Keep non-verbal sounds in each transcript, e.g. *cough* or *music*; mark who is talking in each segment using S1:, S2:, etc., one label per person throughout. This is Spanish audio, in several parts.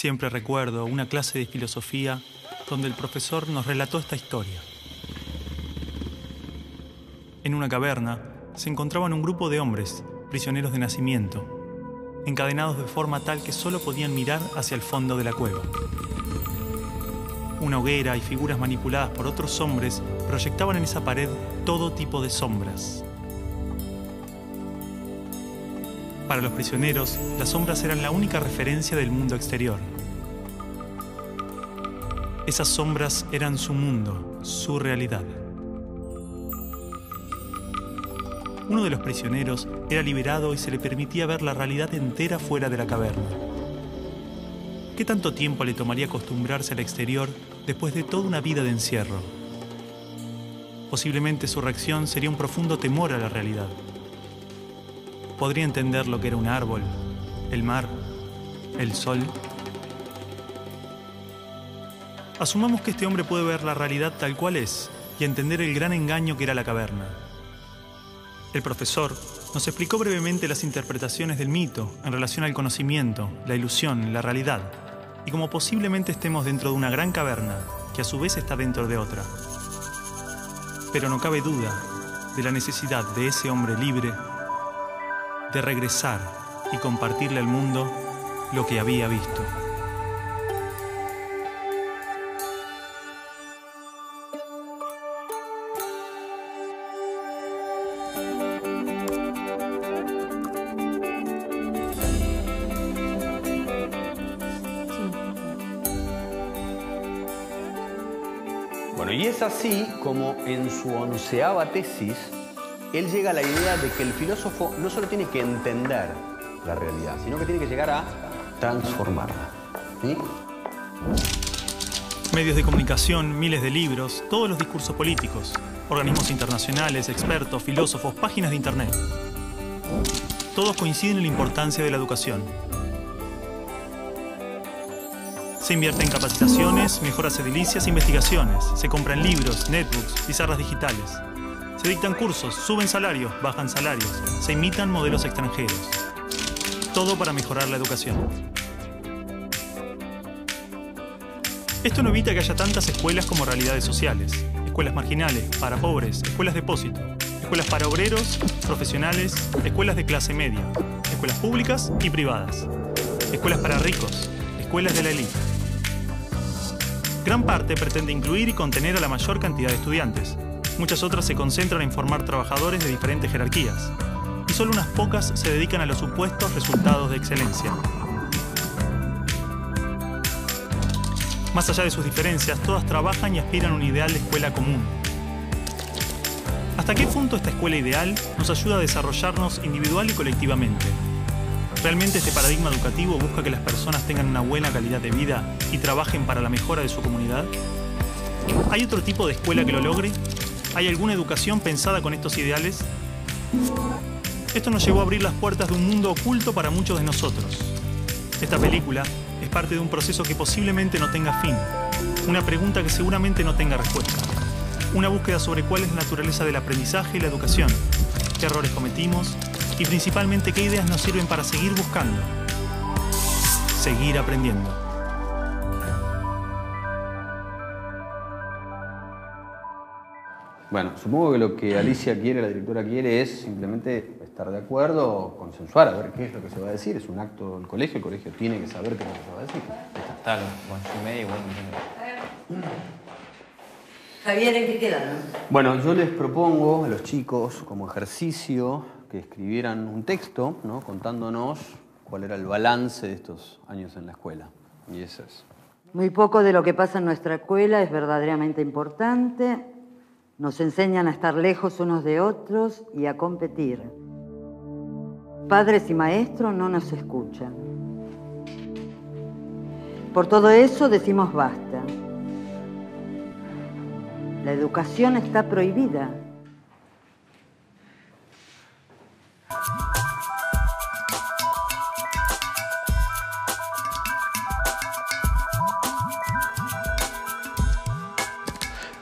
S1: Siempre recuerdo una clase de filosofía donde el profesor nos relató esta historia. En una caverna se encontraban un grupo de hombres, prisioneros de nacimiento, encadenados de forma tal que solo podían mirar hacia el fondo de la cueva. Una hoguera y figuras manipuladas por otros hombres proyectaban en esa pared todo tipo de sombras. Para los prisioneros, las sombras eran la única referencia del mundo exterior. Esas sombras eran su mundo, su realidad. Uno de los prisioneros era liberado y se le permitía ver la realidad entera fuera de la caverna. ¿Qué tanto tiempo le tomaría acostumbrarse al exterior después de toda una vida de encierro? Posiblemente su reacción sería un profundo temor a la realidad podría entender lo que era un árbol, el mar, el sol. Asumamos que este hombre puede ver la realidad tal cual es y entender el gran engaño que era la caverna. El profesor nos explicó brevemente las interpretaciones del mito en relación al conocimiento, la ilusión, la realidad, y como posiblemente estemos dentro de una gran caverna que a su vez está dentro de otra. Pero no cabe duda de la necesidad de ese hombre libre de regresar y compartirle al mundo lo que había visto.
S2: Bueno, y es así como en su onceava tesis él llega a la idea de que el filósofo no solo tiene que entender la realidad, sino que tiene que llegar a transformarla.
S1: Medios de comunicación, miles de libros, todos los discursos políticos, organismos internacionales, expertos, filósofos, páginas de internet. Todos coinciden en la importancia de la educación. Se invierte en capacitaciones, mejoras edilicias e investigaciones. Se compran libros, netbooks, pizarras digitales. Se dictan cursos, suben salarios, bajan salarios, se imitan modelos extranjeros. Todo para mejorar la educación. Esto no evita que haya tantas escuelas como realidades sociales. Escuelas marginales, para pobres, escuelas depósito, escuelas para obreros, profesionales, escuelas de clase media, escuelas públicas y privadas, escuelas para ricos, escuelas de la élite. Gran parte pretende incluir y contener a la mayor cantidad de estudiantes, Muchas otras se concentran en formar trabajadores de diferentes jerarquías. Y solo unas pocas se dedican a los supuestos resultados de excelencia. Más allá de sus diferencias, todas trabajan y aspiran a un ideal de escuela común. ¿Hasta qué punto esta escuela ideal nos ayuda a desarrollarnos individual y colectivamente? ¿Realmente este paradigma educativo busca que las personas tengan una buena calidad de vida y trabajen para la mejora de su comunidad? ¿Hay otro tipo de escuela que lo logre? ¿Hay alguna educación pensada con estos ideales? Esto nos llevó a abrir las puertas de un mundo oculto para muchos de nosotros. Esta película es parte de un proceso que posiblemente no tenga fin, una pregunta que seguramente no tenga respuesta, una búsqueda sobre cuál es la naturaleza del aprendizaje y la educación, qué errores cometimos y principalmente qué ideas nos sirven para seguir buscando, seguir aprendiendo.
S2: Bueno, supongo que lo que Alicia quiere, la directora quiere, es simplemente estar de acuerdo, consensuar, a ver qué es lo que se va a decir. Es un acto del colegio, el colegio tiene que saber qué es lo que se va a decir.
S3: Tal, bueno, y media igual.
S4: Javier, ¿en qué quedaron?
S2: Bueno, yo les propongo a los chicos, como ejercicio, que escribieran un texto, ¿no? Contándonos cuál era el balance de estos años en la escuela. Y eso es.
S4: Muy poco de lo que pasa en nuestra escuela es verdaderamente importante. Nos enseñan a estar lejos unos de otros y a competir. Padres y maestros no nos escuchan. Por todo eso decimos basta. La educación está prohibida.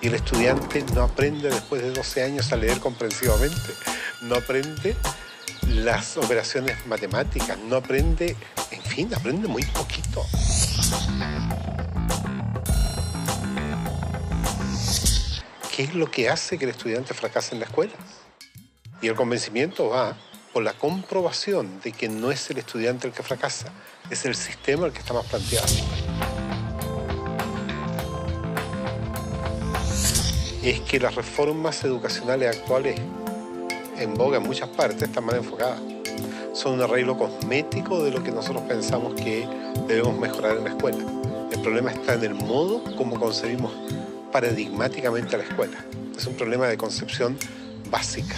S5: El estudiante no aprende después de 12 años a leer comprensivamente, no aprende las operaciones matemáticas, no aprende, en fin, aprende muy poquito.
S6: ¿Qué es lo que hace que el estudiante fracase en la escuela? Y el convencimiento va por la comprobación de que no es el estudiante el que fracasa, es el sistema el que está más planteado. Es que las reformas educacionales actuales en boga en muchas partes están mal enfocadas. Son un arreglo cosmético de lo que nosotros pensamos que debemos mejorar en la escuela. El problema está en el modo como concebimos paradigmáticamente la escuela. Es un problema de concepción básica.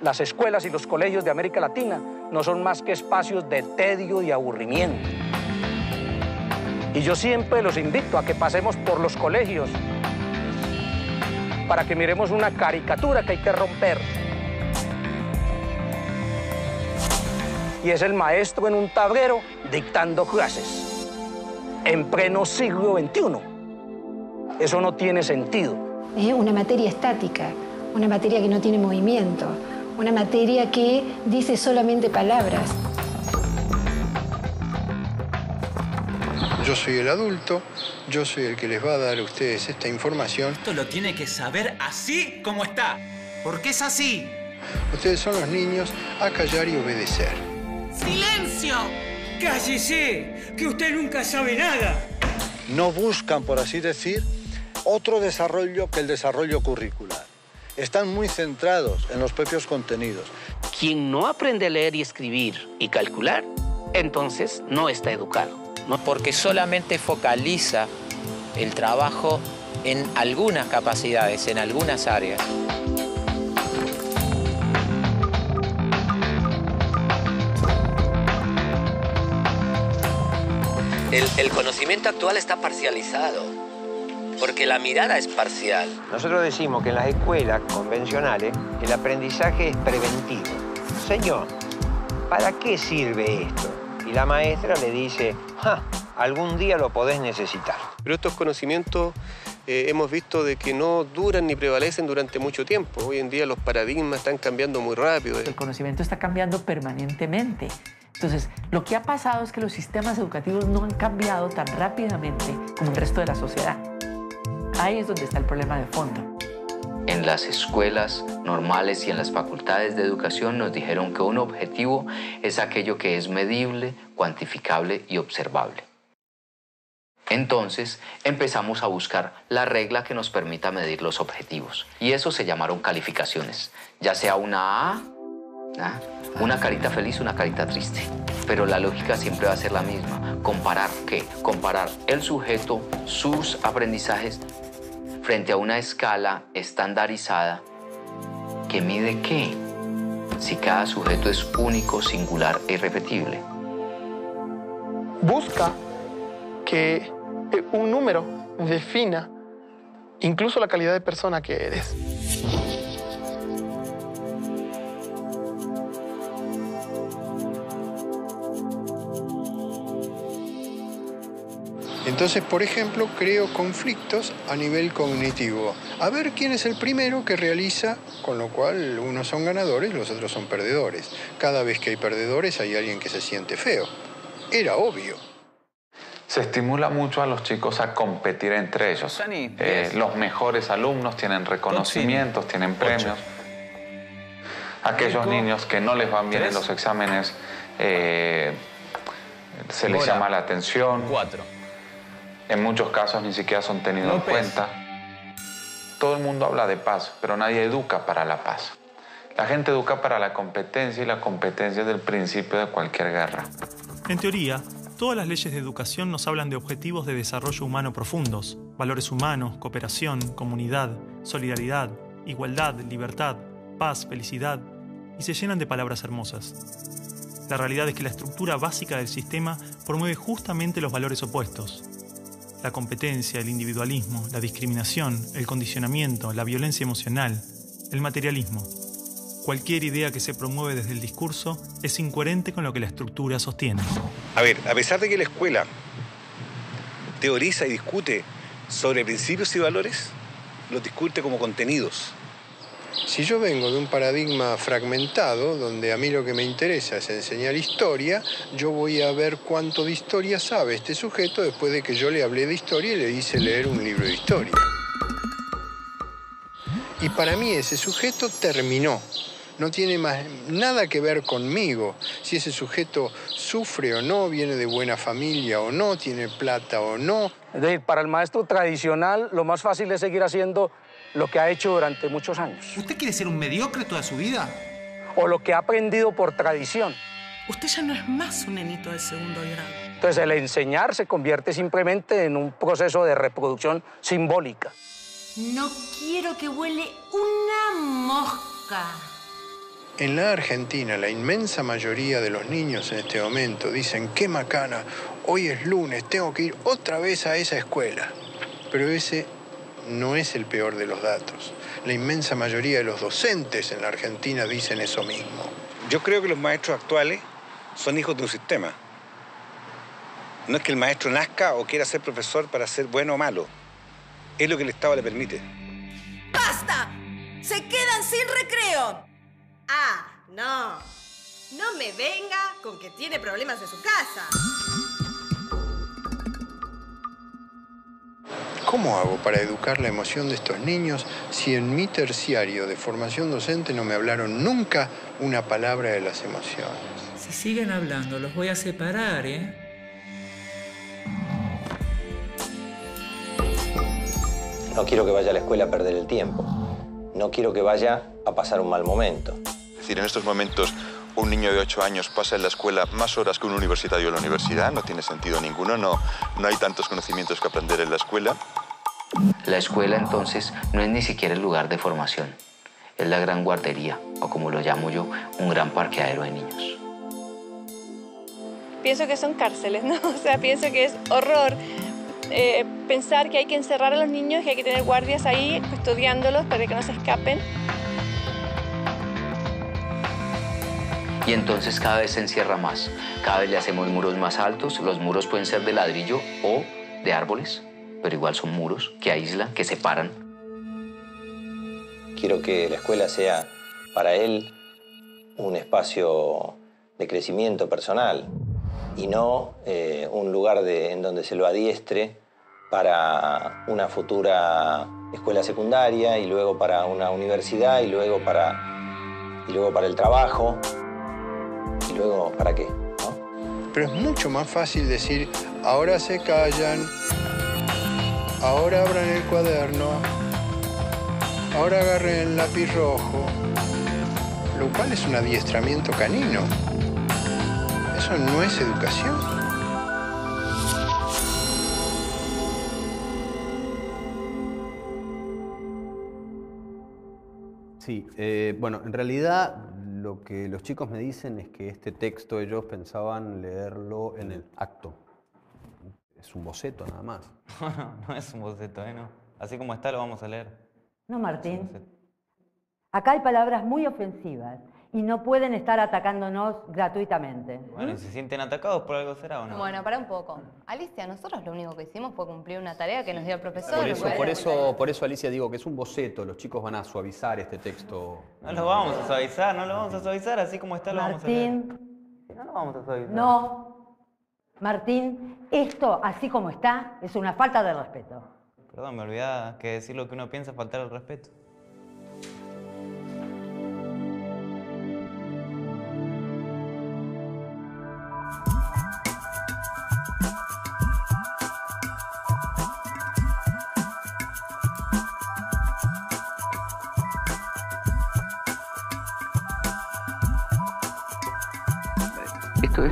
S7: las escuelas y los colegios de América Latina no son más que espacios de tedio y aburrimiento. Y yo siempre los invito a que pasemos por los colegios para que miremos una caricatura que hay que romper. Y es el maestro en un tablero dictando clases en pleno siglo XXI. Eso no tiene sentido.
S8: Es una materia estática una materia que no tiene movimiento, una materia que dice solamente palabras.
S9: Yo soy el adulto, yo soy el que les va a dar a ustedes esta información.
S10: Esto lo tiene que saber así como está, porque es así.
S9: Ustedes son los niños a callar y obedecer.
S10: ¡Silencio! ¡Cállese! Que usted nunca sabe nada.
S11: No buscan, por así decir, otro desarrollo que el desarrollo curricular están muy centrados en los propios contenidos.
S12: Quien no aprende a leer y escribir y calcular, entonces no está educado.
S13: ¿No? Porque solamente focaliza el trabajo en algunas capacidades, en algunas áreas.
S12: El, el conocimiento actual está parcializado porque la mirada es parcial.
S14: Nosotros decimos que en las escuelas convencionales el aprendizaje es preventivo. Señor, ¿para qué sirve esto? Y la maestra le dice, algún día lo podés necesitar.
S15: Pero estos conocimientos eh, hemos visto de que no duran ni prevalecen durante mucho tiempo. Hoy en día los paradigmas están cambiando muy rápido.
S16: El conocimiento está cambiando permanentemente. Entonces, lo que ha pasado es que los sistemas educativos no han cambiado tan rápidamente como el resto de la sociedad. Ahí es donde está el problema de fondo.
S17: En las escuelas normales y en las facultades de educación nos dijeron que un objetivo es aquello que es medible, cuantificable y observable. Entonces empezamos a buscar la regla que nos permita medir los objetivos. Y eso se llamaron calificaciones, ya sea una A, ¿ah? una carita feliz, una carita triste. Pero la lógica siempre va a ser la misma. Comparar qué? Comparar el sujeto, sus aprendizajes frente a una escala estandarizada que mide qué, si cada sujeto es único, singular e irrepetible.
S18: Busca que eh, un número defina incluso la calidad de persona que eres.
S9: Entonces, por ejemplo, creo conflictos a nivel cognitivo. A ver quién es el primero que realiza, con lo cual unos son ganadores y los otros son perdedores. Cada vez que hay perdedores hay alguien que se siente feo. Era obvio.
S19: Se estimula mucho a los chicos a competir entre ellos. Eh, los mejores alumnos tienen reconocimientos, tienen premios. Aquellos niños que no les van bien en los exámenes, eh, se les llama la atención.
S13: Cuatro.
S19: En muchos casos ni siquiera son tenidos en cuenta. Todo el mundo habla de paz, pero nadie educa para la paz. La gente educa para la competencia y la competencia es el principio de cualquier guerra.
S1: En teoría, todas las leyes de educación nos hablan de objetivos de desarrollo humano profundos, valores humanos, cooperación, comunidad, solidaridad, igualdad, libertad, paz, felicidad, y se llenan de palabras hermosas. La realidad es que la estructura básica del sistema promueve justamente los valores opuestos, la competencia, el individualismo, la discriminación, el condicionamiento, la violencia emocional, el materialismo. Cualquier idea que se promueve desde el discurso es incoherente con lo que la estructura sostiene.
S20: A ver, a pesar de que la escuela teoriza y discute sobre principios y valores, los discute como contenidos.
S9: Si yo vengo de un paradigma fragmentado, donde a mí lo que me interesa es enseñar historia, yo voy a ver cuánto de historia sabe este sujeto después de que yo le hablé de historia y le hice leer un libro de historia. Y para mí ese sujeto terminó. No tiene más nada que ver conmigo. Si ese sujeto sufre o no, viene de buena familia o no, tiene plata o no.
S7: Para el maestro tradicional lo más fácil es seguir haciendo lo que ha hecho durante muchos años.
S21: ¿Usted quiere ser un mediocre toda su vida?
S7: O lo que ha aprendido por tradición.
S22: Usted ya no es más un nenito de segundo grado.
S7: Entonces el enseñar se convierte simplemente en un proceso de reproducción simbólica.
S22: No quiero que huele una mosca.
S9: En la Argentina, la inmensa mayoría de los niños en este momento dicen, qué macana, hoy es lunes, tengo que ir otra vez a esa escuela. Pero ese no es el peor de los datos. La inmensa mayoría de los docentes en la Argentina dicen eso mismo.
S20: Yo creo que los maestros actuales son hijos de un sistema. No es que el maestro nazca o quiera ser profesor para ser bueno o malo. Es lo que el Estado le permite.
S22: ¡Basta! ¡Se quedan sin recreo! Ah, no. No me venga con que tiene problemas en su casa.
S9: ¿Cómo hago para educar la emoción de estos niños si en mi terciario de formación docente no me hablaron nunca una palabra de las emociones?
S23: Si siguen hablando, los voy a separar, ¿eh?
S24: No quiero que vaya a la escuela a perder el tiempo. No quiero que vaya a pasar un mal momento.
S25: Es decir, en estos momentos un niño de 8 años pasa en la escuela más horas que un universitario en la universidad, no tiene sentido ninguno, no, no hay tantos conocimientos que aprender en la escuela.
S17: La escuela entonces no es ni siquiera el lugar de formación, es la gran guardería, o como lo llamo yo, un gran parqueadero de niños.
S26: Pienso que son cárceles, ¿no? *laughs* O sea, pienso que es horror eh, pensar que hay que encerrar a los niños, que hay que tener guardias ahí custodiándolos para que no se escapen.
S17: Y entonces cada vez se encierra más. Cada vez le hacemos muros más altos. Los muros pueden ser de ladrillo o de árboles, pero igual son muros que aíslan, que separan.
S24: Quiero que la escuela sea para él un espacio de crecimiento personal y no eh, un lugar de, en donde se lo adiestre para una futura escuela secundaria y luego para una universidad y luego para, y luego para el trabajo luego para qué.
S9: Pero es mucho más fácil decir, ahora se callan, ahora abran el cuaderno, ahora agarren el lápiz rojo, lo cual es un adiestramiento canino. ¿Eso no es educación?
S2: Sí, eh, bueno, en realidad lo que los chicos me dicen es que este texto ellos pensaban leerlo en el acto. Es un boceto nada más.
S27: No, *laughs* no es un boceto, ¿eh? No. Así como está lo vamos a leer.
S28: No, Martín. Acá hay palabras muy ofensivas y no pueden estar atacándonos gratuitamente.
S27: Bueno, se sienten atacados por algo será o no.
S29: Bueno, para un poco. Alicia, nosotros lo único que hicimos fue cumplir una tarea que nos dio el profesor.
S2: Por eso, por eso, por eso Alicia digo que es un boceto, los chicos van a suavizar este texto.
S27: No lo vamos a suavizar, no lo vamos a suavizar, así como está lo vamos a leer.
S28: Martín,
S27: No lo vamos a suavizar.
S28: no. Martín, esto así como está es una falta de respeto.
S27: Perdón, me olvidaba que decir lo que uno piensa es faltar el respeto.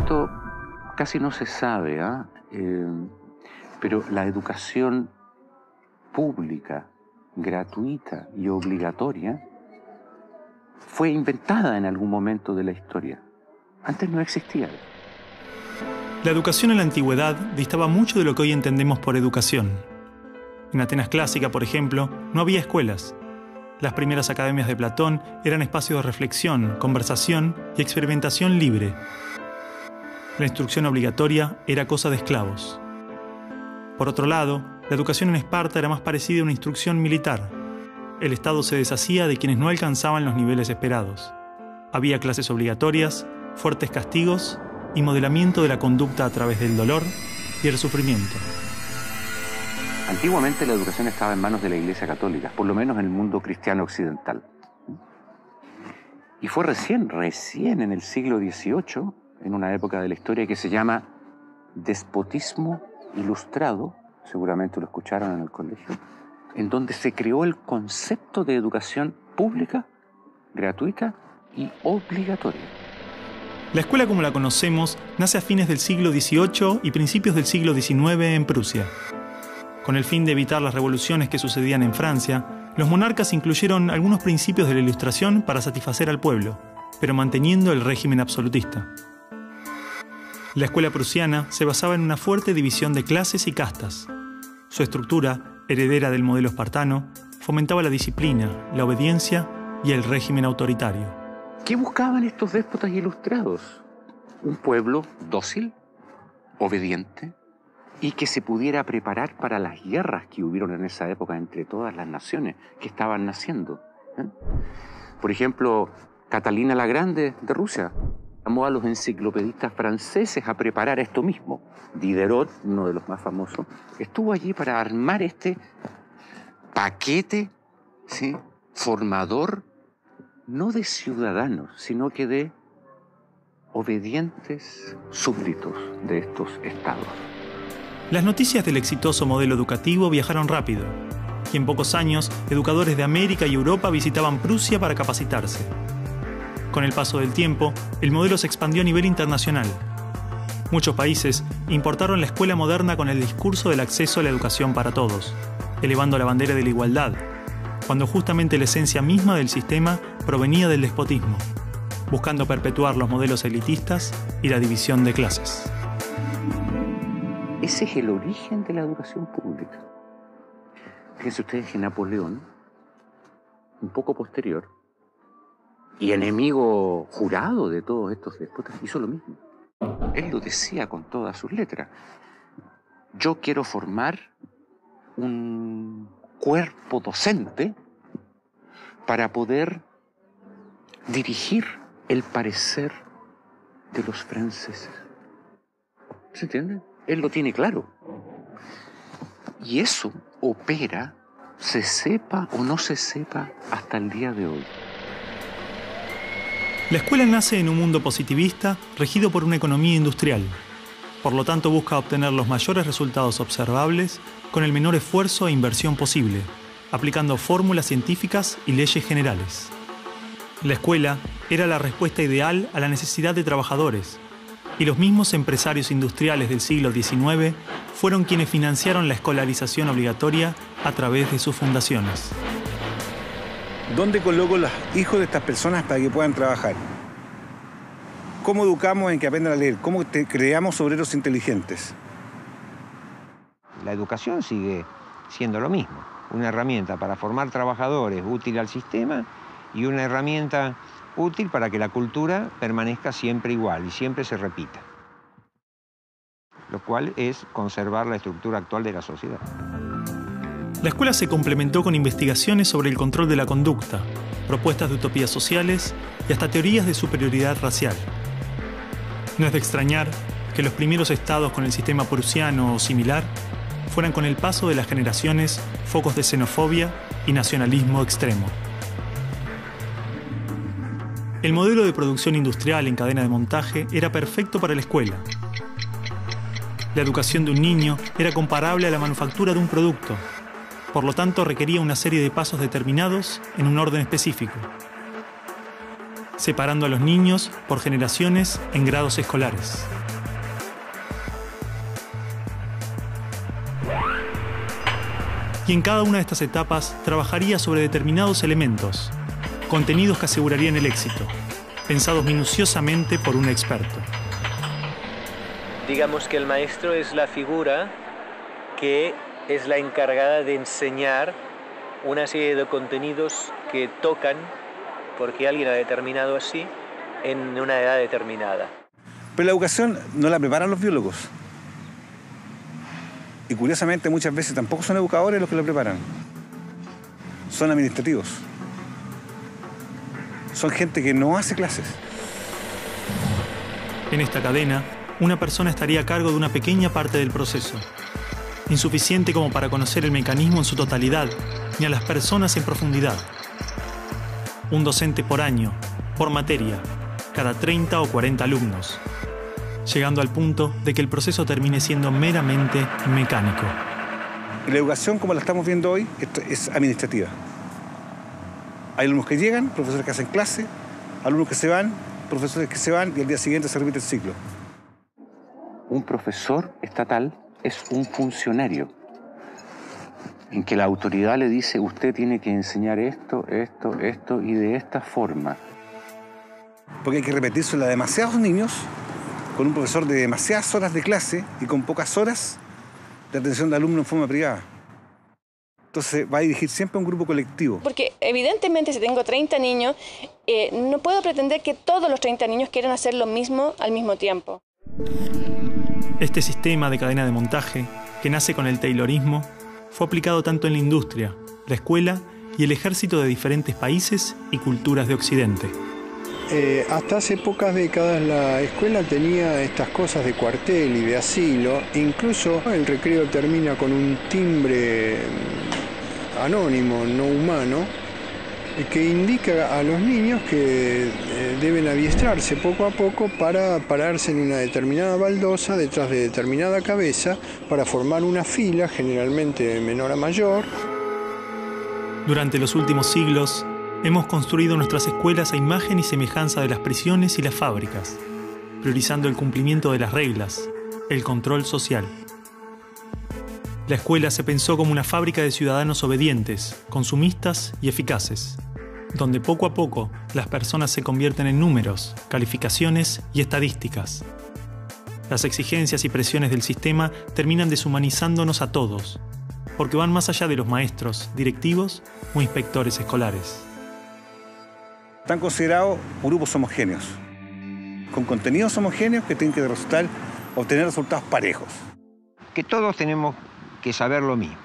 S30: Esto, casi no se sabe, ¿ah? Eh, pero la educación pública, gratuita y obligatoria fue inventada en algún momento de la historia. Antes no existía.
S1: La educación en la antigüedad distaba mucho de lo que hoy entendemos por educación. En Atenas clásica, por ejemplo, no había escuelas. Las primeras academias de Platón eran espacios de reflexión, conversación y experimentación libre. La instrucción obligatoria era cosa de esclavos. Por otro lado, la educación en Esparta era más parecida a una instrucción militar. el Estado se deshacía de quienes no alcanzaban los niveles esperados. Había clases obligatorias, fuertes castigos y modelamiento de la conducta a través del dolor y el sufrimiento.
S30: Antiguamente la educación estaba en manos de la Iglesia Católica, por lo menos en el mundo cristiano occidental. Y fue recién, recién en el siglo XVIII, en una época de la historia que se llama despotismo ilustrado, seguramente lo escucharon en el colegio, en donde se creó el concepto de educación pública, gratuita y obligatoria.
S1: La escuela como la conocemos nace a fines del siglo XVIII y principios del siglo XIX en Prusia. Con el fin de evitar las revoluciones que sucedían en Francia, los monarcas incluyeron algunos principios de la Ilustración para satisfacer al pueblo, pero manteniendo el régimen absolutista. La escuela prusiana se basaba en una fuerte división de clases y castas. Su estructura, heredera del modelo espartano, fomentaba la disciplina, la obediencia y el régimen autoritario.
S30: ¿Qué buscaban estos déspotas ilustrados? Un pueblo dócil, obediente y que se pudiera preparar para las guerras que hubieron en esa época entre todas las naciones que estaban naciendo. ¿eh? Por ejemplo, Catalina la Grande de Rusia llamó a los enciclopedistas franceses a preparar esto mismo. Diderot, uno de los más famosos, estuvo allí para armar este paquete formador no de ciudadanos, sino que de obedientes súbditos de estos estados.
S1: Las noticias del exitoso modelo educativo viajaron rápido, y en pocos años, educadores de América y Europa visitaban Prusia para capacitarse. Con el paso del tiempo, el modelo se expandió a nivel internacional. Muchos países importaron la escuela moderna con el discurso del acceso a la educación para todos, elevando la bandera de la igualdad, cuando justamente la esencia misma del sistema provenía del despotismo, buscando perpetuar los modelos elitistas y la división de clases.
S30: Ese es el origen de la educación pública. Fíjense ustedes que Napoleón, un poco posterior, y enemigo jurado de todos estos despotas, hizo lo mismo. Él lo decía con todas sus letras. Yo quiero formar un cuerpo docente para poder dirigir el parecer de los franceses. ¿Se entiende? Él lo tiene claro. Y eso opera, se sepa o no se sepa, hasta el día de hoy.
S1: La escuela nace en un mundo positivista regido por una economía industrial. Por lo tanto, busca obtener los mayores resultados observables con el menor esfuerzo e inversión posible, aplicando fórmulas científicas y leyes generales. La escuela era la respuesta ideal a la necesidad de trabajadores, y los mismos empresarios industriales del siglo XIX fueron quienes financiaron la escolarización obligatoria a través de sus fundaciones.
S20: ¿Dónde coloco los hijos de estas personas para que puedan trabajar? ¿Cómo educamos en que aprendan a leer? ¿Cómo creamos obreros inteligentes?
S31: La educación sigue siendo lo mismo, una herramienta para formar trabajadores útil al sistema y una herramienta útil para que la cultura permanezca siempre igual y siempre se repita. Lo cual es conservar la estructura actual de la sociedad.
S1: La escuela se complementó con investigaciones sobre el control de la conducta, propuestas de utopías sociales y hasta teorías de superioridad racial. No es de extrañar que los primeros estados con el sistema prusiano o similar fueran con el paso de las generaciones focos de xenofobia y nacionalismo extremo. El modelo de producción industrial en cadena de montaje era perfecto para la escuela. La educación de un niño era comparable a la manufactura de un producto, por lo tanto requería una serie de pasos determinados en un orden específico, separando a los niños por generaciones en grados escolares. Y en cada una de estas etapas trabajaría sobre determinados elementos, contenidos que asegurarían el éxito, pensados minuciosamente por un experto.
S32: Digamos que el maestro es la figura que es la encargada de enseñar una serie de contenidos que tocan, porque alguien ha determinado así, en una edad determinada.
S20: Pero la educación no la preparan los biólogos. Y curiosamente muchas veces tampoco son educadores los que la preparan. son administrativos. Son gente que no hace clases.
S1: En esta cadena, una persona estaría a cargo de una pequeña parte del proceso, insuficiente como para conocer el mecanismo en su totalidad, ni a las personas en profundidad. Un docente por año, por materia, cada 30 o 40 alumnos, llegando al punto de que el proceso termine siendo meramente mecánico.
S20: La educación, como la estamos viendo hoy, es administrativa. Hay alumnos que llegan, profesores que hacen clase, alumnos que se van, profesores que se van y al día siguiente se repite el ciclo.
S30: Un profesor estatal es un funcionario en que la autoridad le dice usted tiene que enseñar esto, esto, esto y de esta forma.
S20: Porque hay que repetirse a demasiados niños con un profesor de demasiadas horas de clase y con pocas horas de atención de alumnos en forma privada. Entonces va a dirigir siempre a un grupo colectivo.
S26: Porque evidentemente si tengo 30 niños, eh, no puedo pretender que todos los 30 niños quieran hacer lo mismo al mismo tiempo.
S1: Este sistema de cadena de montaje, que nace con el Taylorismo, fue aplicado tanto en la industria, la escuela y el ejército de diferentes países y culturas de Occidente.
S6: Eh, hasta hace pocas décadas la escuela tenía estas cosas de cuartel y de asilo, incluso el recreo termina con un timbre anónimo, no humano, que indica a los niños que eh, deben adiestrarse poco a poco para pararse en una determinada baldosa detrás de determinada cabeza para formar una fila, generalmente menor a mayor.
S1: Durante los últimos siglos, hemos construido nuestras escuelas a imagen y semejanza de las prisiones y las fábricas, priorizando el cumplimiento de las reglas, el control social. La escuela se pensó como una fábrica de ciudadanos obedientes, consumistas y eficaces, donde poco a poco las personas se convierten en números, calificaciones y estadísticas. Las exigencias y presiones del sistema terminan deshumanizándonos a todos, porque van más allá de los maestros, directivos o inspectores escolares.
S20: Están considerados grupos homogéneos, con contenidos homogéneos que tienen que resultar, obtener resultados parejos.
S14: Que todos tenemos que saber lo mismo.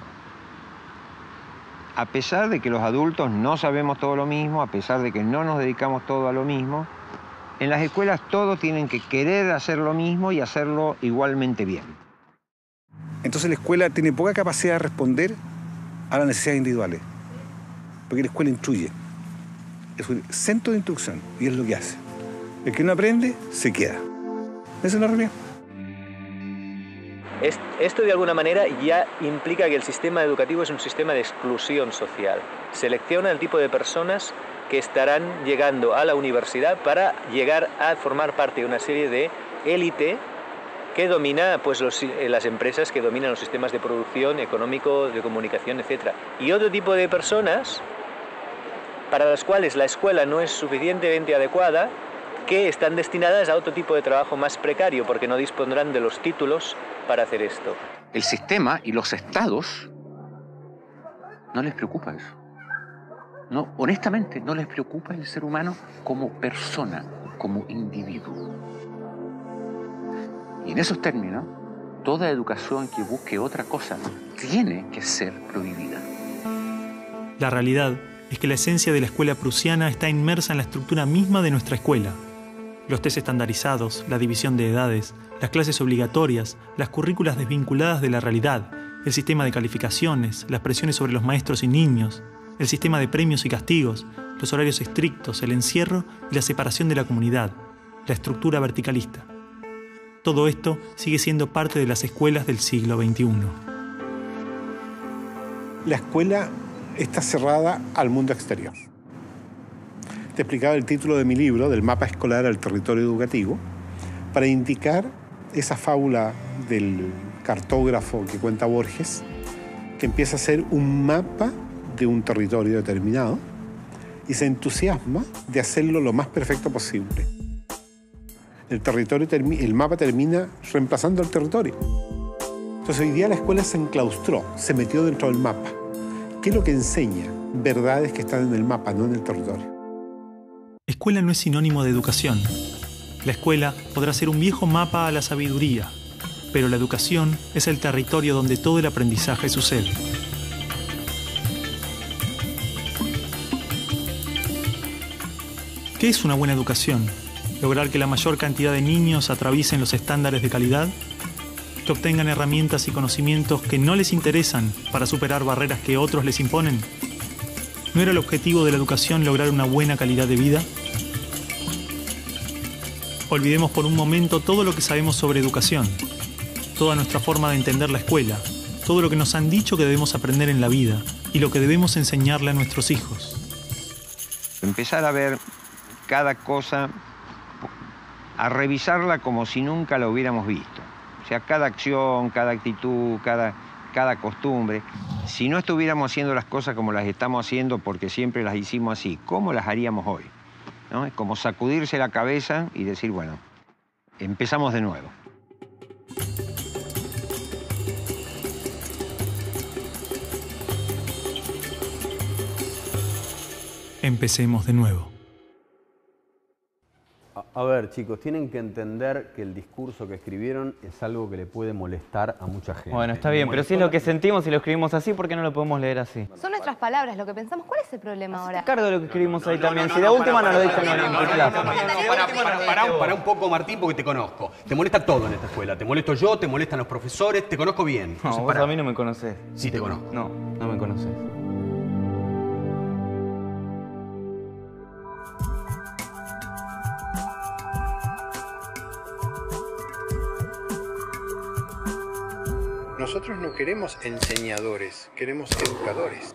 S14: A pesar de que los adultos no sabemos todo lo mismo, a pesar de que no nos dedicamos todo a lo mismo, en las escuelas todos tienen que querer hacer lo mismo y hacerlo igualmente bien.
S20: Entonces la escuela tiene poca capacidad de responder a las necesidades individuales, porque la escuela instruye. Es un centro de instrucción y es lo que hace. El que no aprende, se queda. Esa es la.
S33: Esto de alguna manera ya implica que el sistema educativo es un sistema de exclusión social. Selecciona el tipo de personas que estarán llegando a la universidad para llegar a formar parte de una serie de élite que domina pues, eh, las empresas que dominan los sistemas de producción, económico, de comunicación, etc. Y otro tipo de personas para las cuales la escuela no es suficientemente adecuada, que están destinadas a otro tipo de trabajo más precario porque no dispondrán de los títulos para hacer esto.
S30: El sistema y los estados no les preocupa eso. No, honestamente, no les preocupa el ser humano como persona, como individuo. Y en esos términos, toda educación que busque otra cosa tiene que ser prohibida.
S1: La realidad es que la esencia de la escuela prusiana está inmersa en la estructura misma de nuestra escuela. Los test estandarizados, la división de edades, las clases obligatorias, las currículas desvinculadas de la realidad, el sistema de calificaciones, las presiones sobre los maestros y niños, el sistema de premios y castigos, los horarios estrictos, el encierro y la separación de la comunidad, la estructura verticalista. Todo esto sigue siendo parte de las escuelas del siglo XXI.
S6: La escuela está cerrada al mundo exterior. Te explicaba el título de mi libro, del mapa escolar al territorio educativo, para indicar esa fábula del cartógrafo que cuenta Borges, que empieza a ser un mapa de un territorio determinado y se entusiasma de hacerlo lo más perfecto posible. El, territorio el mapa termina reemplazando al territorio. Entonces hoy día la escuela se enclaustró, se metió dentro del mapa ¿Qué es lo que enseña? Verdades que están en el mapa, no en el territorio
S1: escuela no es sinónimo de educación. La escuela podrá ser un viejo mapa a la sabiduría, pero la educación es el territorio donde todo el aprendizaje sucede. ¿Qué es una buena educación? ¿Lograr que la mayor cantidad de niños atraviesen los estándares de calidad? ¿Que obtengan herramientas y conocimientos que no les interesan para superar barreras que otros les imponen? ¿No era el objetivo de la educación lograr una buena calidad de vida? Olvidemos por un momento todo lo que sabemos sobre educación, toda nuestra forma de entender la escuela, todo lo que nos han dicho que debemos aprender en la vida y lo que debemos enseñarle a nuestros hijos.
S14: Empezar a ver cada cosa, a revisarla como si nunca la hubiéramos visto. O sea, cada acción, cada actitud, cada, cada costumbre. Si no estuviéramos haciendo las cosas como las estamos haciendo porque siempre las hicimos así, ¿cómo las haríamos hoy? Es como sacudirse la cabeza y decir, bueno, empezamos de nuevo.
S1: Empecemos de nuevo.
S2: A, ver, chicos, tienen que entender que el discurso que escribieron es algo que le puede molestar a mucha gente.
S27: Bueno, está bien, pero si es lo que sentimos y lo escribimos así, ¿por qué no lo podemos leer así?
S29: Son nuestras palabras, lo que pensamos. ¿Cuál es el problema ahora?
S27: Cargo de lo que escribimos ahí también. Si de última no lo dicen en
S2: pará un poco, Martín, porque te conozco. Te molesta todo en esta escuela. Te molesto yo, te molestan los profesores, te conozco bien.
S27: No, vos a mí no me conocés.
S2: Sí te conozco.
S27: No, no me conocés.
S9: Nosotros no queremos enseñadores, queremos educadores.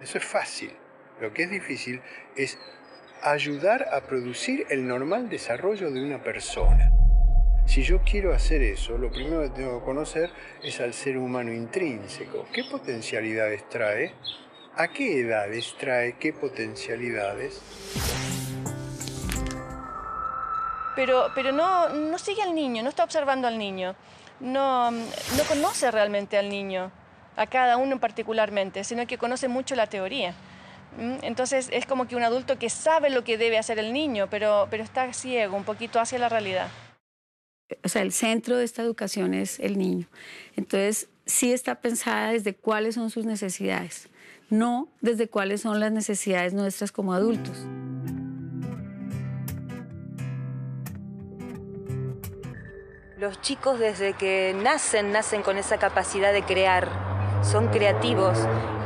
S9: Eso es fácil. Lo que es difícil es ayudar a producir el normal desarrollo de una persona. Si yo quiero hacer eso, lo primero que tengo que conocer es al ser humano intrínseco. ¿Qué potencialidades trae? ¿A qué edades trae qué potencialidades?
S26: Pero, pero no, no sigue al niño, no está observando al niño. No, no conoce realmente al niño, a cada uno particularmente, sino que conoce mucho la teoría. Entonces es como que un adulto que sabe lo que debe hacer el niño, pero, pero está ciego un poquito hacia la realidad.
S34: o sea, el centro de esta educación es el niño. Entonces, sí está pensada desde cuáles son sus necesidades, no desde cuáles son las necesidades nuestras como adultos.
S35: Los chicos desde que nacen, nacen con esa capacidad de crear. Son creativos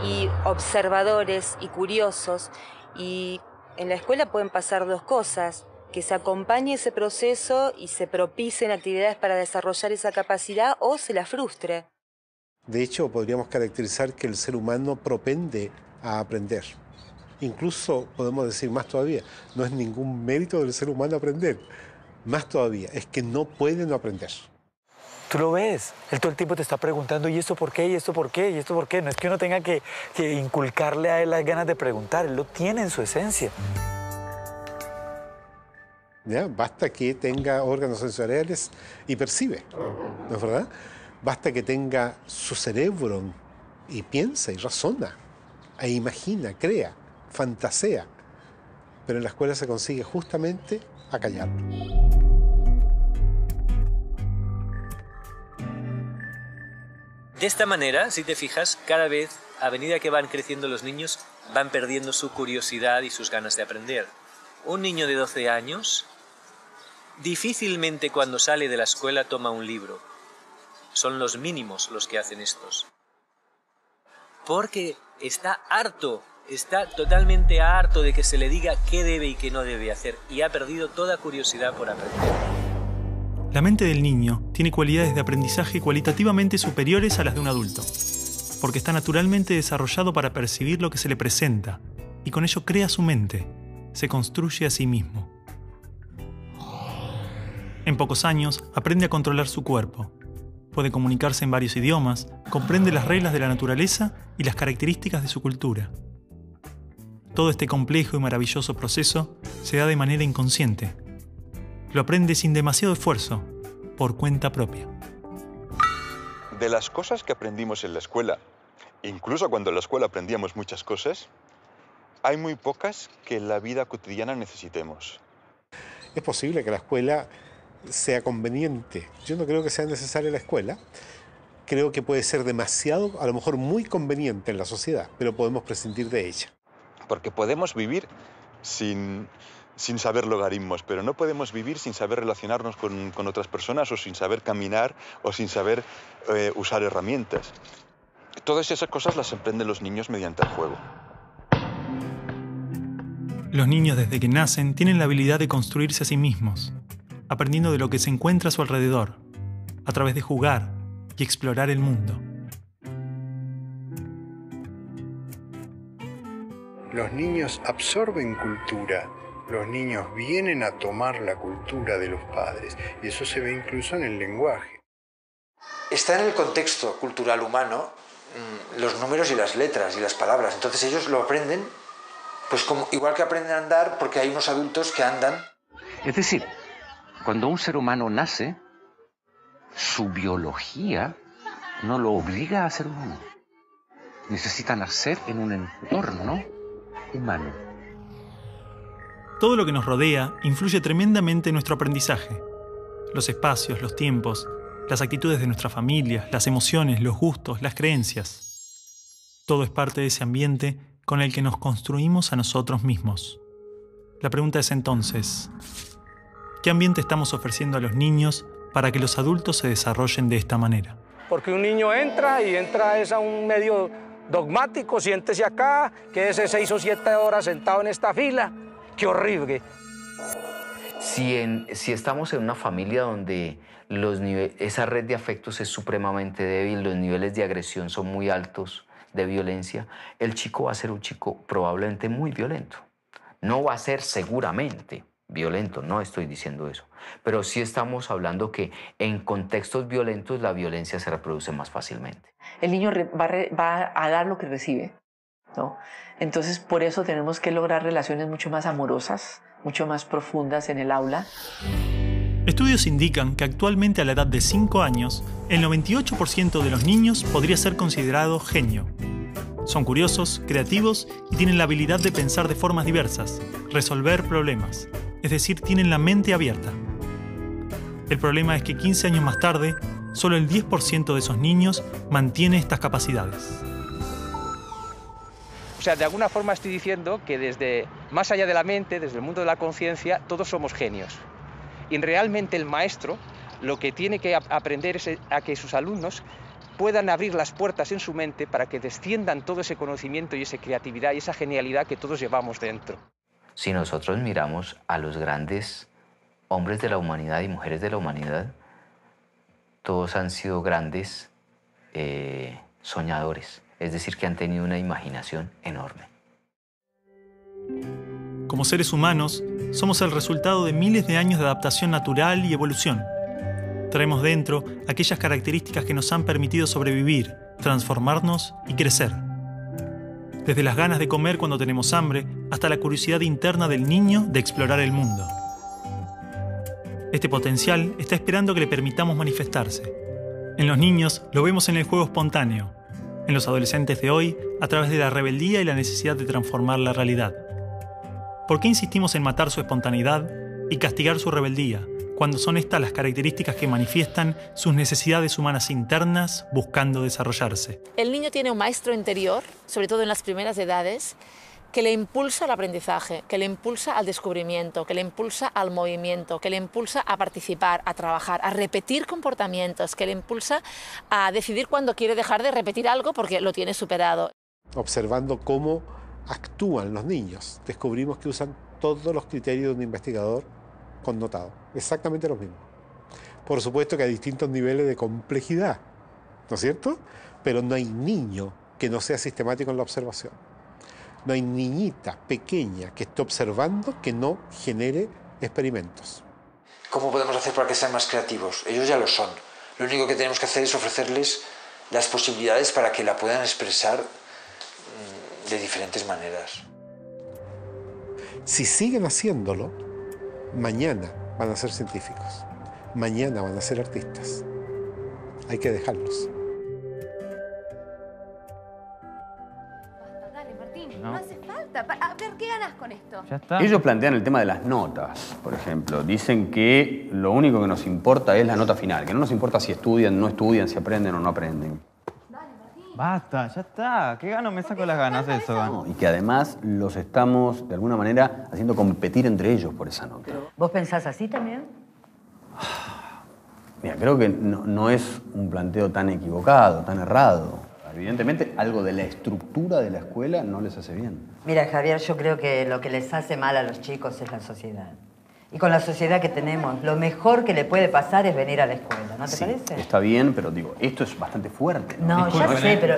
S35: y observadores y curiosos. Y en la escuela pueden pasar dos cosas. Que se acompañe ese proceso y se propicien actividades para desarrollar esa capacidad o se la frustre.
S6: De hecho, podríamos caracterizar que el ser humano propende a aprender. Incluso podemos decir más todavía, no es ningún mérito del ser humano aprender. Más todavía, es que no puede no aprender.
S36: Tú lo ves, él todo el tiempo te está preguntando, ¿y esto por qué? ¿Y esto por qué? ¿Y esto por qué? No es que uno tenga que, que inculcarle a él las ganas de preguntar, él lo tiene en su esencia.
S6: ¿Ya? Basta que tenga órganos sensoriales y percibe, ¿no es verdad? Basta que tenga su cerebro y piensa y razona, e imagina, crea, fantasea. Pero en la escuela se consigue justamente a callarlo.
S33: De esta manera, si te fijas, cada vez, a medida que van creciendo los niños, van perdiendo su curiosidad y sus ganas de aprender. Un niño de 12 años difícilmente cuando sale de la escuela toma un libro. Son los mínimos los que hacen estos. Porque está harto, está totalmente harto de que se le diga qué debe y qué no debe hacer y ha perdido toda curiosidad por aprender.
S1: La mente del niño tiene cualidades de aprendizaje cualitativamente superiores a las de un adulto, porque está naturalmente desarrollado para percibir lo que se le presenta, y con ello crea su mente, se construye a sí mismo. En pocos años aprende a controlar su cuerpo, puede comunicarse en varios idiomas, comprende las reglas de la naturaleza y las características de su cultura. Todo este complejo y maravilloso proceso se da de manera inconsciente, lo aprende sin demasiado esfuerzo, por cuenta propia.
S25: De las cosas que aprendimos en la escuela, incluso cuando en la escuela aprendíamos muchas cosas, hay muy pocas que en la vida cotidiana necesitemos.
S6: Es posible que la escuela sea conveniente. Yo no creo que sea necesaria la escuela. Creo que puede ser demasiado, a lo mejor muy conveniente en la sociedad, pero podemos prescindir de ella.
S25: Porque podemos vivir sin sin saber logaritmos, pero no podemos vivir sin saber relacionarnos con, con otras personas o sin saber caminar o sin saber eh, usar herramientas. Todas esas cosas las aprenden los niños mediante el juego.
S1: Los niños desde que nacen tienen la habilidad de construirse a sí mismos, aprendiendo de lo que se encuentra a su alrededor, a través de jugar y explorar el mundo.
S9: Los niños absorben cultura, los niños vienen a tomar la cultura de los padres y eso se ve incluso en el lenguaje.
S37: Está en el contexto cultural humano mm, los números y las letras y las palabras, entonces ellos lo aprenden pues como, igual que aprenden a andar porque hay unos adultos que andan.
S30: Es decir, cuando un ser humano nace, su biología no lo obliga a ser humano. Necesita nacer en un entorno humano.
S1: Todo lo que nos rodea influye tremendamente en nuestro aprendizaje. Los espacios, los tiempos, las actitudes de nuestra familia, las emociones, los gustos, las creencias. Todo es parte de ese ambiente con el que nos construimos a nosotros mismos. La pregunta es entonces, ¿qué ambiente estamos ofreciendo a los niños para que los adultos se desarrollen de esta manera?
S7: Porque un niño entra y entra es a un medio dogmático, siéntese acá, quédese seis o siete horas sentado en esta fila. ¡Qué horrible!
S17: Si, en, si estamos en una familia donde los esa red de afectos es supremamente débil, los niveles de agresión son muy altos, de violencia, el chico va a ser un chico probablemente muy violento. No va a ser seguramente violento, no estoy diciendo eso, pero sí estamos hablando que en contextos violentos la violencia se reproduce más fácilmente.
S38: El niño va, va a dar lo que recibe, ¿no? Entonces por eso tenemos que lograr relaciones mucho más amorosas, mucho más profundas en el aula.
S1: Estudios indican que actualmente a la edad de 5 años, el 98% de los niños podría ser considerado genio. Son curiosos, creativos y tienen la habilidad de pensar de formas diversas, resolver problemas, es decir, tienen la mente abierta. El problema es que 15 años más tarde, solo el 10% de esos niños mantiene estas capacidades.
S39: O sea, de alguna forma estoy diciendo que desde más allá de la mente, desde el mundo de la conciencia, todos somos genios. Y realmente el maestro lo que tiene que aprender es a que sus alumnos puedan abrir las puertas en su mente para que desciendan todo ese conocimiento y esa creatividad y esa genialidad que todos llevamos dentro.
S17: Si nosotros miramos a los grandes hombres de la humanidad y mujeres de la humanidad, todos han sido grandes eh, soñadores, es decir, que han tenido una imaginación enorme.
S1: Como seres humanos, somos el resultado de miles de años de adaptación natural y evolución. Traemos dentro aquellas características que nos han permitido sobrevivir, transformarnos y crecer. Desde las ganas de comer cuando tenemos hambre hasta la curiosidad interna del niño de explorar el mundo. Este potencial está esperando que le permitamos manifestarse. En los niños lo vemos en el juego espontáneo, en los adolescentes de hoy a través de la rebeldía y la necesidad de transformar la realidad. ¿Por qué insistimos en matar su espontaneidad y castigar su rebeldía, cuando son estas las características que manifiestan sus necesidades humanas internas buscando desarrollarse?
S40: El niño tiene un maestro interior, sobre todo en las primeras edades, que le impulsa al aprendizaje, que le impulsa al descubrimiento, que le impulsa al movimiento, que le impulsa a participar, a trabajar, a repetir comportamientos, que le impulsa a decidir cuándo quiere dejar de repetir algo porque lo tiene superado.
S6: Observando cómo actúan los niños. Descubrimos que usan todos los criterios de un investigador connotado, exactamente los mismos. Por supuesto que hay distintos niveles de complejidad, ¿no es cierto? Pero no hay niño que no sea sistemático en la observación. No hay niñita pequeña que esté observando que no genere experimentos.
S37: ¿Cómo podemos hacer para que sean más creativos? Ellos ya lo son. Lo único que tenemos que hacer es ofrecerles las posibilidades para que la puedan expresar de diferentes maneras.
S6: Si siguen haciéndolo, mañana van a ser científicos, mañana van a ser artistas. Hay que dejarlos.
S29: Dale, Martín, no, hace falta. A ver, ¿qué ganas con esto?
S2: Ellos plantean el tema de las notas, por ejemplo. Dicen que lo único que nos importa es la nota final, que no nos importa si estudian, no estudian, si aprenden o no aprenden.
S27: Basta, ya está. ¿Qué gano me saco las ganas de eso?
S2: No, y que además los estamos, de alguna manera, haciendo competir entre ellos por esa nota.
S28: ¿Vos pensás así también?
S2: Mira, creo que no, no es un planteo tan equivocado, tan errado. Evidentemente, algo de la estructura de la escuela no les hace bien.
S28: Mira, Javier, yo creo que lo que les hace mal a los chicos es la sociedad. Y con la sociedad que tenemos, lo mejor que le puede pasar es venir a la escuela, ¿no te
S2: Sí,
S28: parece?
S2: Está bien, pero digo, esto es bastante fuerte.
S28: No, ya
S2: Disculpe.
S28: sé, pero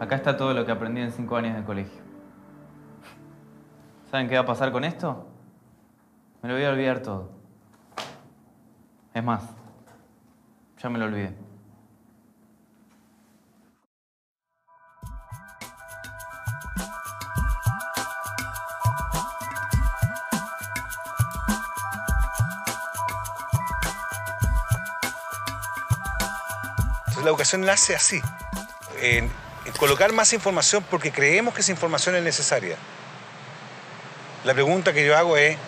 S27: Acá está todo lo que aprendí en cinco años de colegio. ¿Saben qué va a pasar con esto? Me lo voy a olvidar todo. Es más, ya me lo olvidé.
S20: La educación nace así, en, en colocar más información porque creemos que esa información es necesaria. La pregunta que yo hago es,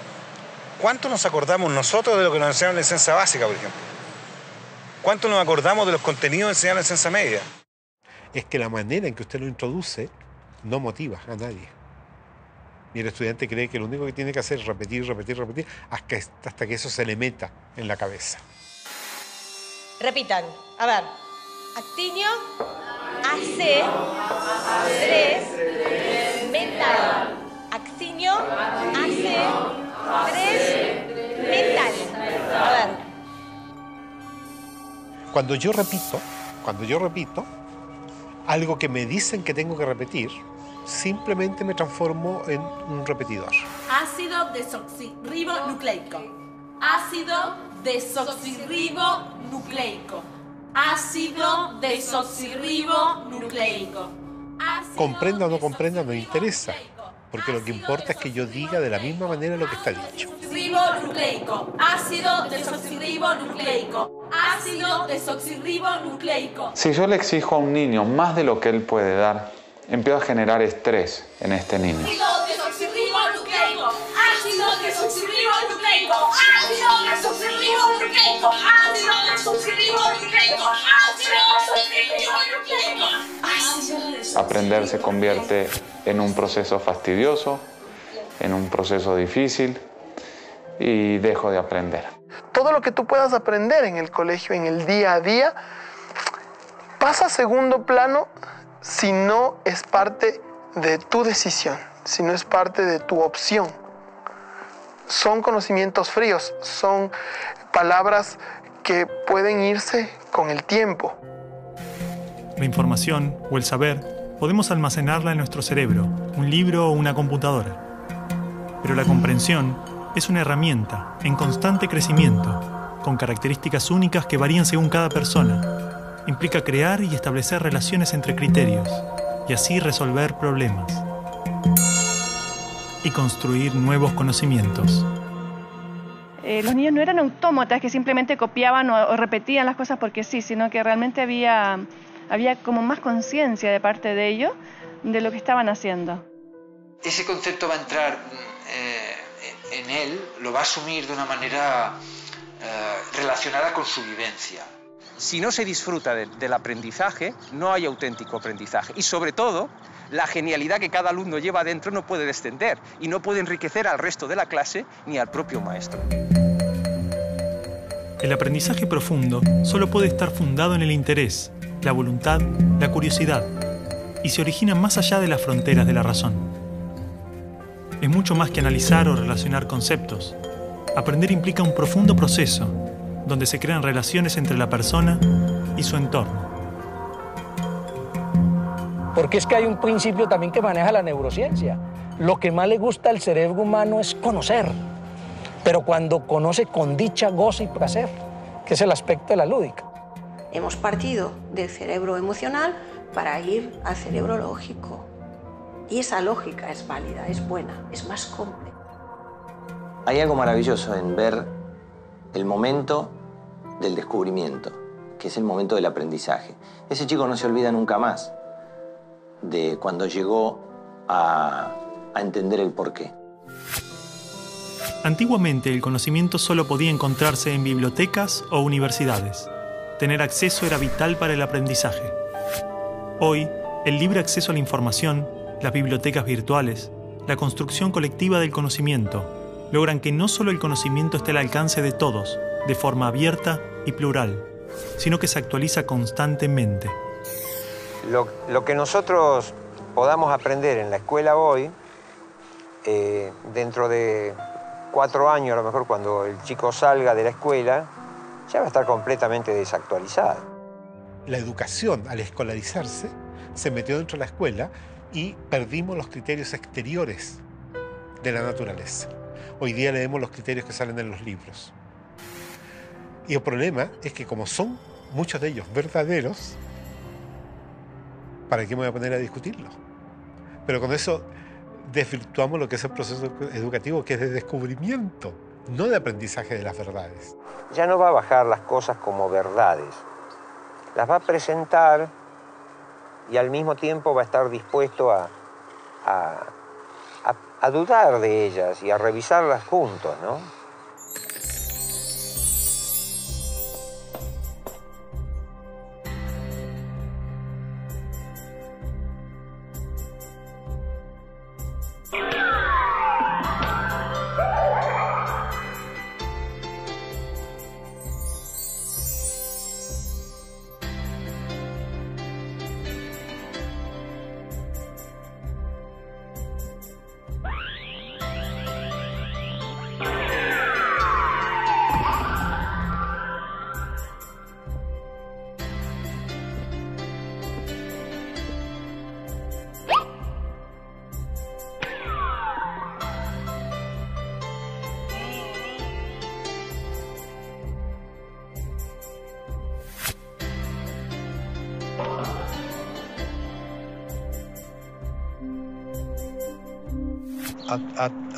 S20: ¿cuánto nos acordamos nosotros de lo que nos enseñaron en la ciencia básica, por ejemplo? ¿Cuánto nos acordamos de los contenidos enseñados en ciencia media? Es que la manera en que usted lo introduce no motiva a nadie. Y el estudiante cree que lo único que tiene que hacer es repetir, repetir, repetir, hasta que, hasta que eso se le meta en la cabeza.
S41: Repitan. A ver. Actinio, AC, 3, mental. Actinio, AC, 3, mental. A ver.
S6: Cuando yo repito, cuando yo repito, algo que me dicen que tengo que repetir, simplemente me transformo en un repetidor.
S42: Ácido desoxirribonucleico. Ácido desoxirribonucleico. Ácido desoxirribonucleico.
S6: Comprenda o no comprenda, no interesa, porque lo que importa es que yo diga de la misma manera lo que está dicho.
S42: Ribonucleico. Ácido desoxirribonucleico. Ácido desoxirribonucleico.
S19: Si yo le exijo a un niño más de lo que él puede dar, empiezo a generar estrés en este niño. Aprender se convierte en un proceso fastidioso, en un proceso difícil y dejo de aprender.
S43: todo lo que tú puedas aprender en el colegio, en el día a día, pasa a segundo plano si no es parte de tu decisión, si no es parte de tu opción. Son conocimientos fríos, son palabras que pueden irse con el tiempo.
S1: La información o el saber podemos almacenarla en nuestro cerebro, un libro o una computadora. Pero la comprensión es una herramienta en constante crecimiento, con características únicas que varían según cada persona. Implica crear y establecer relaciones entre criterios y así resolver problemas. Y construir nuevos conocimientos.
S26: Eh, los niños no eran autómatas que simplemente copiaban o, o repetían las cosas porque sí, sino que realmente había, había como más conciencia de parte de ellos de lo que estaban haciendo.
S37: Ese concepto va a entrar eh, en él, lo va a asumir de una manera eh, relacionada con su vivencia.
S39: Si no se disfruta de- del aprendizaje, no hay auténtico aprendizaje. Y sobre todo, la genialidad que cada alumno lleva dentro no puede descender y no puede enriquecer al resto de la clase ni al propio maestro.
S1: El aprendizaje profundo solo puede estar fundado en el interés, la voluntad, la curiosidad, y se origina más allá de las fronteras de la razón. Es mucho más que analizar o relacionar conceptos. Aprender implica un profundo proceso, donde se crean relaciones entre la persona y su entorno.
S7: Porque es que hay un principio también que maneja la neurociencia. Lo que más le gusta al cerebro humano es conocer, pero cuando conoce con dicha, goza y placer, que es el aspecto de la lúdica.
S44: Hemos partido del cerebro emocional para ir al cerebro lógico. Y esa lógica es válida, es buena, es más compleja.
S24: Hay algo maravilloso en ver el momento del descubrimiento, que es el momento del aprendizaje. Ese chico no se olvida nunca más de cuando llegó a, entender el porqué.
S1: Antiguamente el conocimiento solo podía encontrarse en bibliotecas o universidades. tener acceso era vital para el aprendizaje. Hoy, el libre acceso a la información, las bibliotecas virtuales, la construcción colectiva del conocimiento, logran que no solo el conocimiento esté al alcance de todos, de forma abierta y plural, sino que se actualiza constantemente.
S14: Lo, que nosotros podamos aprender en la escuela hoy, eh, dentro de cuatro años, a lo mejor cuando el chico salga de la escuela, ya va a estar completamente desactualizado.
S6: La educación, al escolarizarse, se metió dentro de la escuela y perdimos los criterios exteriores de la naturaleza. Hoy día leemos los criterios que salen en los libros. Y el problema es que como son muchos de ellos verdaderos, ¿para qué me voy a poner a discutirlo? Pero con eso desvirtuamos lo que es el proceso educativo, que es de descubrimiento, no de aprendizaje de las verdades.
S14: Ya no va a bajar las cosas como verdades, las va a presentar y al mismo tiempo va a estar dispuesto a, a, a, dudar de ellas y a revisarlas juntos, ¿no?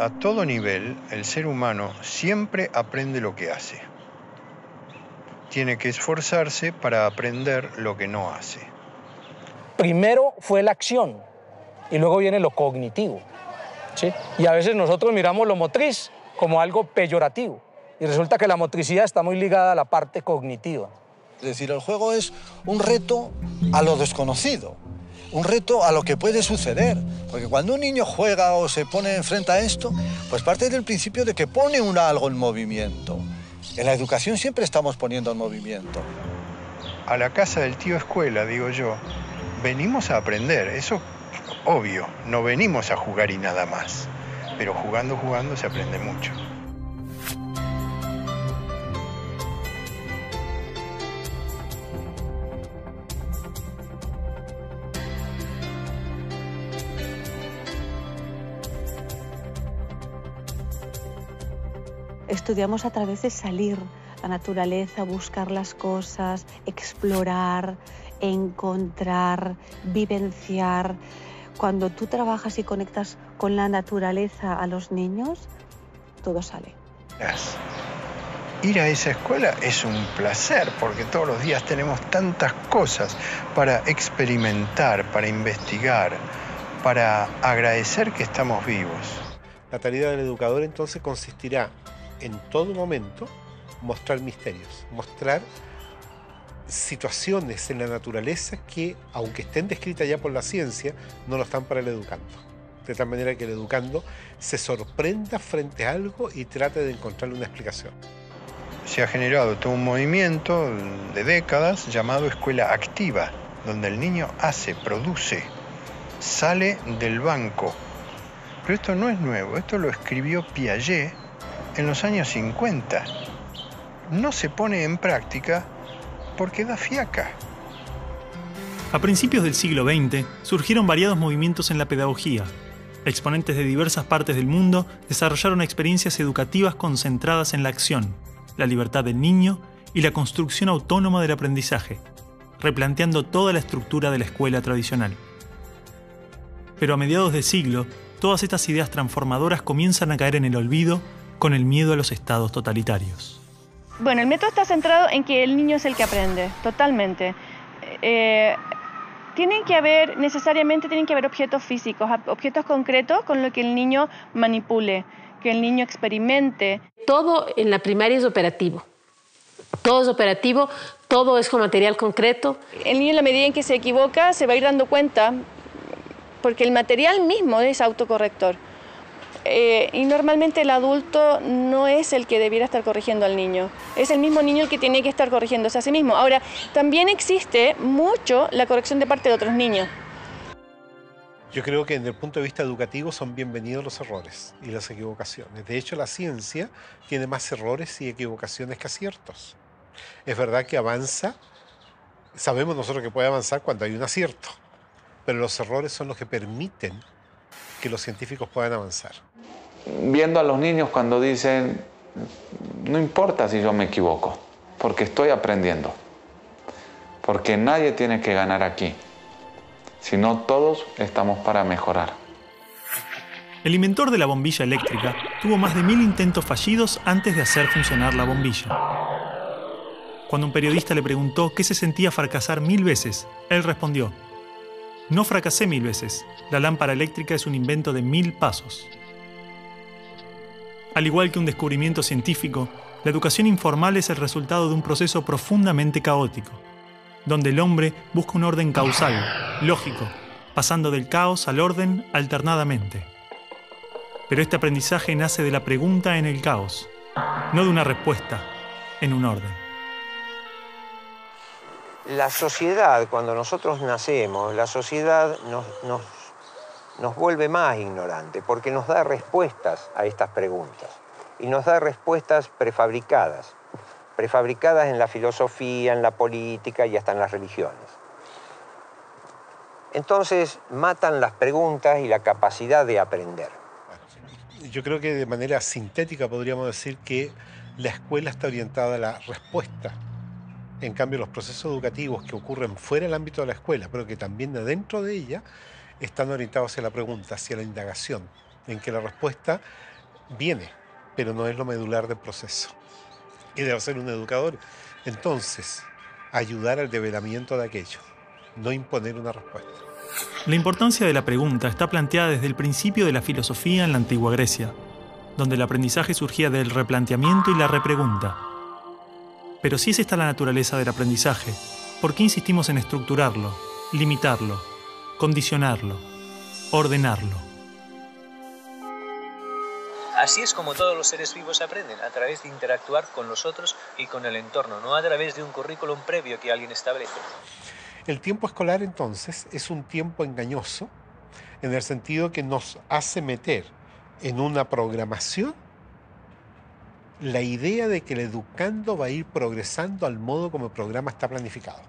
S9: A- todo nivel, el ser humano siempre aprende lo que hace. Tiene que esforzarse para aprender lo que no hace.
S7: Primero fue la acción y luego viene lo cognitivo. ¿sí? Y a veces nosotros miramos lo motriz como algo peyorativo y resulta que la motricidad está muy ligada a la parte cognitiva.
S11: Es decir, el juego es un reto a lo desconocido, un reto a lo que puede suceder. Porque cuando un niño juega o se pone enfrente a esto, pues parte del principio de que pone un algo en movimiento. En la educación siempre estamos poniendo en movimiento.
S9: A la casa del tío escuela, digo yo, venimos a aprender, eso obvio, no venimos a jugar y nada más. Pero jugando, jugando se aprende mucho.
S45: Estudiamos a través de salir a la naturaleza, buscar las cosas, explorar, encontrar, vivenciar. Cuando tú trabajas y conectas con la naturaleza a los niños, todo sale.
S9: Verás, Ir a esa escuela es un placer porque todos los días tenemos tantas cosas para experimentar, para investigar, para agradecer que estamos vivos.
S6: La tarea del educador entonces consistirá en todo momento mostrar misterios, mostrar situaciones en la naturaleza que, aunque estén descritas ya por la ciencia, no lo están para el educando. De tal manera que el educando se sorprenda frente a algo y trate de encontrarle una explicación.
S9: Se ha generado todo un movimiento de décadas llamado escuela activa, donde el niño hace, produce, sale del banco. Pero esto no es nuevo, esto lo escribió Piaget en los años 50. No se pone en práctica porque da fiaca.
S1: A principios del siglo XX surgieron variados movimientos en la pedagogía. Exponentes de diversas partes del mundo desarrollaron experiencias educativas concentradas en la acción, la libertad del niño y la construcción autónoma del aprendizaje, replanteando toda la estructura de la escuela tradicional. Pero a mediados del siglo, todas estas ideas transformadoras comienzan a caer en el olvido con el miedo a los estados totalitarios.
S26: Bueno, el método está centrado en que el niño es el que aprende, totalmente. Eh, tienen que haber, necesariamente tienen que haber objetos físicos, objetos concretos con los que el niño manipule, que el niño experimente.
S46: Todo en la primaria es operativo. Todo es operativo, todo es con material concreto.
S26: El niño en la medida en que se equivoca se va a ir dando cuenta, porque el material mismo es autocorrector. Eh, y normalmente el adulto no es el que debiera estar corrigiendo al niño, es el mismo niño el que tiene que estar corrigiéndose a sí mismo. Ahora, también existe mucho la corrección de parte de otros niños.
S6: Yo creo que desde el punto de vista educativo son bienvenidos los errores y las equivocaciones. De hecho, la ciencia tiene más errores y equivocaciones que aciertos. Es verdad que avanza, sabemos nosotros que puede avanzar cuando hay un acierto, pero los errores son los que permiten que los científicos puedan avanzar.
S19: Viendo a los niños cuando dicen, no importa si yo me equivoco, porque estoy aprendiendo, porque nadie tiene que ganar aquí, sino todos estamos para mejorar.
S1: El inventor de la bombilla eléctrica tuvo más de mil intentos fallidos antes de hacer funcionar la bombilla. Cuando un periodista le preguntó qué se sentía fracasar mil veces, él respondió, no fracasé mil veces, la lámpara eléctrica es un invento de mil pasos. Al igual que un descubrimiento científico, la educación informal es el resultado de un proceso profundamente caótico, donde el hombre busca un orden causal, lógico, pasando del caos al orden alternadamente. Pero este aprendizaje nace de la pregunta en el caos, no de una respuesta en un orden.
S14: La sociedad, cuando nosotros nacemos, la sociedad nos, nos, nos vuelve más ignorantes porque nos da respuestas a estas preguntas y nos da respuestas prefabricadas, prefabricadas en la filosofía, en la política y hasta en las religiones. Entonces matan las preguntas y la capacidad de aprender.
S6: Yo creo que de manera sintética podríamos decir que la escuela está orientada a la respuesta. En cambio, los procesos educativos que ocurren fuera del ámbito de la escuela, pero que también adentro de ella, están orientados hacia la pregunta, hacia la indagación, en que la respuesta viene, pero no es lo medular del proceso. Y debe ser un educador. Entonces, ayudar al develamiento de aquello, no imponer una respuesta.
S1: La importancia de la pregunta está planteada desde el principio de la filosofía en la antigua Grecia, donde el aprendizaje surgía del replanteamiento y la repregunta. Pero si es esta la naturaleza del aprendizaje, ¿por qué insistimos en estructurarlo, limitarlo, condicionarlo, ordenarlo?
S33: Así es como todos los seres vivos aprenden, a través de interactuar con los otros y con el entorno, no a través de un currículum previo que alguien establece.
S6: El tiempo escolar entonces es un tiempo engañoso en el sentido que nos hace meter en una programación la idea de que el educando va a ir progresando al modo como el programa está planificado.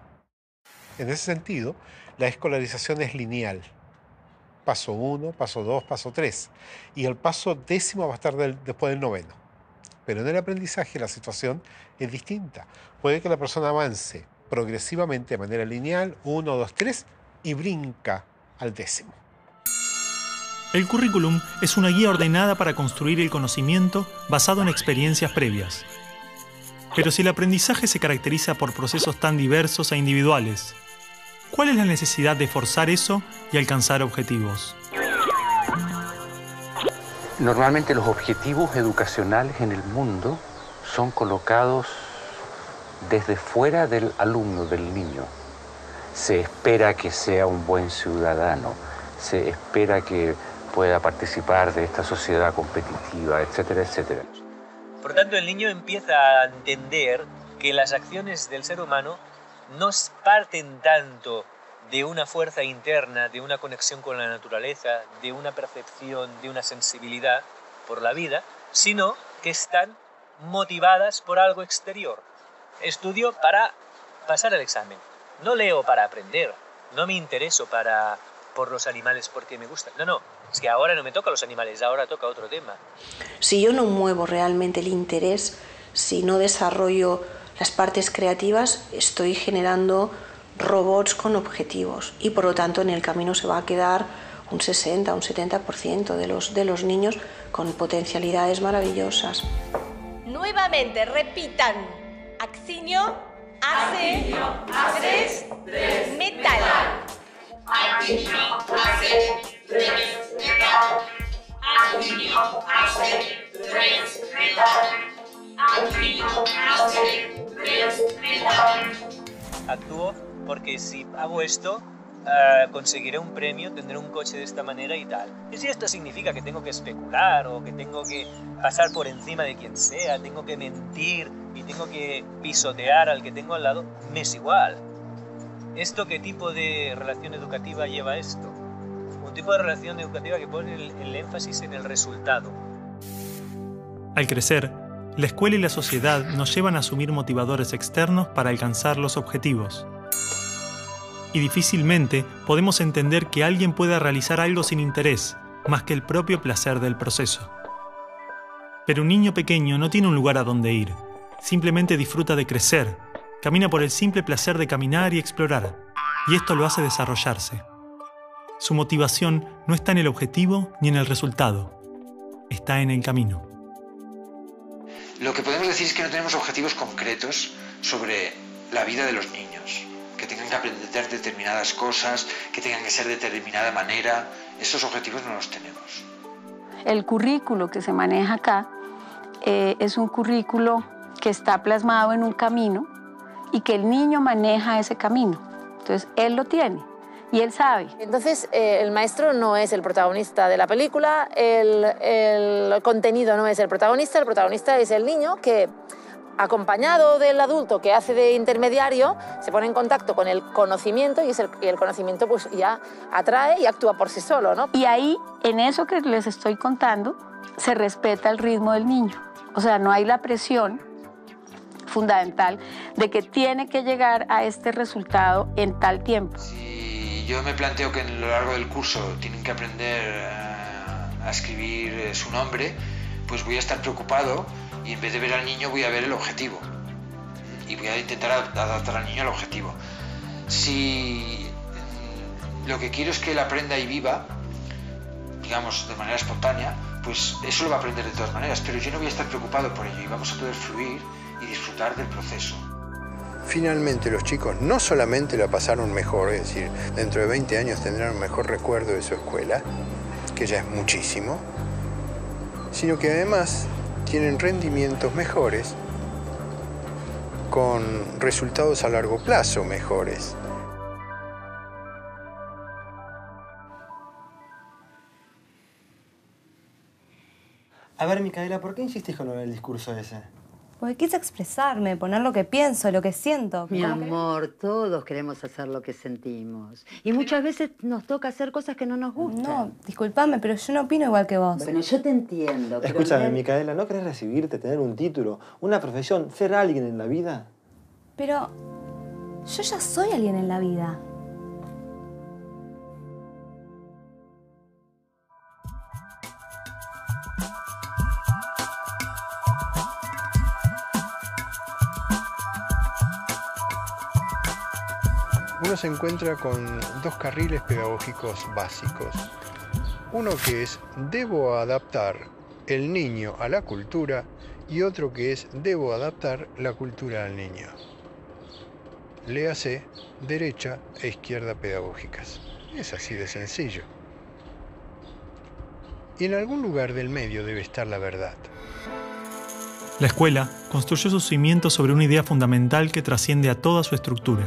S6: En ese sentido, la escolarización es lineal. Paso 1, paso 2, paso 3. Y el paso décimo va a estar después del noveno. Pero en el aprendizaje la situación es distinta. Puede que la persona avance progresivamente de manera lineal, 1, 2, 3, y brinca al décimo.
S1: El currículum es una guía ordenada para construir el conocimiento basado en experiencias previas. Pero si el aprendizaje se caracteriza por procesos tan diversos e individuales, ¿cuál es la necesidad de forzar eso y alcanzar objetivos?
S30: Normalmente los objetivos educacionales en el mundo son colocados desde fuera del alumno, del niño. Se espera que sea un buen ciudadano, se espera que pueda participar de esta sociedad competitiva, etcétera, etcétera.
S33: Por tanto, el niño empieza a entender que las acciones del ser humano no parten tanto de una fuerza interna, de una conexión con la naturaleza, de una percepción, de una sensibilidad por la vida, sino que están motivadas por algo exterior. Estudio para pasar el examen. No leo para aprender. No me intereso para, por los animales porque me gustan. No, no. Es que ahora no me toca los animales, ahora toca otro tema.
S44: Si yo no muevo realmente el interés, si no desarrollo las partes creativas, estoy generando robots con objetivos y por lo tanto en el camino se va a quedar un 60, un 70% de los, de los niños con potencialidades maravillosas.
S45: Nuevamente, repitan. Accinio, hace, tres, metal.
S47: Metal. Tres, metal.
S33: Actúo porque si hago esto, ah, conseguiré un premio, tendré un coche de esta manera y tal. Y si esto significa que tengo que especular o que tengo que pasar por encima de quien sea, tengo que mentir y tengo que pisotear al que tengo al lado, me es igual. ¿Esto qué tipo de relación educativa lleva esto? Un tipo de relación educativa que pone el, el énfasis en el resultado.
S1: Al crecer, la escuela y la sociedad nos llevan a asumir motivadores externos para alcanzar los objetivos. Y difícilmente podemos entender que alguien pueda realizar algo sin interés, más que el propio placer del proceso. Pero un niño pequeño no tiene un lugar a donde ir, simplemente disfruta de crecer, camina por el simple placer de caminar y explorar, y esto lo hace desarrollarse. Su motivación no está en el objetivo ni en el resultado, está en el camino.
S37: Lo que podemos decir es que no tenemos objetivos concretos sobre la vida de los niños, que tengan que aprender determinadas cosas, que tengan que ser de determinada manera. Esos objetivos no los tenemos.
S34: El currículo que se maneja acá eh, es un currículo que está plasmado en un camino y que el niño maneja ese camino. Entonces, él lo tiene y él sabe.
S40: Entonces, eh, el maestro no es el protagonista de la película, el, el contenido no es el protagonista, el protagonista es el niño que acompañado del adulto que hace de intermediario, se pone en contacto con el conocimiento y, es el, y el conocimiento pues ya atrae y actúa por sí solo. ¿no?
S34: Y ahí, en eso que les estoy contando, se respeta el ritmo del niño. O sea, no hay la presión fundamental de que tiene que llegar a este resultado en tal tiempo.
S37: Si yo me planteo que a lo largo del curso tienen que aprender a, a escribir eh, su nombre, pues voy a estar preocupado y en vez de ver al niño voy a ver el objetivo y voy a intentar adaptar al niño al objetivo. Si mm, lo que quiero es que él aprenda y viva, digamos, de manera espontánea, pues eso lo va a aprender de todas maneras, pero yo no voy a estar preocupado por ello y vamos a poder fluir y disfrutar del proceso.
S9: Finalmente los chicos no solamente la pasaron mejor, es decir, dentro de 20 años tendrán un mejor recuerdo de su escuela, que ya es muchísimo, sino que además tienen rendimientos mejores con resultados a largo plazo mejores.
S48: A ver, Micaela, ¿por qué insistís con el discurso ese?
S29: Porque quise expresarme, poner lo que pienso, lo que siento.
S28: Mi
S29: ¿Cómo que-
S28: amor, todos queremos hacer lo que sentimos. Y muchas veces nos toca hacer cosas que no nos gustan.
S29: No, disculpame, pero yo no opino igual que vos.
S28: Bueno, yo te entiendo. pero
S48: Escúchame, Micaela, ¿no querés recibirte, tener un título, una profesión, ser alguien en la vida?
S29: Pero yo ya soy alguien en la vida.
S9: Uno se encuentra con dos carriles pedagógicos básicos. Uno que es debo adaptar el niño a la cultura y otro que es debo adaptar la cultura al niño. Léase derecha e izquierda pedagógicas. Es así de sencillo. Y en algún lugar del medio debe estar la verdad.
S1: La escuela construyó sus cimientos sobre una idea fundamental que trasciende a toda su estructura,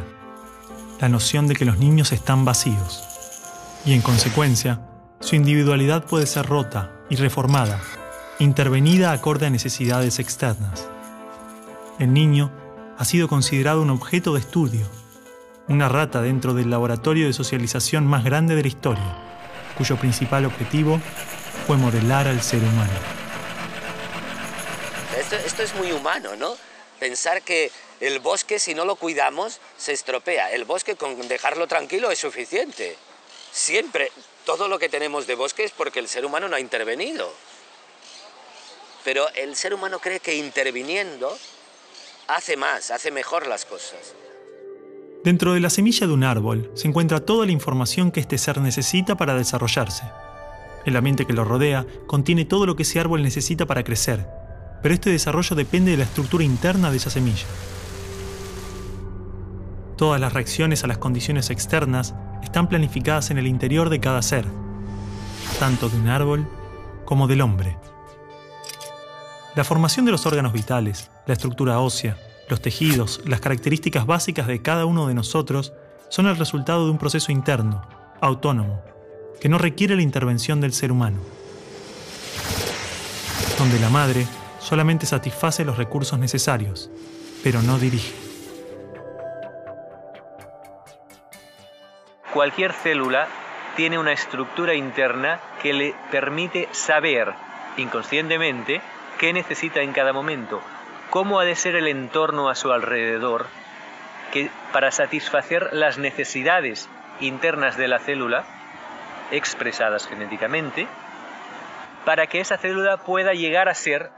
S1: la noción de que los niños están vacíos, y en consecuencia, su individualidad puede ser rota y reformada, intervenida acorde a necesidades externas. El niño ha sido considerado un objeto de estudio, una rata dentro del laboratorio de socialización más grande de la historia, cuyo principal objetivo fue modelar al ser humano.
S12: Esto, es muy humano, ¿no? Pensar que el bosque, si no lo cuidamos, se estropea. El bosque, con dejarlo tranquilo, es suficiente. Siempre, todo lo que tenemos de bosque es porque el ser humano no ha intervenido. Pero el ser humano cree que interviniendo hace más, hace mejor las cosas.
S1: Dentro de la semilla de un árbol se encuentra toda la información que este ser necesita para desarrollarse. El ambiente que lo rodea contiene todo lo que ese árbol necesita para crecer, pero este desarrollo depende de la estructura interna de esa semilla. Todas las reacciones a las condiciones externas están planificadas en el interior de cada ser, tanto de un árbol como del hombre. La formación de los órganos vitales, la estructura ósea, los tejidos, las características básicas de cada uno de nosotros son el resultado de un proceso interno, autónomo, que no requiere la intervención del ser humano. Donde la madre solamente satisface los recursos necesarios, pero no dirige.
S33: Cualquier célula tiene una estructura interna que le permite saber inconscientemente qué necesita en cada momento, cómo ha de ser el entorno a su alrededor, que para satisfacer las necesidades internas de la célula, expresadas genéticamente, para que esa célula pueda llegar a ser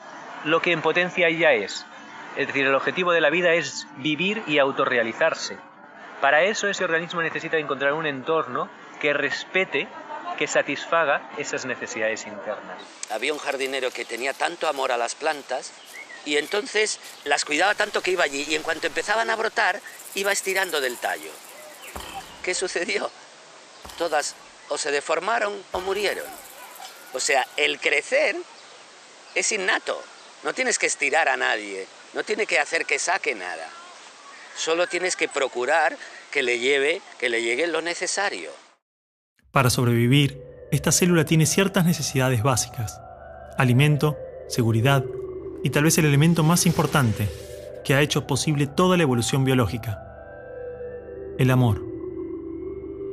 S33: lo que en potencia ya es. Es decir, el objetivo de la vida es vivir y autorrealizarse. Para eso ese organismo necesita encontrar un entorno que respete, que satisfaga esas necesidades internas.
S12: Había un jardinero que tenía tanto amor a las plantas y entonces las cuidaba tanto que iba allí y en cuanto empezaban a brotar iba estirando del tallo. ¿Qué sucedió? Todas o se deformaron o murieron. O sea, el crecer es innato. No tienes que estirar a nadie, no tienes que hacer que saque nada. Solo tienes que procurar que le lleve, que le llegue lo necesario.
S1: Para sobrevivir, esta célula tiene ciertas necesidades básicas. Alimento, seguridad y tal vez el elemento más importante que ha hecho posible toda la evolución biológica. El amor.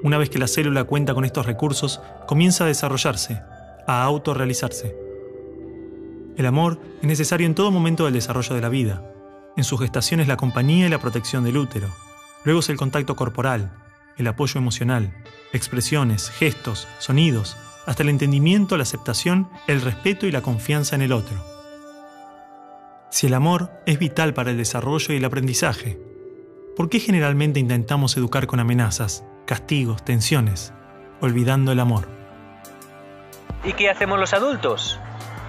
S1: Una vez que la célula cuenta con estos recursos, comienza a desarrollarse, a autorrealizarse. El amor es necesario en todo momento del desarrollo de la vida. En su gestación es la compañía y la protección del útero. Luego es el contacto corporal, el apoyo emocional, expresiones, gestos, sonidos, hasta el entendimiento, la aceptación, el respeto y la confianza en el otro. Si el amor es vital para el desarrollo y el aprendizaje, ¿por qué generalmente intentamos educar con amenazas, castigos, tensiones, olvidando el amor?
S33: ¿Y qué hacemos los adultos?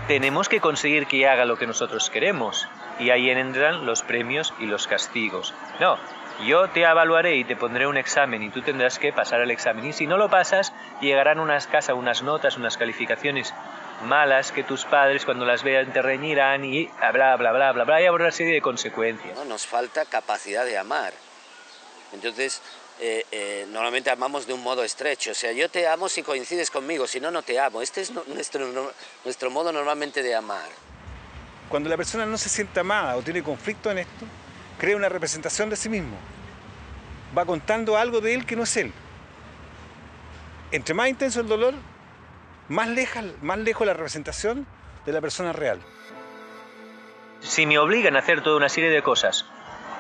S33: Tenemos que conseguir que haga lo que nosotros queremos. Y ahí entran los premios y los castigos. No, yo te evaluaré y te pondré un examen y tú tendrás que pasar el examen. Y si no lo pasas, llegarán unas casas, unas notas, unas calificaciones malas que tus padres cuando las vean te reñirán y bla, bla, bla, bla, bla, y habrá una serie de consecuencias.
S12: ¿no? Nos falta capacidad de amar. Entonces, eh, eh, normalmente amamos de un modo estrecho. O sea, yo te amo si coincides conmigo, si no, no te amo. Este es nuestro, nuestro modo normalmente de amar.
S20: Cuando la persona no se siente amada o tiene conflicto en esto, crea una representación de sí mismo. Va contando algo de él que no es él. Entre más intenso el dolor, más, más lejos la representación de la persona real.
S33: Si me obligan a hacer toda una serie de cosas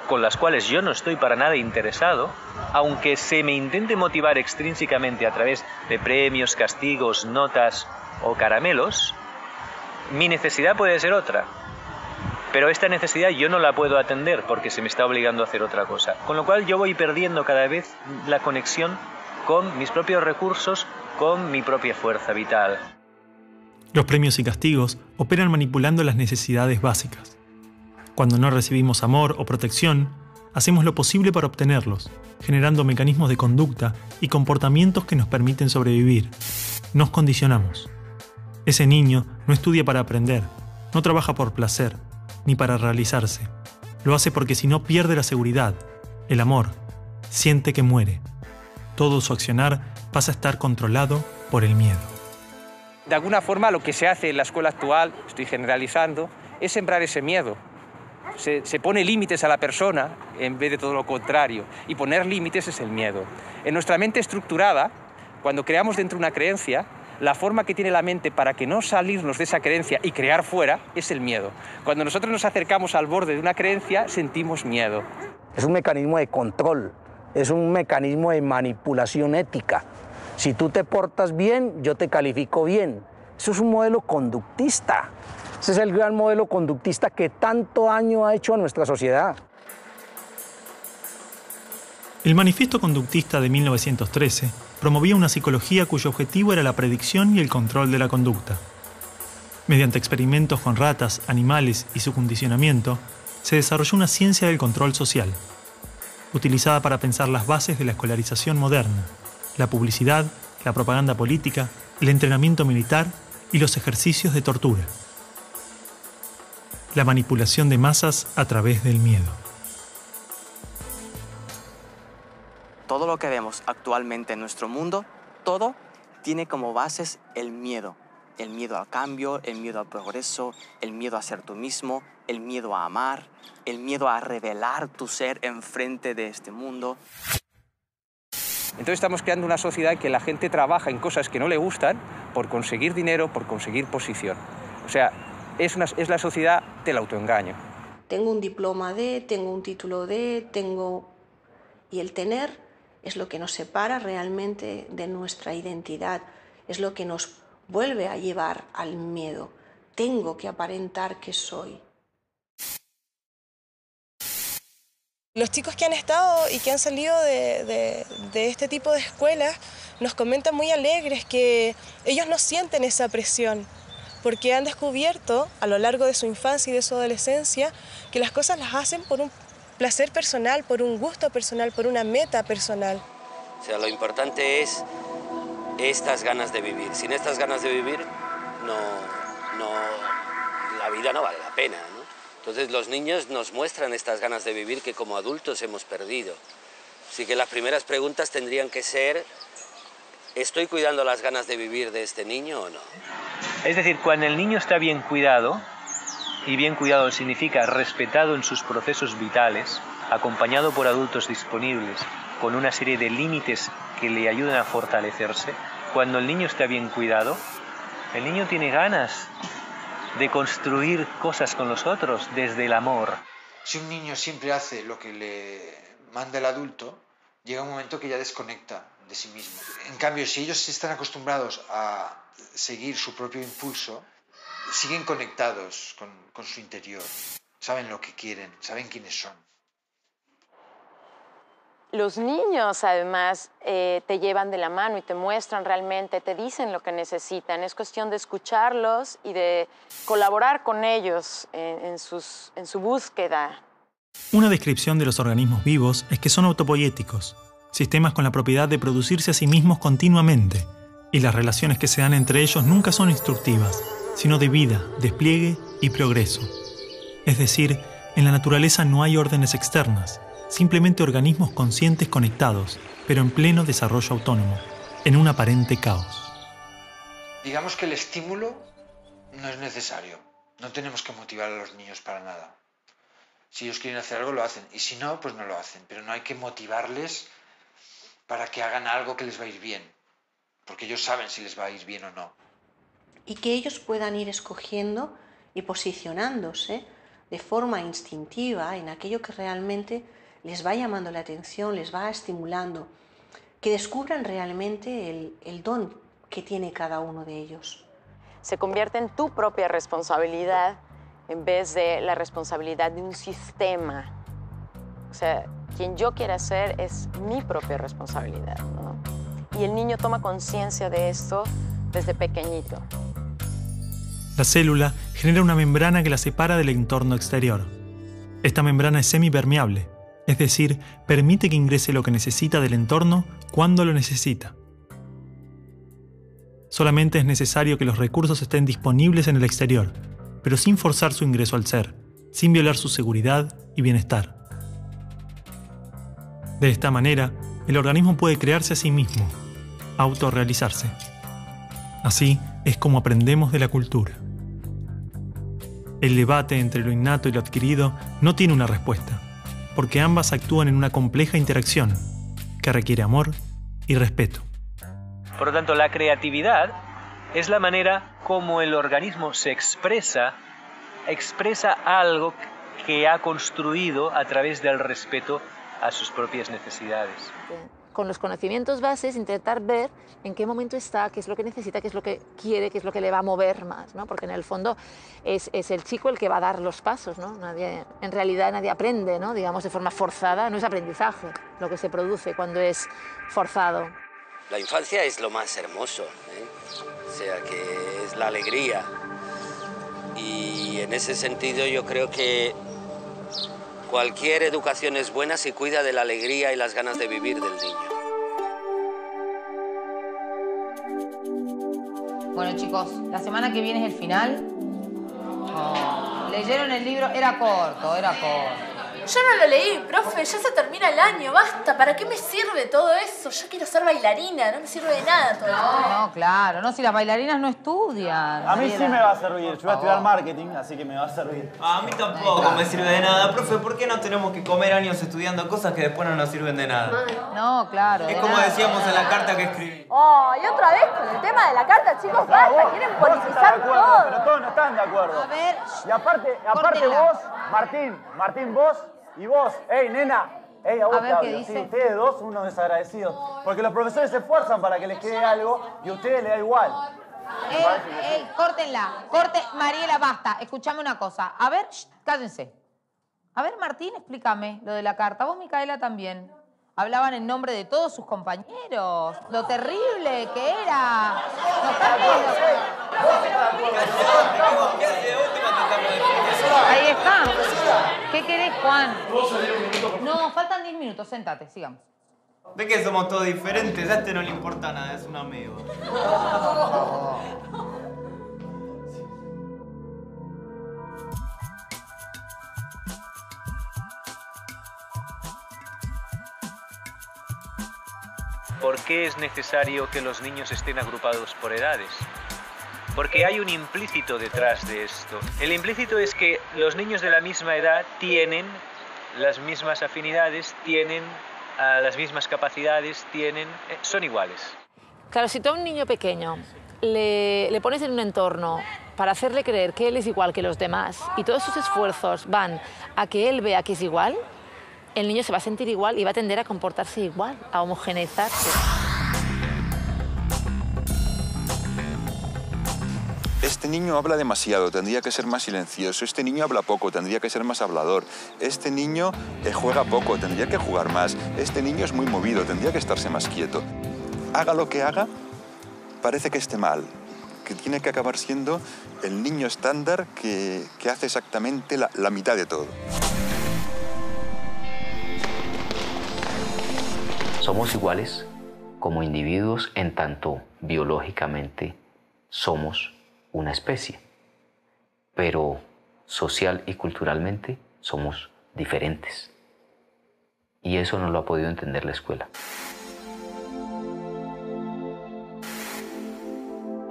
S33: con las cuales yo no estoy para nada interesado, aunque se me intente motivar extrínsecamente a través de premios, castigos, notas o caramelos, mi necesidad puede ser otra. Pero esta necesidad yo no la puedo atender porque se me está obligando a hacer otra cosa. Con lo cual yo voy perdiendo cada vez la conexión con mis propios recursos, con mi propia fuerza vital.
S1: Los premios y castigos operan manipulando las necesidades básicas. Cuando no recibimos amor o protección, hacemos lo posible para obtenerlos, generando mecanismos de conducta y comportamientos que nos permiten sobrevivir. Nos condicionamos. Ese niño no estudia para aprender, no trabaja por placer, ni para realizarse. Lo hace porque si no pierde la seguridad, el amor, siente que muere. Todo su accionar pasa a estar controlado por el miedo.
S39: De alguna forma lo que se hace en la escuela actual, estoy generalizando, es sembrar ese miedo. Se, se pone límites a la persona en vez de todo lo contrario. Y poner límites es el miedo. En nuestra mente estructurada, cuando creamos dentro una creencia, la forma que tiene la mente para que no salirnos de esa creencia y crear fuera es el miedo. Cuando nosotros nos acercamos al borde de una creencia, sentimos miedo.
S7: Es un mecanismo de control, es un mecanismo de manipulación ética. Si tú te portas bien, yo te califico bien. Eso es un modelo conductista. Ese es el gran modelo conductista que tanto daño ha hecho a nuestra sociedad.
S1: El Manifiesto Conductista de 1913 promovía una psicología cuyo objetivo era la predicción y el control de la conducta. Mediante experimentos con ratas, animales y su condicionamiento, se desarrolló una ciencia del control social, utilizada para pensar las bases de la escolarización moderna, la publicidad, la propaganda política, el entrenamiento militar y los ejercicios de tortura. La manipulación de masas a través del miedo.
S49: Todo lo que vemos actualmente en nuestro mundo, todo tiene como bases el miedo. El miedo al cambio, el miedo al progreso, el miedo a ser tú mismo, el miedo a amar, el miedo a revelar tu ser enfrente de este mundo.
S39: Entonces estamos creando una sociedad en que la gente trabaja en cosas que no le gustan por conseguir dinero, por conseguir posición. O sea, es, una, es la sociedad del autoengaño.
S44: Tengo un diploma de, tengo un título de, tengo... Y el tener es lo que nos separa realmente de nuestra identidad, es lo que nos vuelve a llevar al miedo. Tengo que aparentar que soy.
S50: Los chicos que han estado y que han salido de, este tipo de escuelas nos comentan muy alegres que ellos no sienten esa presión, porque han descubierto a lo largo de su infancia y de su adolescencia que las cosas las hacen por un placer personal, por un gusto personal, por una meta personal.
S12: O sea, lo importante es estas ganas de vivir. Sin estas ganas de vivir, no, no, la vida no vale la pena. Entonces los niños nos muestran estas ganas de vivir que como adultos hemos perdido. Así que las primeras preguntas tendrían que ser, ¿estoy cuidando las ganas de vivir de este niño o no?
S33: Es decir, cuando el niño está bien cuidado, y bien cuidado significa respetado en sus procesos vitales, acompañado por adultos disponibles, con una serie de límites que le ayuden a fortalecerse, cuando el niño está bien cuidado, el niño tiene ganas de construir cosas con los otros desde el amor.
S37: Si un niño siempre hace lo que le manda el adulto, llega un momento que ya desconecta de sí mismo. En cambio, si ellos están acostumbrados a seguir su propio impulso, siguen conectados con, con su interior, saben lo que quieren, saben quiénes son.
S51: Los niños además eh, te llevan de la mano y te muestran realmente, te dicen lo que necesitan. Es cuestión de escucharlos y de colaborar con ellos en, sus, en su búsqueda.
S1: Una descripción de los organismos vivos es que son autopoyéticos, sistemas con la propiedad de producirse a sí mismos continuamente, y las relaciones que se dan entre ellos nunca son instructivas, sino de vida, despliegue y progreso. Es decir, en la naturaleza no hay órdenes externas, simplemente organismos conscientes conectados, pero en pleno desarrollo autónomo, en un aparente caos.
S37: Digamos que el estímulo no es necesario. No tenemos que motivar a los niños para nada. Si ellos quieren hacer algo, lo hacen. Y si no, pues no lo hacen. Pero no hay que motivarles para que hagan algo que les va a ir bien. Porque ellos saben si les va a ir bien o no.
S44: Y que ellos puedan ir escogiendo y posicionándose de forma instintiva en aquello que realmente les va llamando la atención, les va estimulando, que descubran realmente el, don que tiene cada uno de ellos.
S51: Se convierte en tu propia responsabilidad en vez de la responsabilidad de un sistema. O sea, quien yo quiera ser es mi propia responsabilidad. Y el niño toma conciencia de esto desde pequeñito.
S1: La célula genera una membrana que la separa del entorno exterior. Esta membrana es semipermeable, es decir, permite que ingrese lo que necesita del entorno cuando lo necesita. Solamente es necesario que los recursos estén disponibles en el exterior, pero sin forzar su ingreso al ser, sin violar su seguridad y bienestar. De esta manera, el organismo puede crearse a sí mismo, autorrealizarse. Así es como aprendemos de la cultura. El debate entre lo innato y lo adquirido no tiene una respuesta porque ambas actúan en una compleja interacción que requiere amor y respeto.
S33: Por lo tanto, la creatividad es la manera como el organismo se expresa, expresa algo que ha construido a través del respeto a sus propias necesidades
S40: con los conocimientos bases, intentar ver en qué momento está, qué es lo que necesita, qué es lo que quiere, qué es lo que le va a mover más, ¿no? porque en el fondo es, es el chico el que va a dar los pasos. ¿no? Nadie, en realidad nadie aprende, ¿no? digamos, de forma forzada, no es aprendizaje lo que se produce cuando es forzado.
S12: La infancia es lo más hermoso, ¿eh? o sea que es la alegría. Y en ese sentido yo creo que Cualquier educación es buena si cuida de la alegría y las ganas de vivir del niño.
S52: Bueno chicos, la semana que viene es el final. Oh, leyeron el libro, era corto, era corto.
S53: Yo no lo leí, profe, ya se termina el año, basta. ¿Para qué me sirve todo eso? Yo quiero ser bailarina, no me sirve de nada todo esto.
S52: No, claro, no, si las bailarinas no estudian.
S54: A mí sí me va a servir. Yo voy a estudiar marketing, así que me va a servir.
S55: A mí tampoco me sirve de nada. Profe, ¿por qué no tenemos que comer años estudiando cosas que después no nos sirven de nada?
S52: No, claro.
S55: Es
S52: de
S55: como
S52: nada.
S55: decíamos en la carta que escribí.
S53: Oh, y otra vez con el tema de la carta, chicos, basta, quieren politizar
S54: acuerdo,
S53: todo.
S54: pero todos no están de acuerdo.
S53: A ver,
S54: Y aparte, aparte vos, Martín, Martín, vos y vos. ¡Ey, nena! ¡Ey, a vos
S52: A
S54: te
S52: ver, ¿qué
S54: hablo.
S52: dice?
S54: Sí, ustedes dos, unos desagradecidos. Porque los profesores se esfuerzan para que les quede algo y a ustedes les da igual.
S52: Ey, ey, córtenla, corte, Mariela, basta. Escuchame una cosa. A ver, shh, cállense. A ver, Martín, explícame lo de la carta. Vos, Micaela, también. Hablaban en nombre de todos sus compañeros. Lo terrible que era. Ahí está. ¿Qué querés, Juan? No, faltan 10 minutos. Sentate, sigamos.
S55: Ve que somos todos diferentes, a este no le importa nada, es un amigo.
S33: ¿Por qué es necesario que los niños estén agrupados por edades? Porque hay un implícito detrás de esto. El implícito es que los niños de la misma edad tienen las mismas afinidades, tienen ah, las mismas capacidades, tienen, eh, son iguales.
S40: Claro, si tú a un niño pequeño le, le pones en un entorno para hacerle creer que él es igual que los demás y todos sus esfuerzos van a que él vea que es igual, el niño se va a sentir igual y va a tender a comportarse igual, a homogeneizarse.
S25: Este niño habla demasiado, tendría que ser más silencioso. Este niño habla poco, tendría que ser más hablador. Este niño eh, juega poco, tendría que jugar más. Este niño es muy movido, tendría que estarse más quieto. Haga lo que haga, parece que esté mal, que tiene que acabar siendo el niño estándar que, hace exactamente la mitad de todo.
S56: Somos iguales como individuos en tanto biológicamente somos una especie, pero social y culturalmente somos diferentes. Y eso no lo ha podido entender la escuela.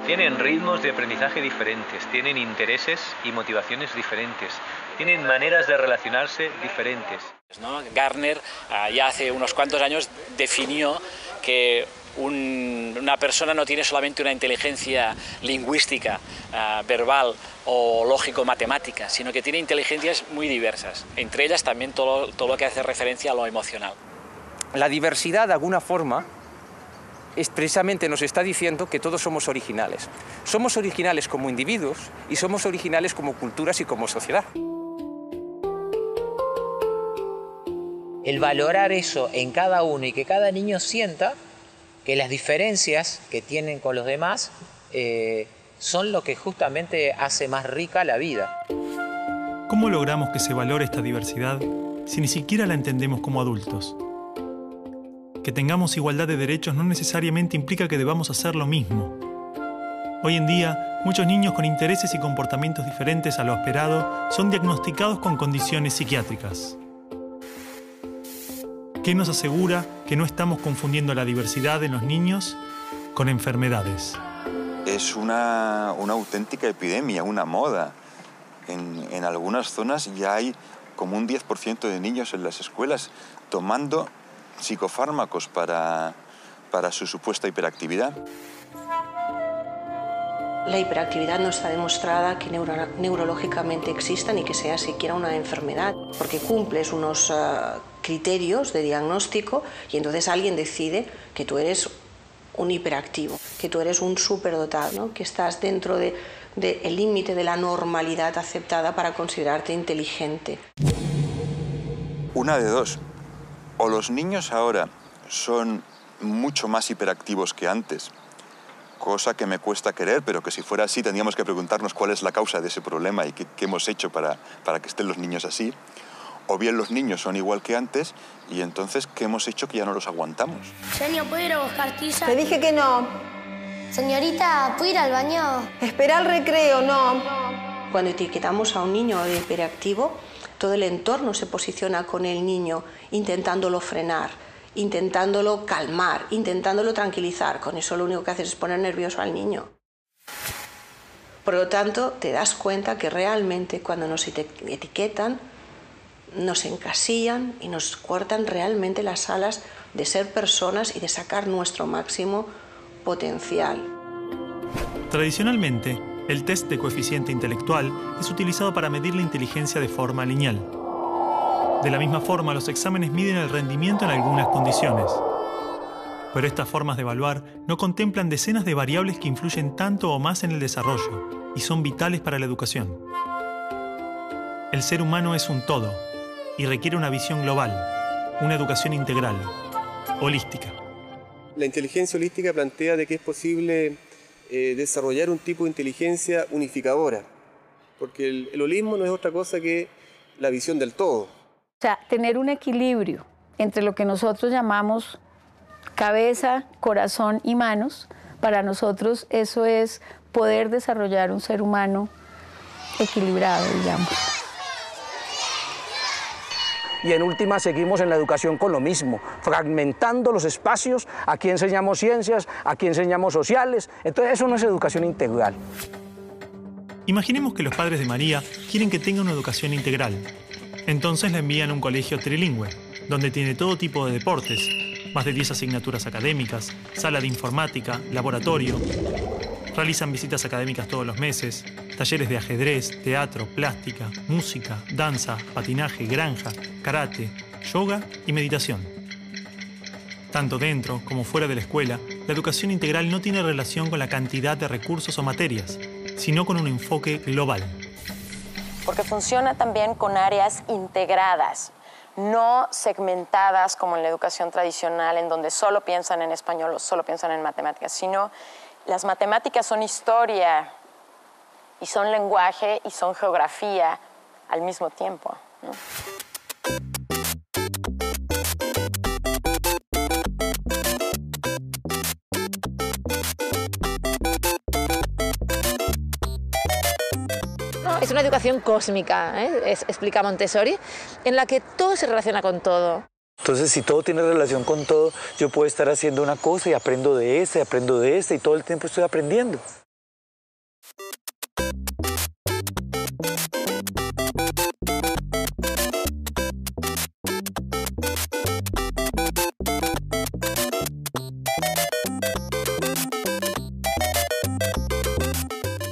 S33: Tienen ritmos de aprendizaje diferentes, tienen intereses y motivaciones diferentes, tienen maneras de relacionarse diferentes.
S57: ¿no? Garner ah, ya hace unos cuantos años definió que un- una persona no tiene solamente una inteligencia lingüística, ah, verbal o lógico-matemática, sino que tiene inteligencias muy diversas, entre ellas también todo, todo lo que hace referencia a lo emocional.
S39: La diversidad, de alguna forma, es precisamente nos está diciendo que todos somos originales. Somos originales como individuos y somos originales como culturas y como sociedad.
S13: el valorar eso en cada uno y que cada niño sienta que las diferencias que tienen con los demás eh, son lo que justamente hace más rica la vida.
S1: ¿Cómo logramos que se valore esta diversidad si ni siquiera la entendemos como adultos? Que tengamos igualdad de derechos no necesariamente implica que debamos hacer lo mismo. Hoy en día, muchos niños con intereses y comportamientos diferentes a lo esperado son diagnosticados con condiciones psiquiátricas. ¿Qué nos asegura que no estamos confundiendo la diversidad en los niños con enfermedades?
S25: Es una, auténtica epidemia, una moda. En, en algunas zonas ya hay como un 10% de niños en las escuelas tomando psicofármacos para, para su supuesta hiperactividad.
S44: La hiperactividad no está demostrada que neuro- neurológicamente exista ni que sea siquiera una enfermedad, porque cumples unos ah, criterios de diagnóstico y entonces alguien decide que tú eres un hiperactivo, que tú eres un superdotado, ¿no? que estás dentro del de, el límite de la normalidad aceptada para considerarte inteligente.
S25: Una de dos. O los niños ahora son mucho más hiperactivos que antes, cosa que me cuesta querer, pero que si fuera así tendríamos que preguntarnos cuál es la causa de ese problema y qué, qué hemos hecho para, para que estén los niños así. O bien los niños son igual que antes y entonces ¿qué hemos hecho que ya no los aguantamos?
S58: Genio, ¿puedo ir a buscar tiza?
S59: Te dije que no.
S58: Señorita, ¿puedo ir al baño?
S59: Espera el recreo, no.
S44: Cuando etiquetamos a un niño de hiperactivo, todo el entorno se posiciona con el niño intentándolo frenar, intentándolo calmar, intentándolo tranquilizar. Con eso lo único que haces es poner nervioso al niño. Por lo tanto, te das cuenta que realmente cuando nos etiquetan, nos encasillan y nos cortan realmente las alas de ser personas y de sacar nuestro máximo potencial.
S1: Tradicionalmente, el test de coeficiente intelectual es utilizado para medir la inteligencia de forma lineal. De la misma forma, los exámenes miden el rendimiento en algunas condiciones. Pero estas formas de evaluar no contemplan decenas de variables que influyen tanto o más en el desarrollo y son vitales para la educación. El ser humano es un todo y requiere una visión global, una educación integral, holística.
S54: La inteligencia holística plantea de que es posible eh, desarrollar un tipo de inteligencia unificadora, porque el, el holismo no es otra cosa que la visión del todo.
S34: O sea, tener un equilibrio entre lo que nosotros llamamos cabeza, corazón y manos, para nosotros eso es poder desarrollar un ser humano equilibrado, digamos.
S7: Y en última seguimos en la educación con lo mismo, fragmentando los espacios, aquí enseñamos ciencias, aquí enseñamos sociales, entonces eso no es educación integral.
S1: Imaginemos que los padres de María quieren que tenga una educación integral. Entonces la envían a un colegio trilingüe, donde tiene todo tipo de deportes, más de 10 asignaturas académicas, sala de informática, laboratorio. Realizan visitas académicas todos los meses, talleres de ajedrez, teatro, plástica, música, danza, patinaje, granja, karate, yoga y meditación. Tanto dentro como fuera de la escuela, la educación integral no tiene relación con la cantidad de recursos o materias, sino con un enfoque global.
S51: Porque funciona también con áreas integradas, no segmentadas como en la educación tradicional, en donde solo piensan en español o solo piensan en matemáticas, sino las matemáticas son historia y son lenguaje y son geografía al mismo tiempo.
S40: es una educación cósmica, ¿eh? explica Montessori, en la que todo se relaciona con todo.
S36: Entonces, si todo tiene relación con todo, yo puedo estar haciendo una cosa y aprendo de esta, y aprendo de esta, y todo el tiempo estoy aprendiendo.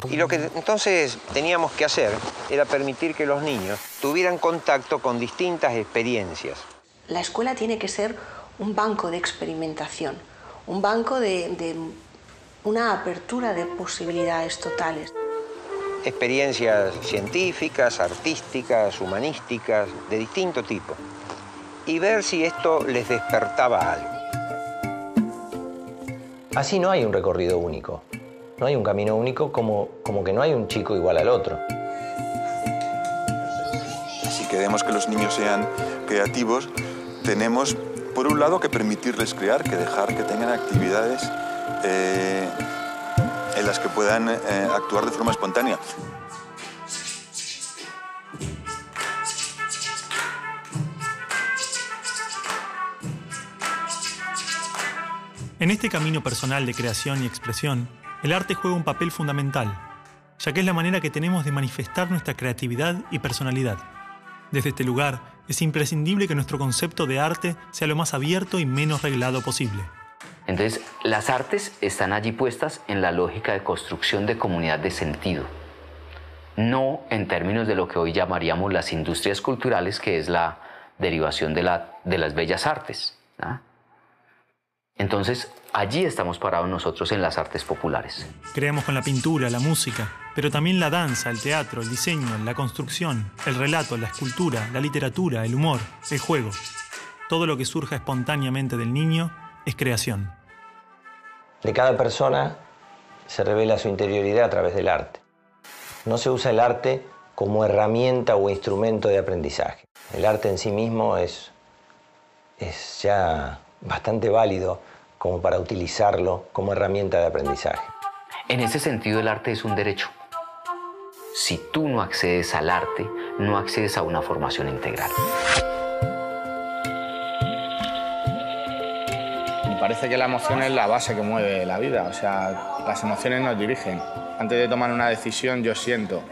S14: Y lo que entonces teníamos que hacer era permitir que los niños tuvieran contacto con distintas experiencias.
S44: La escuela tiene que ser un banco de experimentación, un banco de, de una apertura de posibilidades totales.
S14: Experiencias científicas, artísticas, humanísticas, de distinto tipo. Y ver si esto les despertaba algo.
S24: Así no hay un recorrido único. No hay un camino único como, como que no hay un chico igual al otro.
S25: Si queremos que los niños sean creativos, tenemos, por un lado, que permitirles crear, que dejar que tengan actividades eh, en las que puedan eh, actuar de forma espontánea.
S1: En este camino personal de creación y expresión, el arte juega un papel fundamental, ya que es la manera que tenemos de manifestar nuestra creatividad y personalidad. Desde este lugar, es imprescindible que nuestro concepto de arte sea lo más abierto y menos reglado posible.
S17: Entonces, las artes están allí puestas en la lógica de construcción de comunidad de sentido, no en términos de lo que hoy llamaríamos las industrias culturales, que es la derivación de, la, de las bellas artes. ¿ah? Entonces, allí estamos parados nosotros en las artes populares.
S1: Creamos con la pintura, la música, pero también la danza, el teatro, el diseño, la construcción, el relato, la escultura, la literatura, el humor, el juego. Todo lo que surja espontáneamente del niño es creación.
S24: De cada persona se revela su interioridad a través del arte. No se usa el arte como herramienta o instrumento de aprendizaje. El arte en sí mismo es, es ya bastante válido como para utilizarlo como herramienta de aprendizaje.
S17: En ese sentido, el arte es un derecho. Si tú no accedes al arte, no accedes a una formación integral.
S36: Parece que la emoción es la base que mueve la vida, o sea, las emociones nos dirigen. Antes de tomar una decisión yo siento,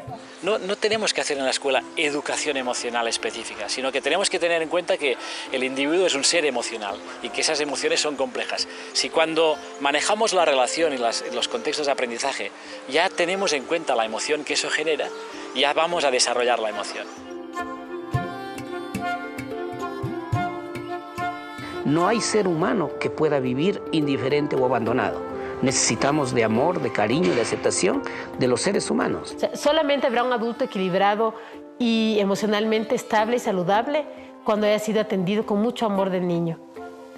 S57: no, no, tenemos que hacer en la escuela educación emocional específica, sino que tenemos que tener en cuenta que el individuo es un ser emocional y que esas emociones son complejas. Si cuando manejamos la relación y los contextos de aprendizaje ya tenemos en cuenta la emoción que eso genera, ya vamos a desarrollar la emoción.
S60: No hay ser humano que pueda vivir indiferente o abandonado. Necesitamos de amor, de cariño, de aceptación de los seres humanos.
S46: solamente habrá un adulto equilibrado y emocionalmente estable y saludable cuando haya sido atendido con mucho amor del niño.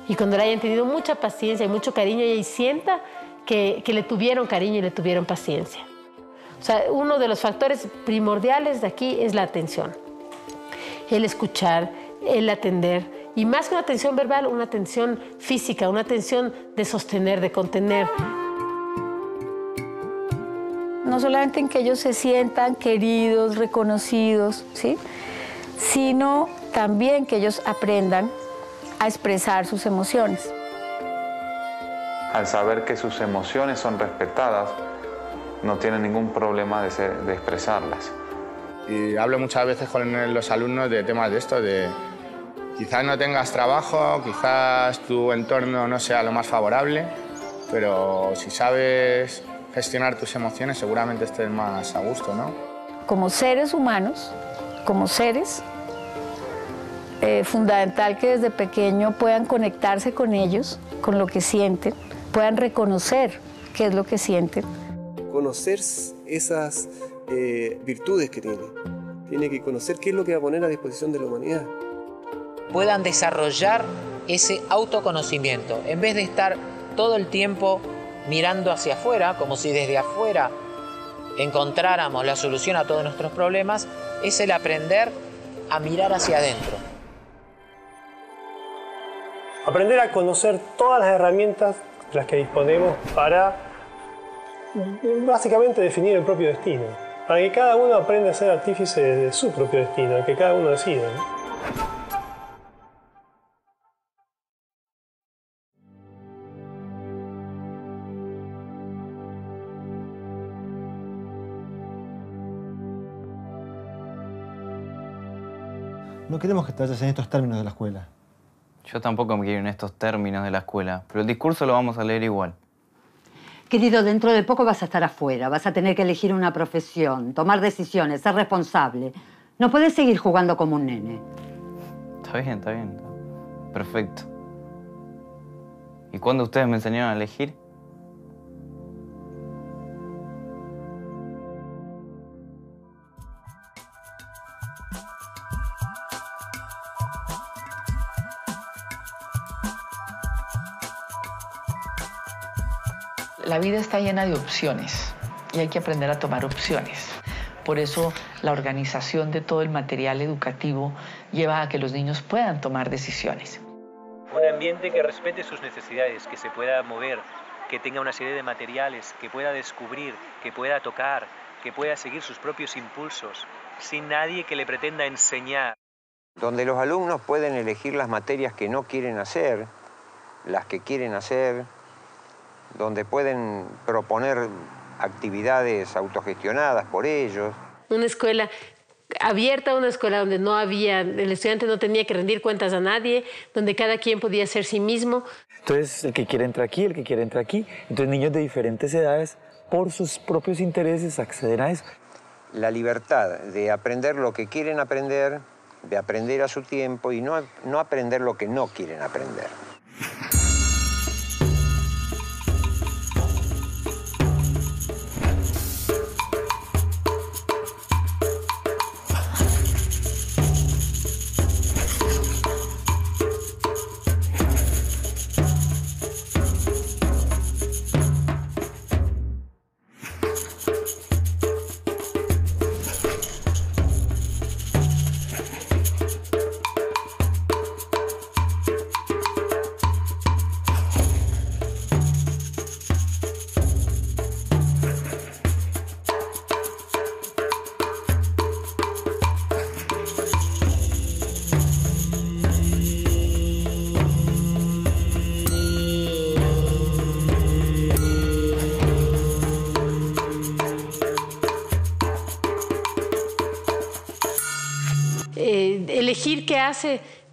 S46: Y cuando le hayan tenido mucha paciencia y mucho cariño y sienta que, que le tuvieron cariño y le tuvieron paciencia. O sea, uno de los factores primordiales de aquí es la atención. El escuchar, el atender. Y más que una atención verbal, una atención física, una atención de sostener, de contener.
S34: No solamente en que ellos se sientan queridos, reconocidos, ¿sí? sino también que ellos aprendan a expresar sus emociones.
S19: Al saber que sus emociones son respetadas, no tienen ningún problema de, de expresarlas.
S36: Y hablo muchas veces con los alumnos de temas de esto, de quizás no tengas trabajo, quizás tu entorno no sea lo más favorable, pero si sabes gestionar tus emociones seguramente estés más a gusto, ¿no?
S34: Como seres humanos, como seres, eh, fundamental que desde pequeño puedan conectarse con ellos, con lo que sienten, puedan reconocer qué es lo que sienten.
S54: Conocer esas eh, virtudes que tiene. Tiene que conocer qué es lo que va a poner a disposición de la humanidad.
S13: Puedan desarrollar ese autoconocimiento, en vez de estar todo el tiempo mirando hacia afuera, como si desde afuera encontráramos la solución a todos nuestros problemas, es el aprender a mirar hacia adentro.
S61: Aprender a conocer todas las herramientas de las que disponemos para básicamente definir el propio destino, para que cada uno aprenda a ser artífice de su propio destino, que cada uno decida.
S48: No queremos que te vayas en estos términos de la escuela.
S27: Yo tampoco me quiero en estos términos de la escuela, pero el discurso lo vamos a leer igual.
S28: Querido, dentro de poco vas a estar afuera, vas a tener que elegir una profesión, tomar decisiones, ser responsable. No puedes seguir jugando como un nene.
S27: Está bien, está bien. Perfecto. ¿Y cuándo ustedes me enseñaron a elegir?
S59: La vida está llena de opciones y hay que aprender a tomar opciones. Por eso la organización de todo el material educativo lleva a que los niños puedan tomar decisiones.
S33: Un ambiente que respete sus necesidades, que se pueda mover, que tenga una serie de materiales, que pueda descubrir, que pueda tocar, que pueda seguir sus propios impulsos, sin nadie que le pretenda enseñar.
S14: Donde los alumnos pueden elegir las materias que no quieren hacer, las que quieren hacer, donde pueden proponer actividades autogestionadas por ellos.
S46: Una escuela abierta, una escuela donde no había, el estudiante no tenía que rendir cuentas a nadie, donde cada quien podía ser sí mismo.
S62: Entonces, el que quiere entrar aquí, el que quiere entrar aquí. Entonces, niños de diferentes edades, por sus propios intereses, acceder a eso.
S14: La libertad de aprender lo que quieren aprender, de aprender a su tiempo y no, no aprender lo que no quieren aprender.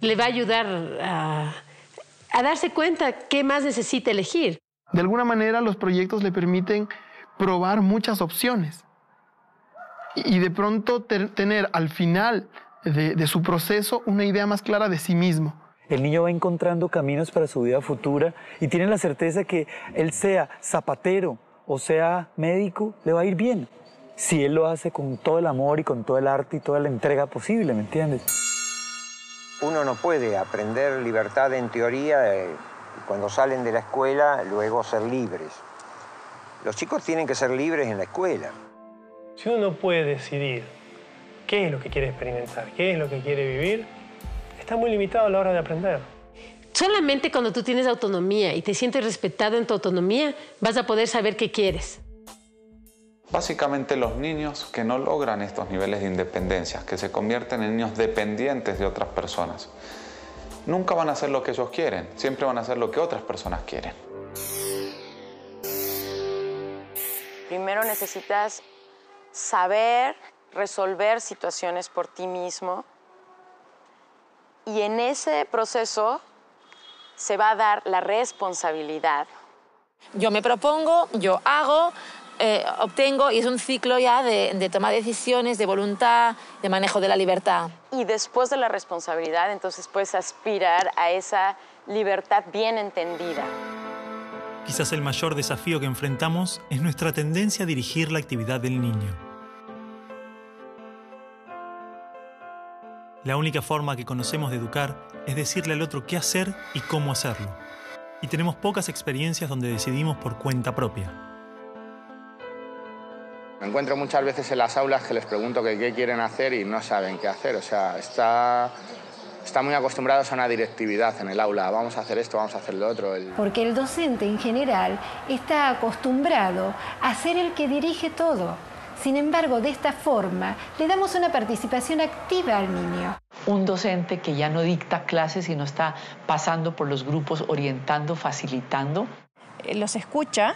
S46: Le va a ayudar a, a darse cuenta qué más necesita elegir.
S60: De alguna manera los proyectos le permiten probar muchas opciones y de pronto tener al final de, de su proceso una idea más clara de sí mismo.
S36: El niño va encontrando caminos para su vida futura y tiene la certeza que él sea zapatero o sea médico, le va a ir bien. Si él lo hace con todo el amor y con todo el arte y toda la entrega posible, ¿me entiendes?
S14: Uno no puede aprender libertad en teoría eh, y cuando salen de la escuela luego ser libres. Los chicos tienen que ser libres en la escuela.
S63: Si uno no puede decidir qué es lo que quiere experimentar, qué es lo que quiere vivir, está muy limitado a la hora de aprender.
S46: Solamente cuando tú tienes autonomía y te sientes respetado en tu autonomía, vas a poder saber qué quieres.
S19: Básicamente los niños que no logran estos niveles de independencia, que se convierten en niños dependientes de otras personas, nunca van a hacer lo que ellos quieren, siempre van a hacer lo que otras personas quieren.
S51: Primero necesitas saber resolver situaciones por ti mismo y en ese proceso se va a dar la responsabilidad.
S40: Yo me propongo, yo hago, eh, obtengo y es un ciclo ya de, de toma de decisiones, de voluntad, de manejo de la libertad.
S51: Y después de la responsabilidad, entonces puedes aspirar a esa libertad bien entendida.
S1: Quizás el mayor desafío que enfrentamos es nuestra tendencia a dirigir la actividad del niño. La única forma que conocemos de educar es decirle al otro qué hacer y cómo hacerlo. Y tenemos pocas experiencias donde decidimos por cuenta propia.
S64: Me encuentro muchas veces en las aulas que les pregunto qué quieren hacer y no saben qué hacer. O sea, está, están muy acostumbrados a una directividad en el aula. Vamos a hacer esto, vamos a hacer lo otro.
S65: Porque el docente en general está acostumbrado a ser el que dirige todo sin embargo, de esta forma le damos una participación activa al niño.
S59: Un docente que ya no dicta clases, sino está pasando por los grupos, orientando, facilitando.
S26: Los escucha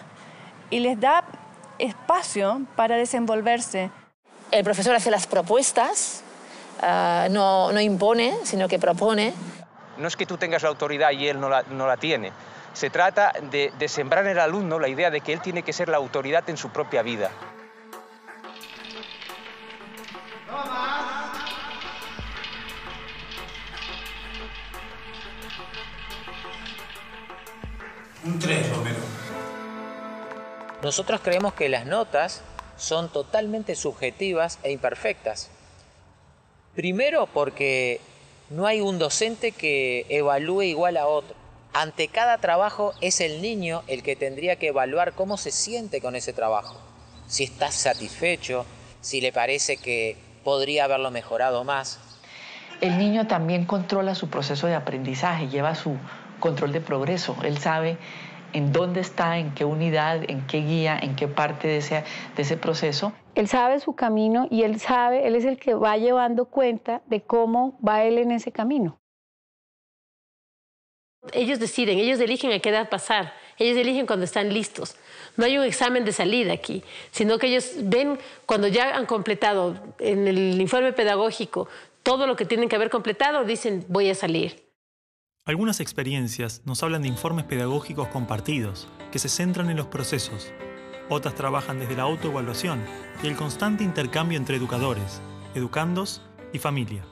S26: y les da espacio para desenvolverse.
S40: El profesor hace las propuestas, ah, no, no, impone, sino que propone.
S39: No es que tú tengas la autoridad y él no la, no la tiene. Se trata de, de sembrar en el alumno la idea de que él tiene que ser la autoridad en su propia vida.
S48: Un 3, Romero.
S13: Nosotros creemos que las notas son totalmente subjetivas e imperfectas. Primero porque no hay un docente que evalúe igual a otro. Ante cada trabajo es el niño el que tendría que evaluar cómo se siente con ese trabajo. Si está satisfecho, si le parece que podría haberlo mejorado más.
S59: El niño también controla su proceso de aprendizaje, lleva su control de progreso. Él sabe en dónde está, en qué unidad, en qué guía, en qué parte de ese, de ese proceso.
S34: Él sabe su camino y él sabe, él es el que va llevando cuenta de cómo va él en ese camino.
S46: Ellos deciden, ellos eligen a qué edad pasar, ellos eligen cuando están listos. No hay un examen de salida aquí, sino que ellos ven cuando ya han completado en el informe pedagógico todo lo que tienen que haber completado, dicen voy a salir.
S1: Algunas experiencias nos hablan de informes pedagógicos compartidos, que se centran en los procesos. Otras trabajan desde la autoevaluación y el constante intercambio entre educadores, educandos y familia.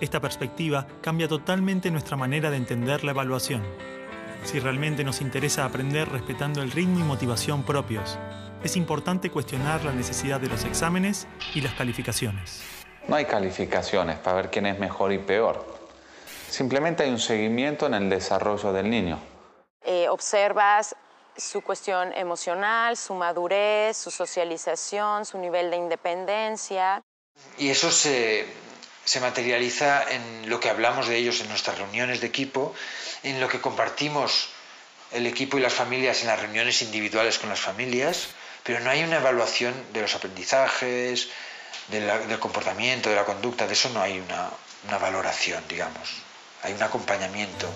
S1: Esta perspectiva cambia totalmente nuestra manera de entender la evaluación. Si realmente nos interesa aprender respetando el ritmo y motivación propios, es importante cuestionar la necesidad de los exámenes y las calificaciones.
S19: No hay calificaciones para ver quién es mejor y peor. Simplemente hay un seguimiento en el desarrollo del niño.
S51: Eh, observas su cuestión emocional, su madurez, su socialización, su nivel de independencia.
S37: Y eso se, se materializa en lo que hablamos de ellos en nuestras reuniones de equipo, en lo que compartimos el equipo y las familias en las reuniones individuales con las familias, pero no hay una evaluación de los aprendizajes, del comportamiento, de la conducta, de eso no hay una, una valoración, digamos hay un acompañamiento.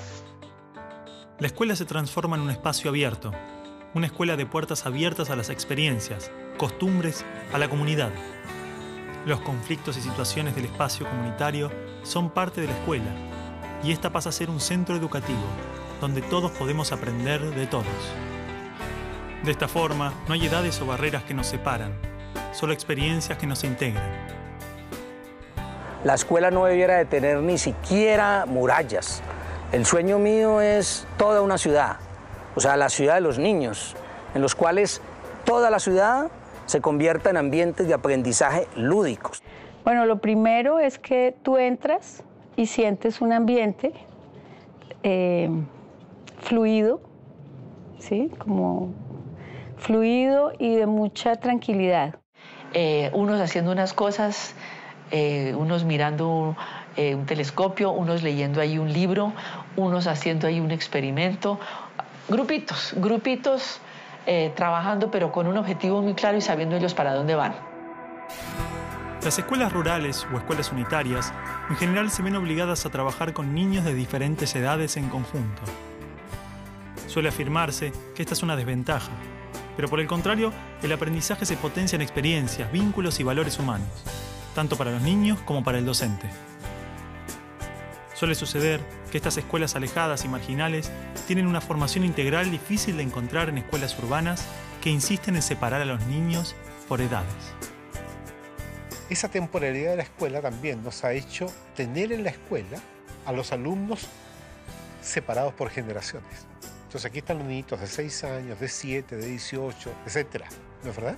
S1: La escuela se transforma en un espacio abierto, una escuela de puertas abiertas a las experiencias, costumbres, a la comunidad. Los conflictos y situaciones del espacio comunitario son parte de la escuela y esta pasa a ser un centro educativo donde todos podemos aprender de todos. De esta forma, no hay edades o barreras que nos separan, solo experiencias que nos integran.
S24: La escuela no debiera de tener ni siquiera murallas. El sueño mío es toda una ciudad, o sea, la ciudad de los niños, en los cuales toda la ciudad se convierta en ambientes de aprendizaje lúdicos.
S34: Bueno, lo primero es que tú entras y sientes un ambiente eh, fluido, ¿sí? Como fluido y de mucha tranquilidad.
S59: Eh, unos haciendo unas cosas, eh, unos mirando un telescopio, unos leyendo ahí un libro, unos haciendo ahí un experimento, grupitos, grupitos eh, trabajando pero con un objetivo muy claro y sabiendo ellos para dónde van.
S1: Las escuelas rurales o escuelas unitarias en general se ven obligadas a trabajar con niños de diferentes edades en conjunto. Suele afirmarse que esta es una desventaja, pero por el contrario, el aprendizaje se potencia en experiencias, vínculos y valores humanos, tanto para los niños como para el docente. Suele suceder que estas escuelas alejadas y marginales tienen una formación integral difícil de encontrar en escuelas urbanas que insisten en separar a los niños por edades.
S6: Esa temporalidad de la escuela también nos ha hecho tener en la escuela a los alumnos separados por generaciones. Entonces aquí están los niñitos de 6 años, de 7, de 18, etc. ¿No es verdad?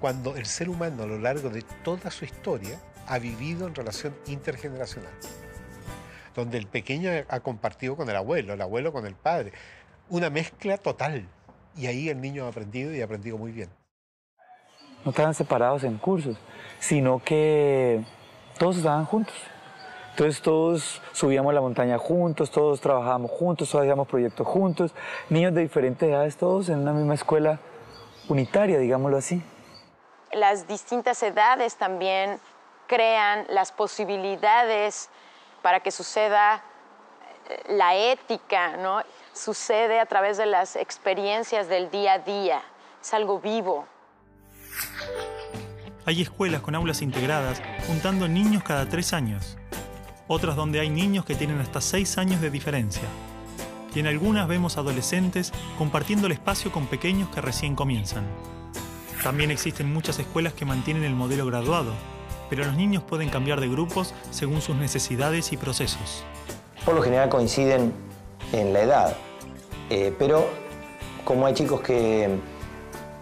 S6: Cuando el ser humano a lo largo de toda su historia ha vivido en relación intergeneracional donde el pequeño ha compartido con el abuelo, el abuelo con el padre. Una mezcla total. Y ahí el niño ha aprendido y ha aprendido muy bien.
S36: No estaban separados en cursos, sino que todos estaban juntos. Entonces todos subíamos la montaña juntos, todos trabajábamos juntos, todos hacíamos proyectos juntos, niños de diferentes edades, todos en una misma escuela unitaria, digámoslo así.
S51: Las distintas edades también crean las posibilidades para que suceda eh, la ética, ¿no? Sucede a través de las experiencias del día a día. Es algo vivo.
S1: Hay escuelas con aulas integradas juntando niños cada tres años. Otras donde hay niños que tienen hasta seis años de diferencia. Y en algunas vemos adolescentes compartiendo el espacio con pequeños que recién comienzan. También existen muchas escuelas que mantienen el modelo graduado, pero los niños pueden cambiar de grupos según sus necesidades y procesos.
S24: Por lo general coinciden en la edad, eh, pero como hay chicos que,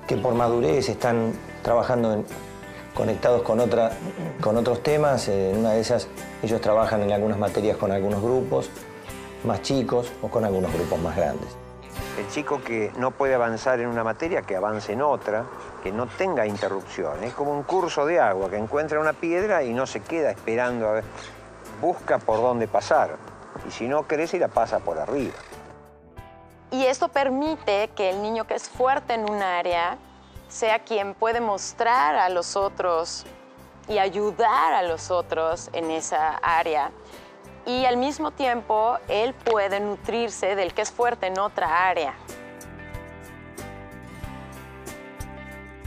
S24: que por madurez están trabajando conectados con, otra, con otros temas, eh, en una de esas ellos trabajan en algunas materias con algunos grupos más chicos o con algunos grupos más grandes.
S14: El chico que no puede avanzar en una materia, que avance en otra, que no tenga interrupción. Es como un curso de agua, que encuentra una piedra y no se queda esperando a ver. Busca por dónde pasar. Y si no crece, la pasa por arriba.
S51: Y esto permite que el niño que es fuerte en un área sea quien puede mostrar a los otros y ayudar a los otros en esa área y al mismo tiempo él puede nutrirse del que es fuerte en otra área.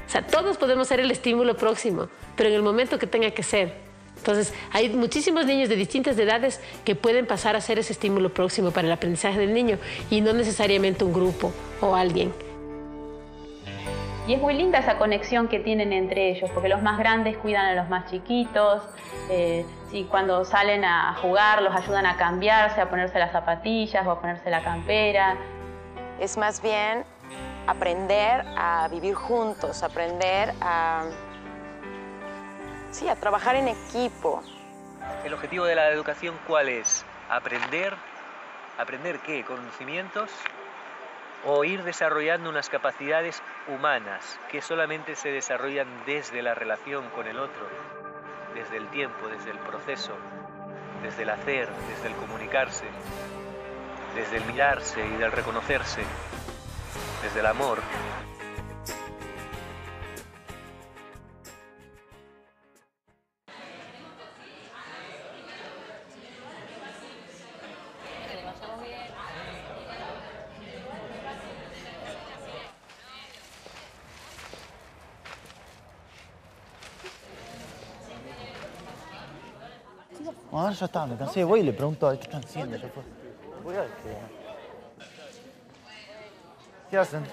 S46: O sea, todos podemos ser el estímulo próximo, pero en el momento que tenga que ser. Entonces, hay muchísimos niños de distintas edades que pueden pasar a ser ese estímulo próximo para el aprendizaje del niño y no necesariamente un grupo o alguien.
S66: Y es muy linda esa conexión que tienen entre ellos, porque los más grandes cuidan a los más chiquitos, eh, cuando salen a jugar los ayudan a cambiarse, a ponerse las zapatillas o a ponerse la campera.
S51: Es más bien aprender a vivir juntos, aprender a, sí, a trabajar en equipo.
S33: ¿El objetivo de la educación cuál es? Aprender, aprender qué? Conocimientos o ir desarrollando unas capacidades humanas que solamente se desarrollan desde la relación con el otro, desde el tiempo, desde el proceso, desde el hacer, desde el comunicarse, desde el mirarse y del reconocerse, desde el amor.
S54: Bueno, ya está, me cansé, voy y le pregunto a ver qué están haciendo. Ya fue. Voy a ver qué. ¿Qué hacen?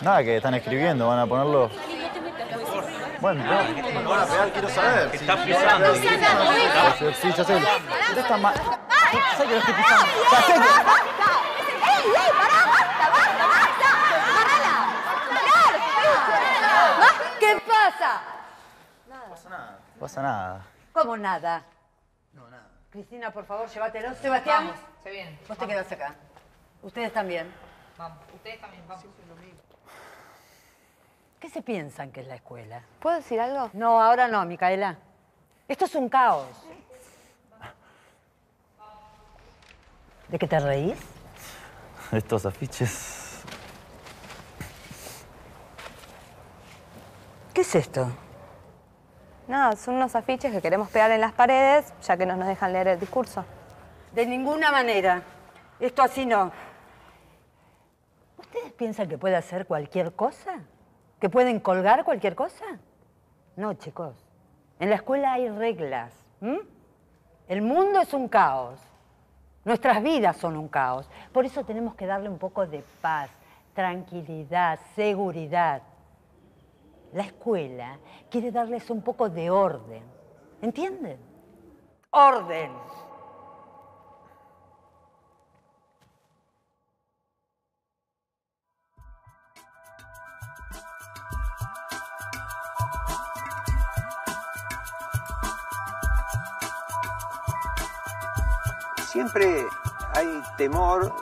S54: Nada, que están escribiendo, van a ponerlo. Bueno, no, me van a pegar, quiero saber.
S67: Que está pisando.
S54: Sí, ya sé. Usted está mal. Sé que lo estoy pisando. Ya sé que.
S68: ¡Ey, ey, pará, basta, basta, basta! ¡Parala!
S28: ¿Qué pasa?
S54: No pasa nada.
S28: ¿Cómo nada? No, nada. Cristina, por favor, llévatelo. Sebastián,
S69: Vamos, se viene.
S28: vos te quedás acá. Ustedes también.
S69: Vamos, ustedes también, vamos.
S28: ¿Qué se piensan que es la escuela?
S35: ¿Puedo decir algo?
S28: No, ahora no, Micaela. Esto es un caos. ¿De qué te reís?
S54: Estos afiches.
S28: ¿Qué es esto?
S35: Nada, son unos afiches que queremos pegar en las paredes, ya que no nos dejan leer el discurso.
S28: De ninguna manera. Esto así no. ¿Ustedes piensan que puede hacer cualquier cosa? ¿Que pueden colgar cualquier cosa? No, chicos. En la escuela hay reglas. ¿m? El mundo es un caos. Nuestras vidas son un caos. Por eso tenemos que darle un poco de paz, tranquilidad, seguridad. La escuela quiere darles un poco de orden. ¿Entienden? Orden.
S14: Siempre hay temor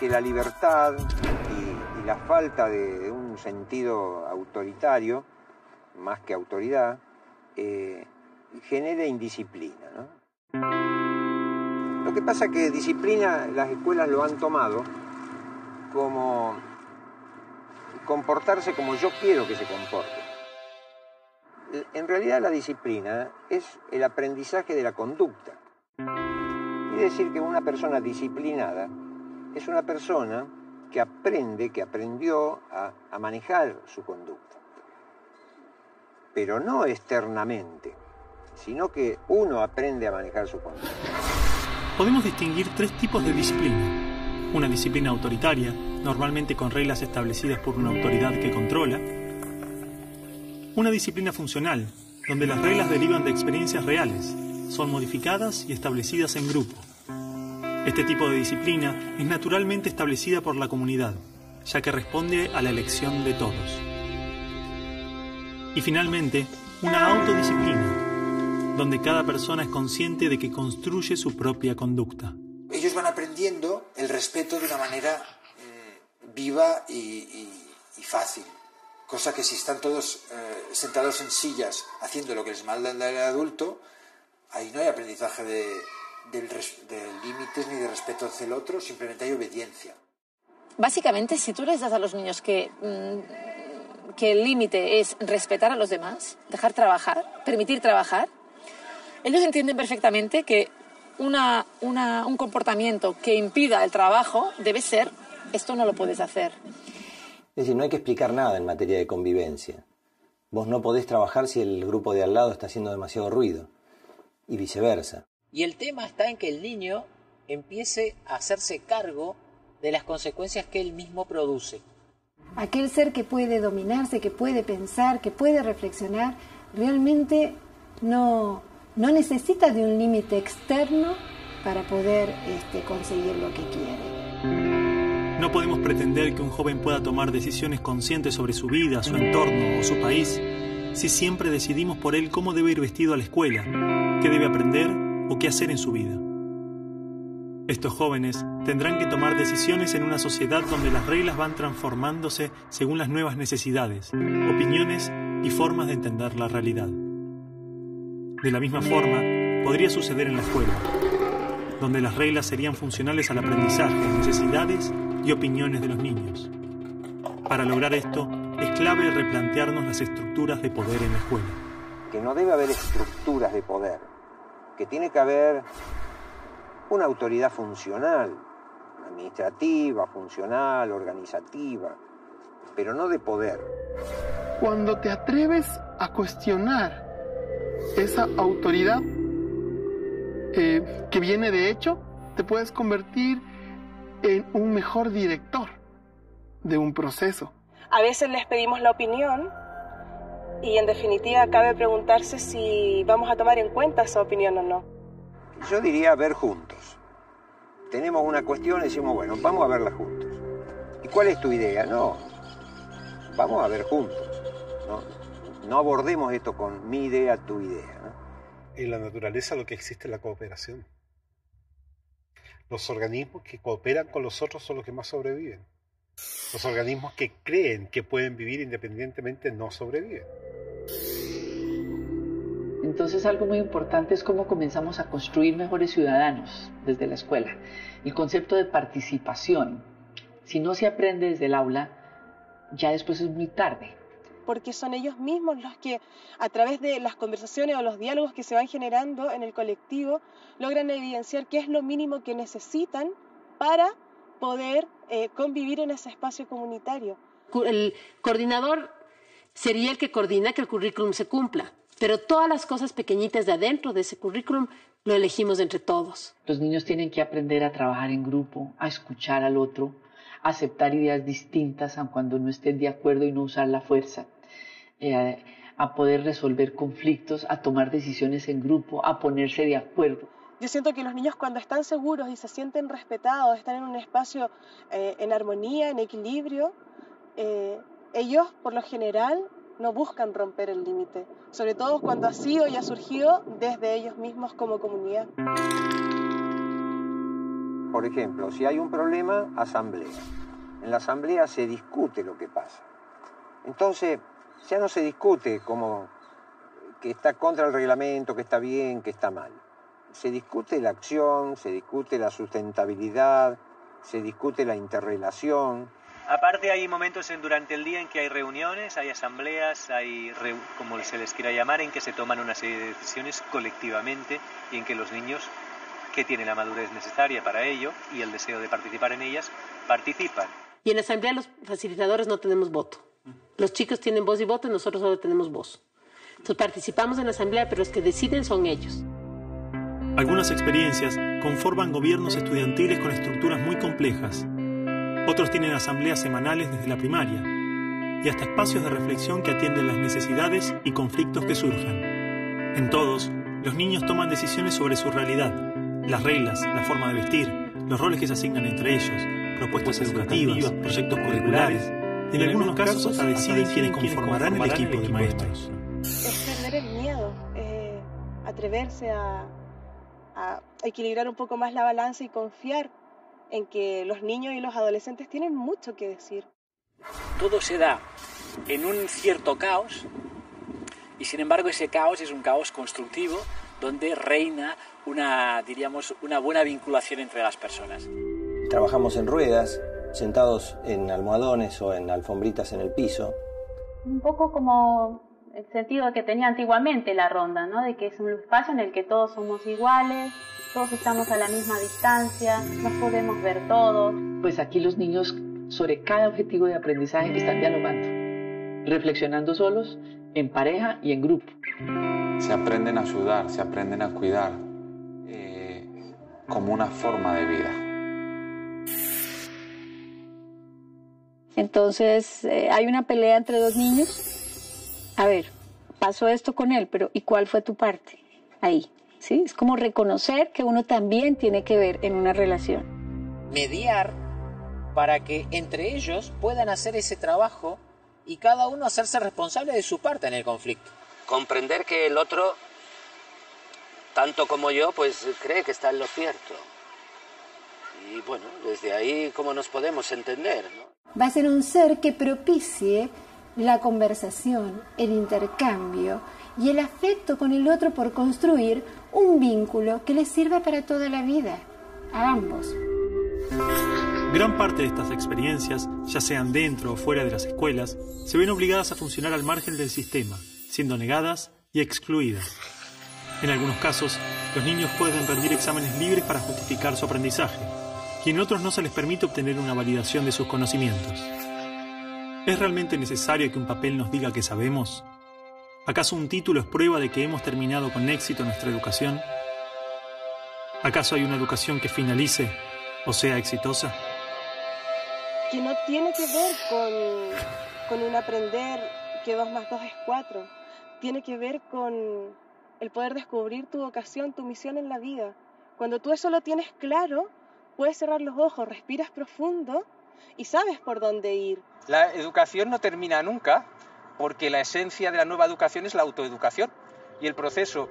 S14: que la libertad la falta de un sentido autoritario, más que autoridad, eh, genere indisciplina. Lo que pasa es que disciplina las escuelas lo han tomado como comportarse como yo quiero que se comporte. En realidad la disciplina es el aprendizaje de la conducta. Quiere decir que una persona disciplinada es una persona que aprende, que aprendió a, a manejar su conducta. Pero no externamente, sino que uno aprende a manejar su conducta.
S1: Podemos distinguir tres tipos de disciplina. Una disciplina autoritaria, normalmente con reglas establecidas por una autoridad que controla. Una disciplina funcional, donde las reglas derivan de experiencias reales, son modificadas y establecidas en grupo. Este tipo de disciplina es naturalmente establecida por la comunidad, ya que responde a la elección de todos. Y finalmente, una autodisciplina, donde cada persona es consciente de que construye su propia conducta.
S37: Ellos van aprendiendo el respeto de una manera mm, viva y, fácil. Cosa que si están todos eh, sentados en sillas haciendo lo que les manda el adulto, ahí no hay aprendizaje de, del de límites ni de respeto hacia el otro, simplemente hay obediencia.
S40: Básicamente, si tú les das a los niños que, mm, que el límite es respetar a los demás, dejar trabajar, permitir trabajar, ellos entienden perfectamente que una, una- un comportamiento que impida el trabajo debe ser, esto no lo puedes hacer.
S24: Es decir, no hay que explicar nada en materia de convivencia. Vos no podés trabajar si el grupo de al lado está haciendo demasiado ruido. Y viceversa.
S13: Y el tema está en que el niño empiece a hacerse cargo de las consecuencias que él mismo produce.
S70: Aquel ser que puede dominarse, que puede pensar, que puede reflexionar, realmente no, no necesita de un límite externo para poder este, conseguir lo que quiere.
S1: No podemos pretender que un joven pueda tomar decisiones conscientes sobre su vida, su entorno o su país si siempre decidimos por él cómo debe ir vestido a la escuela, qué debe aprender o qué hacer en su vida. Estos jóvenes tendrán que tomar decisiones en una sociedad donde las reglas van transformándose según las nuevas necesidades, opiniones y formas de entender la realidad. De la misma forma, podría suceder en la escuela, donde las reglas serían funcionales al aprendizaje, necesidades y opiniones de los niños. Para lograr esto, es clave replantearnos las estructuras de poder en la escuela.
S14: que no debe haber estructuras de poder, que tiene que haber una autoridad funcional, administrativa, funcional, organizativa, pero no de poder.
S71: Cuando te atreves a cuestionar esa autoridad eh, que viene de hecho, te puedes convertir en un mejor director de un proceso.
S70: A veces les pedimos la opinión y en definitiva cabe preguntarse si vamos a tomar en cuenta esa opinión o no.
S14: Yo diría ver juntos. Tenemos una cuestión y decimos, bueno, vamos a verla juntos. ¿Y cuál es tu idea? No, vamos a ver juntos. No, no abordemos esto con mi idea, tu idea.
S6: En la naturaleza lo que existe es la cooperación. Los organismos que cooperan con los otros son los que más sobreviven. Los organismos que creen que pueden vivir independientemente no sobreviven.
S38: Entonces algo muy importante es cómo comenzamos a construir mejores ciudadanos desde la escuela. El concepto de participación. Si no se aprende desde el aula, ya después es muy tarde.
S70: Porque son ellos mismos los que, a través de las conversaciones o los diálogos que se van generando en el colectivo, logran evidenciar qué es lo mínimo que necesitan para poder eh, convivir en ese espacio comunitario.
S46: El coordinador sería el que coordina que el currículum se cumpla, pero todas las cosas pequeñitas de adentro de ese currículum lo elegimos entre todos.
S38: Los niños tienen que aprender a trabajar en grupo, a escuchar al otro, a aceptar ideas distintas aun cuando no estén de acuerdo y no usar la fuerza, eh, a poder resolver conflictos, a tomar decisiones en grupo, a ponerse de acuerdo.
S70: Yo siento que los niños cuando están seguros y se sienten respetados, están en un espacio eh, en armonía, en equilibrio, eh, ellos por lo general no buscan romper el límite, sobre todo cuando ha sido y ha surgido desde ellos mismos como comunidad.
S14: Por ejemplo, si hay un problema, asamblea. En la asamblea se discute lo que pasa. Entonces, ya no se discute como que está contra el reglamento, que está bien, que está mal se discute la acción, se discute la sustentabilidad, se discute la interrelación.
S33: Aparte hay momentos en, durante el día en que hay reuniones, hay asambleas, hay, como se les quiera llamar, en que se toman una serie de decisiones colectivamente y en que los niños, que tienen la madurez necesaria para ello y el deseo de participar en ellas, participan.
S46: Y en la asamblea los facilitadores no tenemos voto. Los chicos tienen voz y voto y nosotros solo tenemos voz. Entonces participamos en la asamblea, pero los que deciden son ellos.
S1: Algunas experiencias conforman gobiernos estudiantiles con estructuras muy complejas. Otros tienen asambleas semanales desde la primaria y hasta espacios de reflexión que atienden las necesidades y conflictos que surjan. En todos, los niños toman decisiones sobre su realidad, las reglas, la forma de vestir, los roles que se asignan entre ellos, propuestas educativas, proyectos curriculares y en algunos casos hasta deciden quiénes conformarán el equipo de maestros.
S70: Es perder el miedo, eh, atreverse a a equilibrar un poco más la balanza y confiar en que los niños y los adolescentes tienen mucho que decir.
S72: Todo se da en un cierto caos y sin embargo ese caos es un caos constructivo donde reina una, diríamos, una buena vinculación entre las personas.
S24: Trabajamos en ruedas, sentados en almohadones o en alfombritas en el piso.
S66: Un poco como el sentido que tenía antiguamente la ronda, ¿no? De que es un espacio en el que todos somos iguales, todos estamos a la misma distancia, nos podemos ver todos.
S38: Pues aquí los niños sobre cada objetivo de aprendizaje están dialogando, reflexionando solos, en pareja y en grupo.
S19: Se aprenden a ayudar, se aprenden a cuidar eh, como una forma de vida.
S34: Entonces, eh, hay una pelea entre dos niños a ver, pasó esto con él, pero ¿y cuál fue tu parte ahí? ¿Sí? Es como reconocer que uno también tiene que ver en una relación.
S13: Mediar para que entre ellos puedan hacer ese trabajo y cada uno hacerse responsable de su parte en el conflicto.
S12: Comprender que el otro, tanto como yo, pues cree que está en lo cierto. Y bueno, desde ahí, ¿cómo nos podemos entender?
S73: Va a ser un ser que propicie la conversación, el intercambio y el afecto con el otro por construir un vínculo que les sirva para toda la vida, a ambos.
S1: Gran parte de estas experiencias, ya sean dentro o fuera de las escuelas, se ven obligadas a funcionar al margen del sistema, siendo negadas y excluidas. En algunos casos, los niños pueden rendir exámenes libres para justificar su aprendizaje, y en otros no se les permite obtener una validación de sus conocimientos. ¿Es realmente necesario que un papel nos diga que sabemos? ¿Acaso un título es prueba de que hemos terminado con éxito nuestra educación? ¿Acaso hay una educación que finalice o sea exitosa?
S74: Que no tiene que ver con, con un aprender que 2 más 2 es 4. Tiene que ver con el poder descubrir tu vocación, tu misión en la vida. Cuando tú eso lo tienes claro, puedes cerrar los ojos, respiras profundo y sabes por dónde ir.
S39: La educación no termina nunca porque la esencia de la nueva educación es la autoeducación y el proceso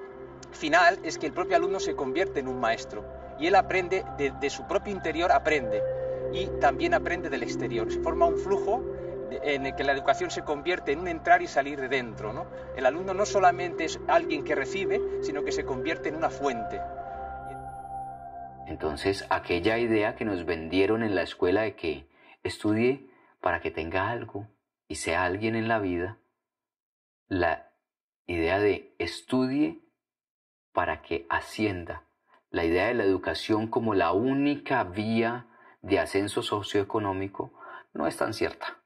S39: final es que el propio alumno se convierte en un maestro y él aprende de, su propio interior, aprende y también aprende del exterior. Se forma un flujo en el que la educación se convierte en un entrar y salir de dentro. ¿no? El alumno no solamente es alguien que recibe, sino que se convierte en una fuente.
S17: Entonces, aquella idea que nos vendieron en la escuela de que estudie para que tenga algo y sea alguien en la vida, la idea de estudie para que ascienda, la idea de la educación como la única vía de ascenso socioeconómico, no es tan cierta.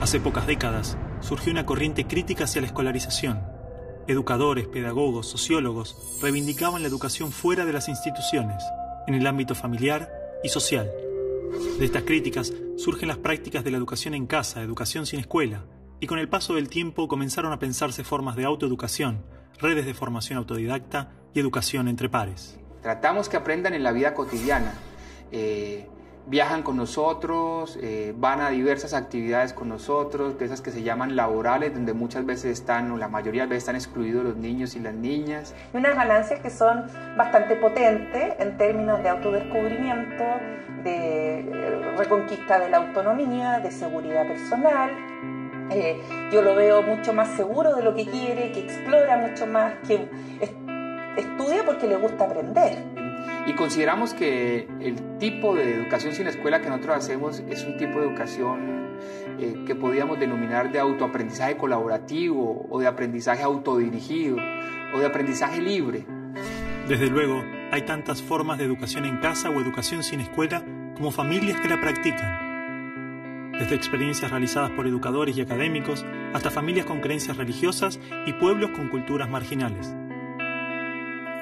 S1: Hace pocas décadas surgió una corriente crítica hacia la escolarización. Educadores, pedagogos, sociólogos reivindicaban la educación fuera de las instituciones, en el ámbito familiar y social. De estas críticas surgen las prácticas de la educación en casa, educación sin escuela, y con el paso del tiempo comenzaron a pensarse formas de autoeducación, redes de formación autodidacta y educación entre pares.
S75: Tratamos que aprendan en la vida cotidiana. Eh, viajan con nosotros, eh, van a diversas actividades con nosotros, de esas que se llaman laborales, donde muchas veces están, o la mayoría de veces están excluidos los niños y las niñas.
S76: Y unas ganancias que son bastante potentes en términos de autodescubrimiento, de eh, reconquista de la autonomía, de seguridad personal. Eh, yo lo veo mucho más seguro de lo que quiere, que explora mucho más, que estudia porque le gusta aprender.
S75: Y consideramos que el tipo de educación sin escuela que nosotros hacemos es un tipo de educación eh, que podríamos denominar de autoaprendizaje colaborativo o de aprendizaje autodirigido o de aprendizaje libre.
S1: Desde luego, hay tantas formas de educación en casa o educación sin escuela como familias que la practican. Desde experiencias realizadas por educadores y académicos hasta familias con creencias religiosas y pueblos con culturas marginales.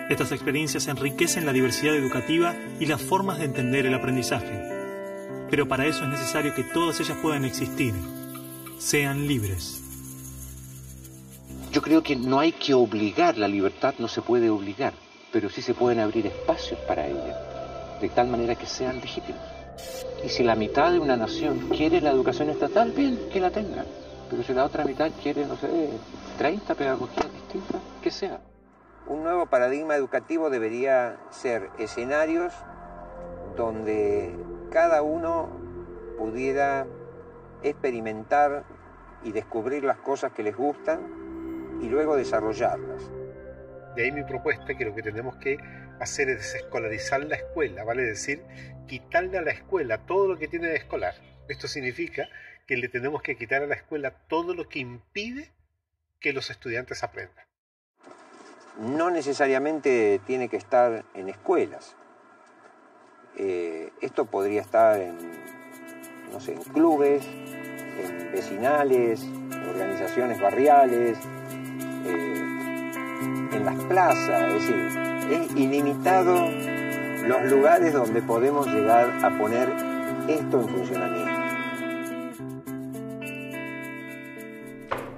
S1: Estas experiencias enriquecen la diversidad educativa y las formas de entender el aprendizaje. Pero para eso es necesario que todas ellas puedan existir, sean libres.
S17: Yo creo que no hay que obligar, la libertad no se puede obligar, pero sí se pueden abrir espacios para ella, de tal manera que sean legítimos. Y si la mitad de una nación quiere la educación estatal, bien, que la tenga. Pero si la otra mitad quiere, no sé, 30 pedagogías distintas, que sea.
S14: Un nuevo paradigma educativo debería ser escenarios donde cada uno pudiera experimentar y descubrir las cosas que les gustan y luego desarrollarlas.
S6: De ahí mi propuesta que lo que tenemos que hacer es desescolarizar la escuela, vale decir, quitarle a la escuela todo lo que tiene de escolar. Esto significa que le tenemos que quitar a la escuela todo lo que impide que los estudiantes aprendan
S14: no necesariamente tiene que estar en escuelas. Eh, esto podría estar en, no sé, en clubes, en vecinales, en organizaciones barriales, eh, en las plazas, es decir, es ilimitado los lugares donde podemos llegar a poner esto en funcionamiento.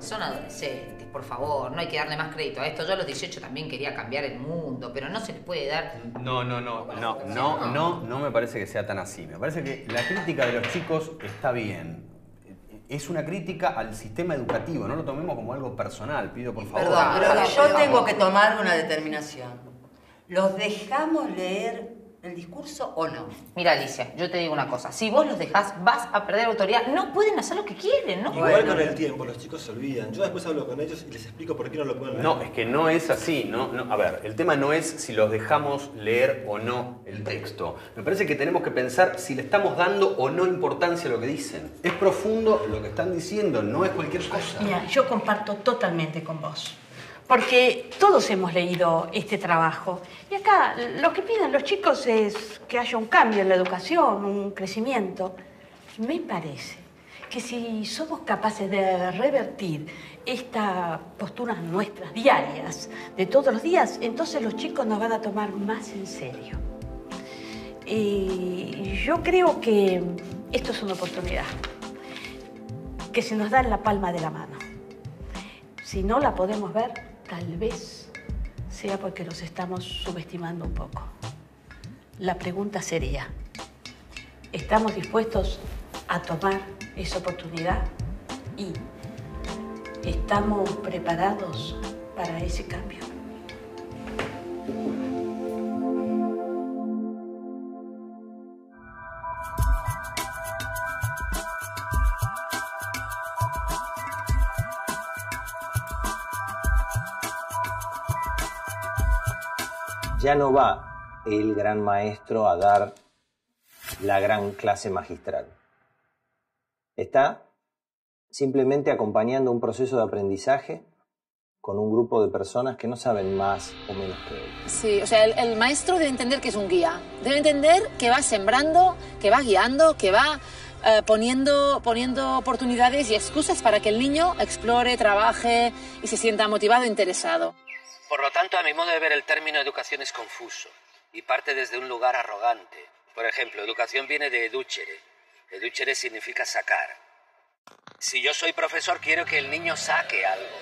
S77: Son adolescentes por favor, no hay que darle más crédito a esto. Yo a los 18 también quería cambiar el mundo, pero no se le puede dar...
S2: No, no, no, no, no, no, no me parece que sea tan así. Me parece que la crítica de los chicos está bien. Es una crítica al sistema educativo, no lo tomemos como algo personal, pido por favor.
S28: Perdón, pero yo tengo que tomar una determinación. ¿Los dejamos leer el discurso o no.
S77: Mira, Alicia, yo te digo una cosa. Si vos los dejás, vas a perder autoridad. No pueden hacer lo que quieren, ¿no?
S48: Igual con el tiempo, los chicos se olvidan. Yo después hablo con ellos y les explico por qué no lo pueden leer.
S2: No, es que no es así. No, no, a ver, el tema no es si los dejamos leer o no el texto. Me parece que tenemos que pensar si le estamos dando o no importancia a lo que dicen. Es profundo lo que están diciendo, no es cualquier cosa.
S70: Mira, yo comparto totalmente con vos porque todos hemos leído este trabajo. Y acá lo que piden los chicos es que haya un cambio en la educación, un crecimiento. Me parece que si somos capaces de revertir estas posturas nuestras, diarias, de todos los días, entonces los chicos nos van a tomar más en serio. Y yo creo que esto es una oportunidad que se nos da en la palma de la mano. Si no la podemos ver, tal vez sea porque nos estamos subestimando un poco. La pregunta sería, ¿estamos dispuestos a tomar esa oportunidad? ¿Y estamos preparados para ese cambio?
S24: Ya no va el gran maestro a dar la gran clase magistral. Está simplemente acompañando un proceso de aprendizaje con un grupo de personas que no saben más o menos que él.
S40: Sí, o sea, el, maestro debe entender que es un guía. Debe entender que va sembrando, que va guiando, que va eh, poniendo, poniendo oportunidades y excusas para que el niño explore, trabaje y se sienta motivado e interesado.
S12: Por lo tanto, a mi modo de ver, el término educación es confuso y parte desde un lugar arrogante. Por ejemplo, educación viene de educere. Educere significa sacar. Si yo soy profesor, quiero que el niño saque algo,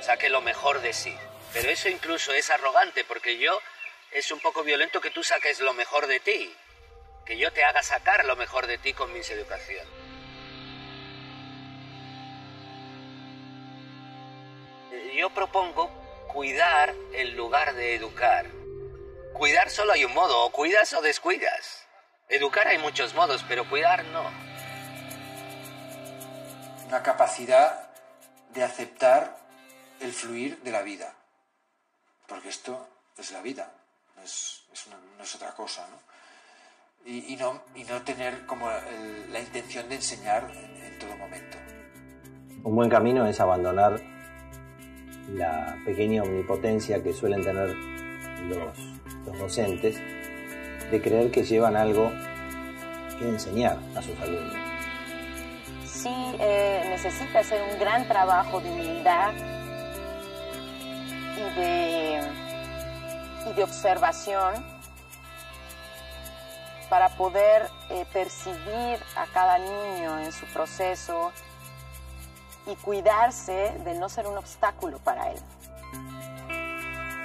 S12: saque lo mejor de sí. Pero eso incluso es arrogante, porque yo es un poco violento que tú saques lo mejor de ti, que yo te haga sacar lo mejor de ti con mis educación. Yo propongo cuidar en lugar de educar. Cuidar solo hay un modo, o cuidas o descuidas. Educar hay muchos modos, pero cuidar no.
S37: Una capacidad de aceptar el fluir de la vida. Porque esto es la vida, no es, es una- no es otra cosa, ¿no? Y, y no, y no tener como el- la intención de enseñar en, en todo momento.
S24: Un buen camino es abandonar la pequeña omnipotencia que suelen tener los, los docentes de creer que llevan algo que enseñar a sus alumnos.
S51: sí eh, necesita hacer un gran trabajo de humildad y de, y de observación para poder eh, percibir a cada niño en su proceso y cuidarse de no ser un obstáculo para él.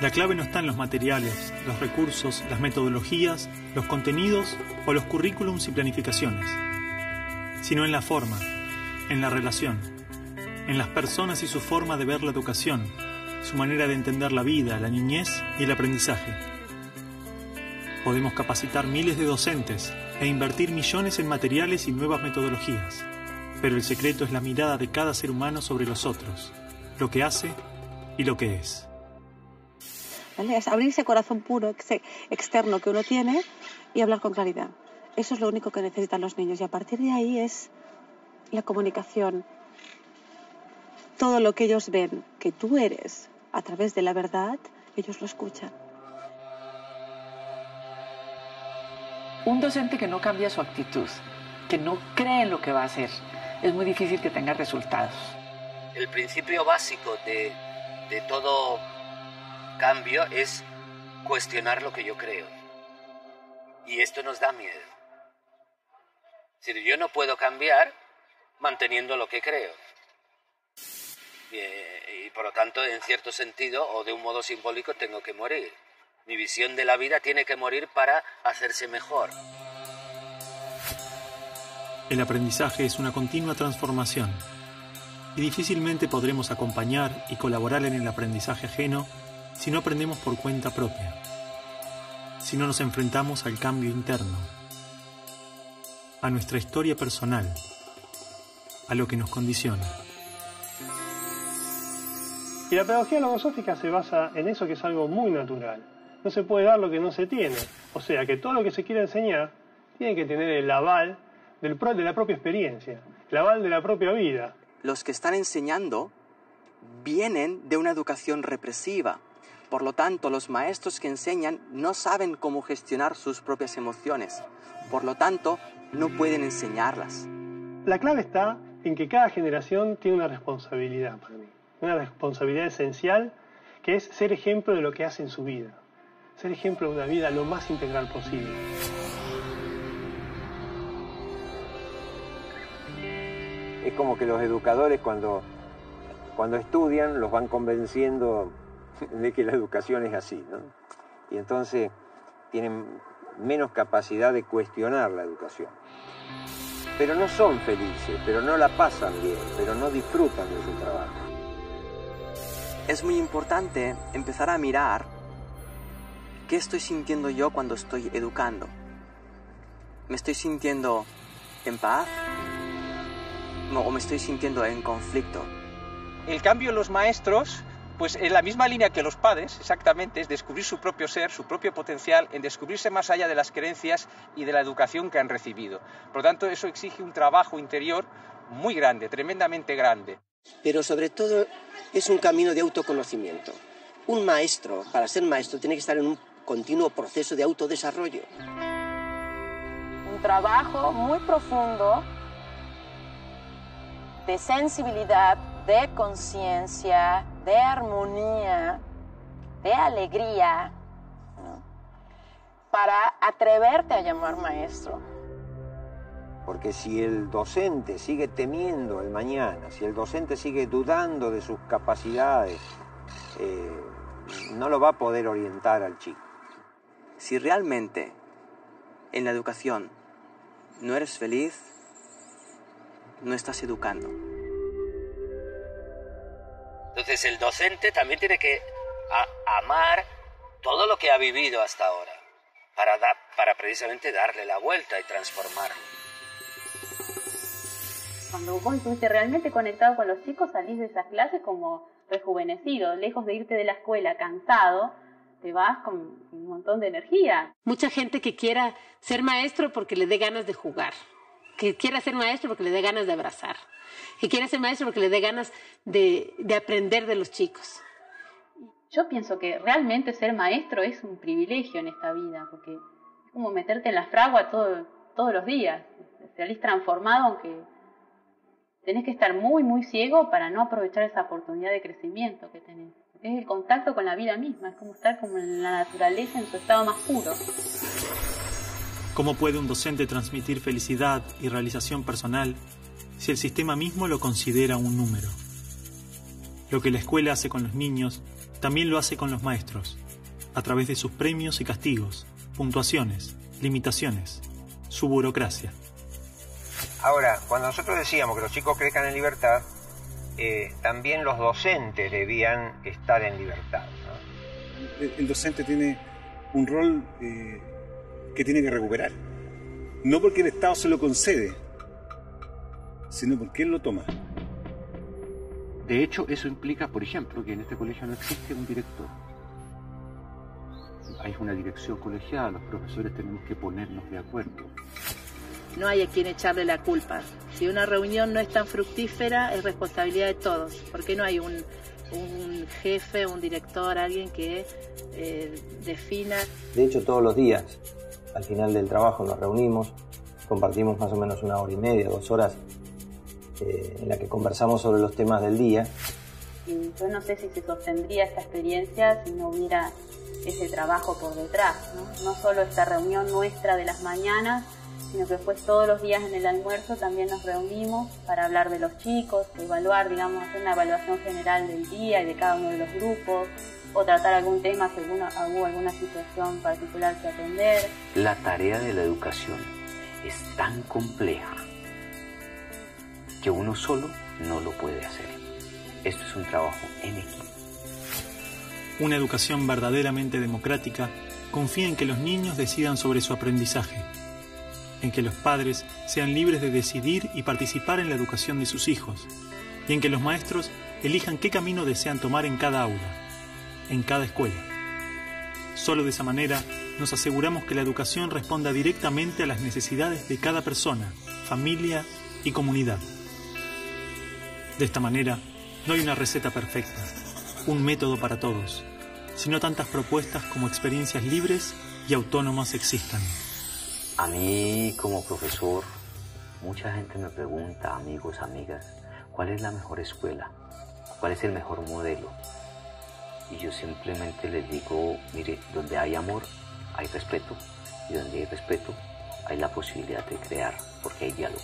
S1: La clave no está en los materiales, los recursos, las metodologías, los contenidos o los currículums y planificaciones, sino en la forma, en la relación, en las personas y su forma de ver la educación, su manera de entender la vida, la niñez y el aprendizaje. Podemos capacitar miles de docentes e invertir millones en materiales y nuevas metodologías, pero el secreto es la mirada de cada ser humano sobre los otros, lo que hace y lo que es.
S78: ¿vale? Es abrir ese corazón puro, ese externo que uno tiene y hablar con claridad. Eso es lo único que necesitan los niños y a partir de ahí es la comunicación. Todo lo que ellos ven que tú eres a través de la verdad, ellos lo escuchan.
S38: Un docente que no cambia su actitud, que no cree en lo que va a hacer, es muy difícil que tenga resultados.
S12: El principio básico de, de todo cambio es cuestionar lo que yo creo. Y esto nos da miedo. Decir, yo no puedo cambiar manteniendo lo que creo. Y, eh, y por lo tanto, en cierto sentido, o de un modo simbólico, tengo que morir. Mi visión de la vida tiene que morir para hacerse mejor.
S1: El aprendizaje es una continua transformación y difícilmente podremos acompañar y colaborar en el aprendizaje ajeno si no aprendemos por cuenta propia, si no nos enfrentamos al cambio interno, a nuestra historia personal, a lo que nos condiciona.
S79: Y la pedagogía logosófica se basa en eso que es algo muy natural. No se puede dar lo que no se tiene. O sea que todo lo que se quiere enseñar tiene que tener el aval del de la propia experiencia, el aval de la propia vida.
S80: Los que están enseñando vienen de una educación represiva. Por lo tanto, los maestros que enseñan no saben cómo gestionar sus propias emociones. Por lo tanto, no pueden enseñarlas.
S79: La clave está en que cada generación tiene una responsabilidad para mí. una responsabilidad esencial que es ser ejemplo de lo que hace en su vida, ser ejemplo de una vida lo más integral posible.
S14: Es como que los educadores cuando, cuando estudian los van convenciendo de que la educación es así, ¿no? Y entonces tienen menos capacidad de cuestionar la educación. Pero no son felices, pero no la pasan bien, pero no disfrutan de su trabajo.
S80: Es muy importante empezar a mirar qué estoy sintiendo yo cuando estoy educando. ¿Me estoy sintiendo en paz? O me estoy sintiendo en conflicto?
S81: El cambio en los maestros pues en la misma línea que los padres, exactamente, es descubrir su propio ser, su propio potencial, en descubrirse más allá de las creencias y de la educación que han recibido. Por lo tanto, eso exige un trabajo interior muy grande, tremendamente grande.
S82: Pero sobre todo es un camino de autoconocimiento. Un maestro, para ser maestro, tiene que estar en un continuo proceso de autodesarrollo.
S51: Un trabajo muy profundo de sensibilidad, de conciencia, de armonía, de alegría, para atreverte a llamar maestro.
S14: Porque si el docente sigue temiendo el mañana, si el docente sigue dudando de sus capacidades, eh, no lo va a poder orientar al chico.
S80: Si realmente en la educación no eres feliz, no estás educando.
S12: Entonces el docente también tiene que amar todo lo que ha vivido hasta ahora para, para precisamente darle la vuelta y transformarlo.
S66: Cuando vos estuviste realmente conectado con los chicos, salís de esas clases como rejuvenecido, lejos de irte de la escuela cansado, te vas con un montón de energía.
S83: Mucha gente que quiera ser maestro porque le dé ganas de jugar, que quiera ser maestro porque le dé ganas de abrazar, que quiera ser maestro porque le dé ganas de, de aprender de los chicos.
S66: Yo pienso que realmente ser maestro es un privilegio en esta vida, porque es como meterte en la fragua todo, todos los días. Salís transformado, aunque tenés que estar muy, muy ciego para no aprovechar esa oportunidad de crecimiento que tenés. Es el contacto con la vida misma, es como estar como en la naturaleza en su estado más puro.
S1: ¿Cómo puede un docente transmitir felicidad y realización personal si el sistema mismo lo considera un número? Lo que la escuela hace con los niños, también lo hace con los maestros, a través de sus premios y castigos, puntuaciones, limitaciones, su burocracia.
S14: Ahora, cuando nosotros decíamos que los chicos crezcan en libertad, eh, también los docentes debían estar en libertad.
S84: El, docente tiene un rol eh, que tiene que recuperar. No porque el Estado se lo concede, sino porque él lo toma.
S85: De hecho, eso implica, por ejemplo, que en este colegio no existe un director. Hay una dirección colegial, los profesores tenemos que ponernos de acuerdo.
S83: No hay a quien echarle la culpa. Si una reunión no es tan fructífera, es responsabilidad de todos. Porque no hay un, un jefe, un director, alguien que eh, defina.
S24: De hecho, todos los días, al final del trabajo, nos reunimos, compartimos más o menos una hora y media, dos horas eh, en la que conversamos sobre los temas del día.
S66: yo no sé si se sostendría esta experiencia si no hubiera ese trabajo por detrás, ¿no? no solo esta reunión nuestra de las mañanas, sino que después todos los días en el almuerzo también nos reunimos para hablar de los chicos, evaluar, digamos, hacer una evaluación general del día y de cada uno de los grupos, o tratar algún tema si alguna, hubo alguna situación particular que atender.
S17: La tarea de la educación es tan compleja que uno solo no lo puede hacer. Esto es un trabajo en equipo.
S1: Una educación verdaderamente democrática confía en que los niños decidan sobre su aprendizaje, en que los padres sean libres de decidir y participar en la educación de sus hijos, y en que los maestros elijan qué camino desean tomar en cada aula, en cada escuela. Solo de esa manera nos aseguramos que la educación responda directamente a las necesidades de cada persona, familia y comunidad. De esta manera, no hay una receta perfecta, un método para todos, sino tantas propuestas como experiencias libres y autónomas existan.
S17: A mí como profesor, mucha gente me pregunta, amigos, amigas, ¿cuál es la mejor escuela? ¿Cuál es el mejor modelo? Y yo simplemente les digo, mire, donde hay amor, hay respeto. Y donde hay respeto, hay la posibilidad de crear, porque hay diálogo.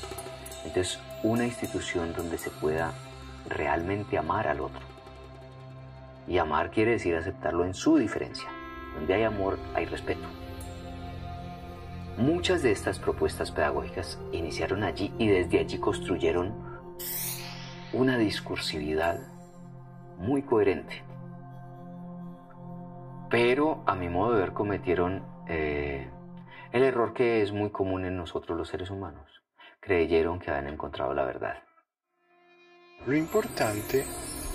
S17: Entonces, una institución donde se pueda realmente amar al otro. Y amar quiere decir aceptarlo en su diferencia. Donde hay amor, hay respeto. Muchas de estas propuestas pedagógicas iniciaron allí y desde allí construyeron una discursividad muy coherente. Pero a mi modo de ver cometieron eh, el error que es muy común en nosotros los seres humanos. Creyeron que habían encontrado la verdad.
S9: Lo importante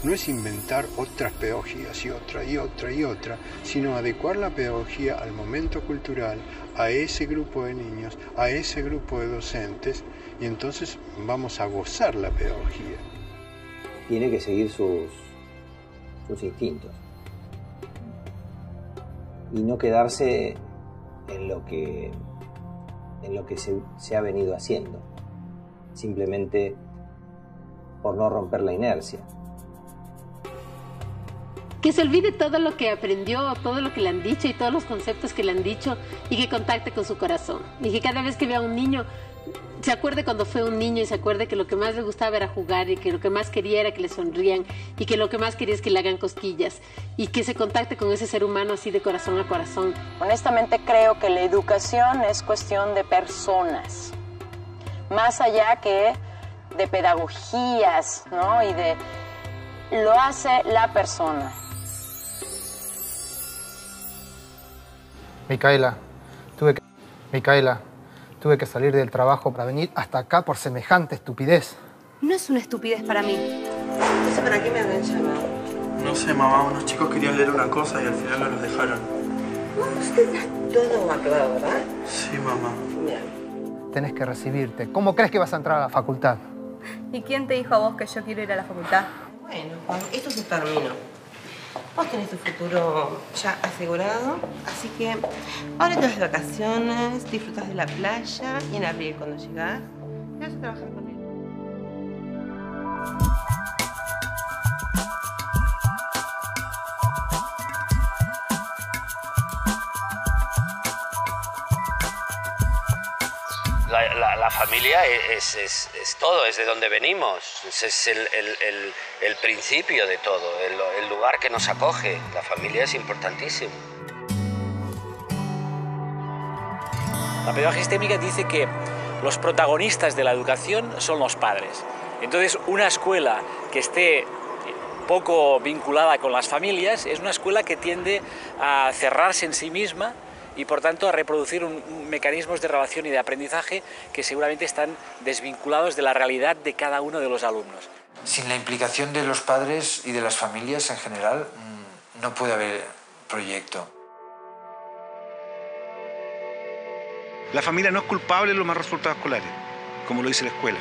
S9: no es inventar otras pedagogías y otra y otra y otra, sino adecuar la pedagogía al momento cultural, a ese grupo de niños, a ese grupo de docentes, y entonces vamos a gozar la pedagogía.
S24: Tiene que seguir sus, sus instintos y no quedarse en lo que, en lo que se, se ha venido haciendo, simplemente por no romper la inercia
S46: que se olvide todo lo que aprendió, todo lo que le han dicho y todos los conceptos que le han dicho y que contacte con su corazón. Y que cada vez que vea a un niño, se acuerde cuando fue un niño y se acuerde que lo que más le gustaba era jugar y que lo que más quería era que le sonrían y que lo que más quería es que le hagan cosquillas y que se contacte con ese ser humano así de corazón a corazón.
S51: Honestamente creo que la educación es cuestión de personas, más allá que de pedagogías, ¿no? Y de lo hace la persona.
S82: Micaela, tuve que, Micaela, tuve que salir del trabajo para venir hasta acá por semejante estupidez.
S86: No es una estupidez para mí.
S87: ¿Eso para qué me han llamado?
S88: No sé, mamá. Unos chicos querían leer una cosa y al final no los dejaron.
S87: usted está todo aclarado, ¿verdad?
S88: Sí, mamá.
S82: Bien. Tenés que recibirte. ¿Cómo crees que vas a entrar a la facultad?
S86: ¿Y quién te dijo a vos que yo quiero ir a la facultad?
S87: Bueno, esto se terminó. Vos tenés tu futuro ya asegurado, así que ahora te de vacaciones, disfrutas de la playa y en abril cuando llegas, vas a trabajar con
S12: La, familia es, es, es, todo, es de donde venimos, es el, el, el, principio de todo, el, lugar que nos acoge. La familia es importantísimo.
S78: La pedagogía sistémica dice que los protagonistas de la educación son los padres. Entonces, una escuela que esté poco vinculada con las familias es una escuela que tiende a cerrarse en sí misma y por tanto a reproducir un, mecanismos de relación y de aprendizaje que seguramente están desvinculados de la realidad de cada uno de los alumnos.
S37: Sin la implicación de los padres y de las familias en general mm, no puede haber proyecto.
S20: La familia no es culpable de los malos resultados escolares, como lo dice la escuela.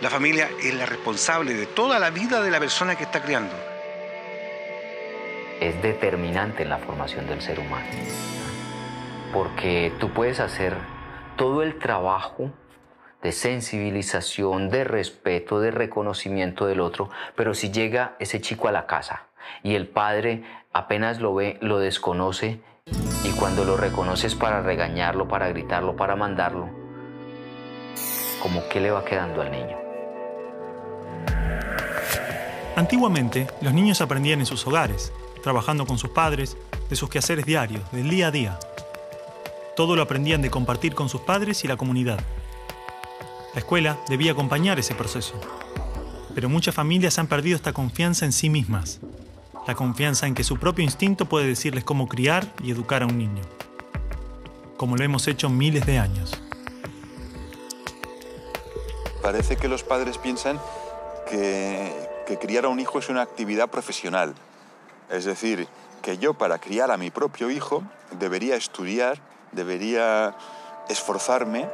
S20: La familia es la responsable de toda la vida de la persona que está criando.
S17: Es determinante en la formación del ser humano porque tú puedes hacer todo el trabajo de sensibilización, de respeto, de reconocimiento del otro, pero si llega ese chico a la casa y el padre apenas lo ve, lo desconoce y cuando lo reconoces para regañarlo, para gritarlo, para mandarlo, ¿cómo qué le va quedando al niño?
S1: Antiguamente, los niños aprendían en sus hogares, trabajando con sus padres, de sus quehaceres diarios, del día a día. Todo lo aprendían de compartir con sus padres y la comunidad. La escuela debía acompañar ese proceso. Pero muchas familias han perdido esta confianza en sí mismas. La confianza en que su propio instinto puede decirles cómo criar y educar a un niño. Como lo hemos hecho miles de años.
S25: Parece que los padres piensan que, criar a un hijo es una actividad profesional. Es decir, que yo para criar a mi propio hijo debería estudiar debería esforzarme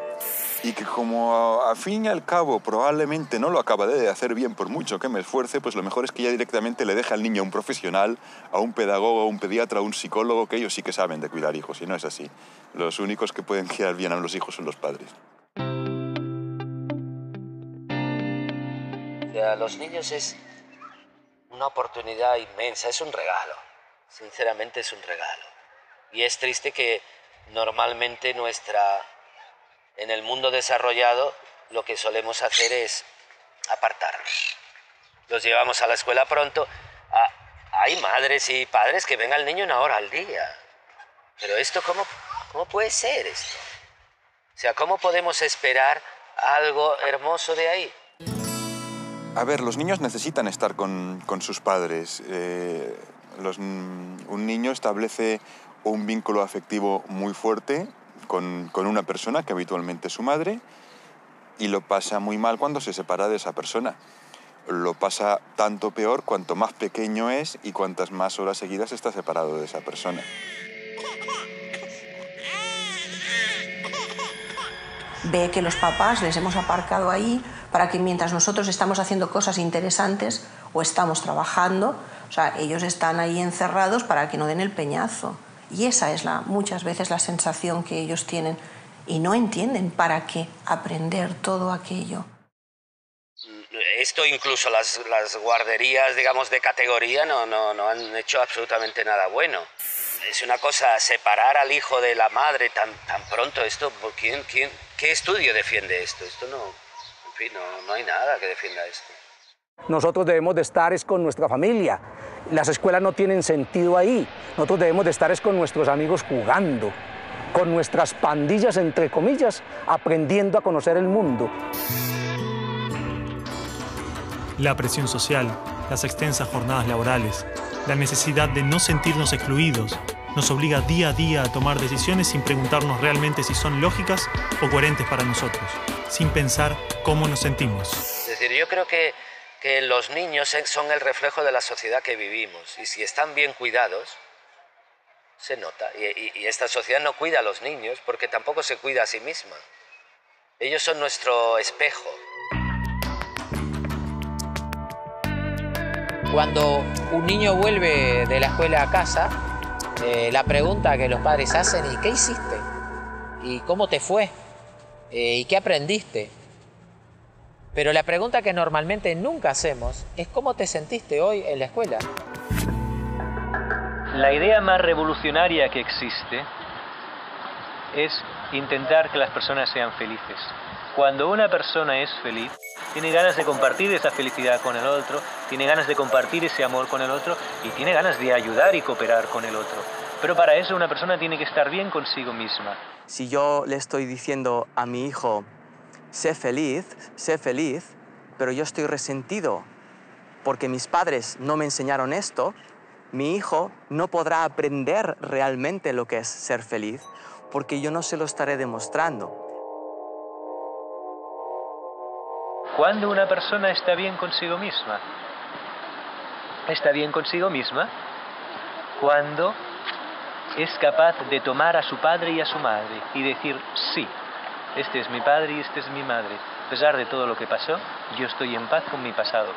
S25: y que como a, fin y al cabo probablemente no lo acabaré de hacer bien por mucho que me esfuerce, pues lo mejor es que ya directamente le deje al niño a un profesional, a un pedagogo, a un pediatra, a un psicólogo, que ellos sí que saben de cuidar hijos, y no es así. Los únicos que pueden criar bien a los hijos son los padres.
S12: los niños es una oportunidad inmensa, es un regalo, sinceramente es un regalo. Y es triste que normalmente nuestra, en el mundo desarrollado, lo que solemos hacer es apartarnos. Los llevamos a la escuela pronto. Ah, hay madres y padres que ven al niño una hora al día. Pero esto, ¿cómo, cómo puede ser esto? O sea, ¿cómo podemos esperar algo hermoso de ahí?
S25: A ver, los niños necesitan estar con, con sus padres. Eh, los, un niño establece un vínculo afectivo muy fuerte con, con, una persona que habitualmente es su madre y lo pasa muy mal cuando se separa de esa persona. Lo pasa tanto peor cuanto más pequeño es y cuantas más horas seguidas está separado de esa persona.
S44: Ve que los papás les hemos aparcado ahí para que mientras nosotros estamos haciendo cosas interesantes o estamos trabajando, o sea, ellos están ahí encerrados para que no den el peñazo. Y esa es la, muchas veces la sensación que ellos tienen y no entienden para qué aprender todo aquello.
S12: Esto incluso las, las guarderías, digamos, de categoría no, no, no han hecho absolutamente nada bueno. Es una cosa separar al hijo de la madre tan, tan pronto. Esto, ¿quién, quién, ¿Qué estudio defiende esto? Esto no, en fin, no, no hay nada que defienda esto.
S7: Nosotros debemos de estar es con nuestra familia. Las escuelas no tienen sentido ahí. Nosotros debemos de estar es con nuestros amigos jugando, con nuestras pandillas, entre comillas, aprendiendo a conocer el mundo.
S1: La presión social, las extensas jornadas laborales, la necesidad de no sentirnos excluidos, nos obliga día a día a tomar decisiones sin preguntarnos realmente si son lógicas o coherentes para nosotros, sin pensar cómo nos sentimos.
S12: Es decir, yo creo que, que los niños son el reflejo de la sociedad que vivimos y si están bien cuidados, se nota. Y, esta sociedad no cuida a los niños porque tampoco se cuida a sí misma. Ellos son nuestro espejo.
S13: Cuando un niño vuelve de la escuela a casa, eh, la pregunta que los padres hacen, ¿y qué hiciste? ¿Y cómo te fue? Eh, ¿Y qué aprendiste? Pero la pregunta que normalmente nunca hacemos es ¿cómo te sentiste hoy en la escuela?
S33: La idea más revolucionaria que existe es intentar que las personas sean felices. Cuando una persona es feliz, tiene ganas de compartir esa felicidad con el otro, tiene ganas de compartir ese amor con el otro y tiene ganas de ayudar y cooperar con el otro. Pero para eso una persona tiene que estar bien consigo misma.
S80: Si yo le estoy diciendo a mi hijo, sé feliz, sé feliz, pero yo estoy resentido porque mis padres no me enseñaron esto, mi hijo no podrá aprender realmente lo que es ser feliz porque yo no se lo estaré demostrando.
S33: Cuando una persona está bien consigo misma, está bien consigo misma cuando es capaz de tomar a su padre y a su madre y decir, sí, este es mi padre y este es mi madre. A pesar de todo lo que pasó, yo estoy en paz con mi pasado.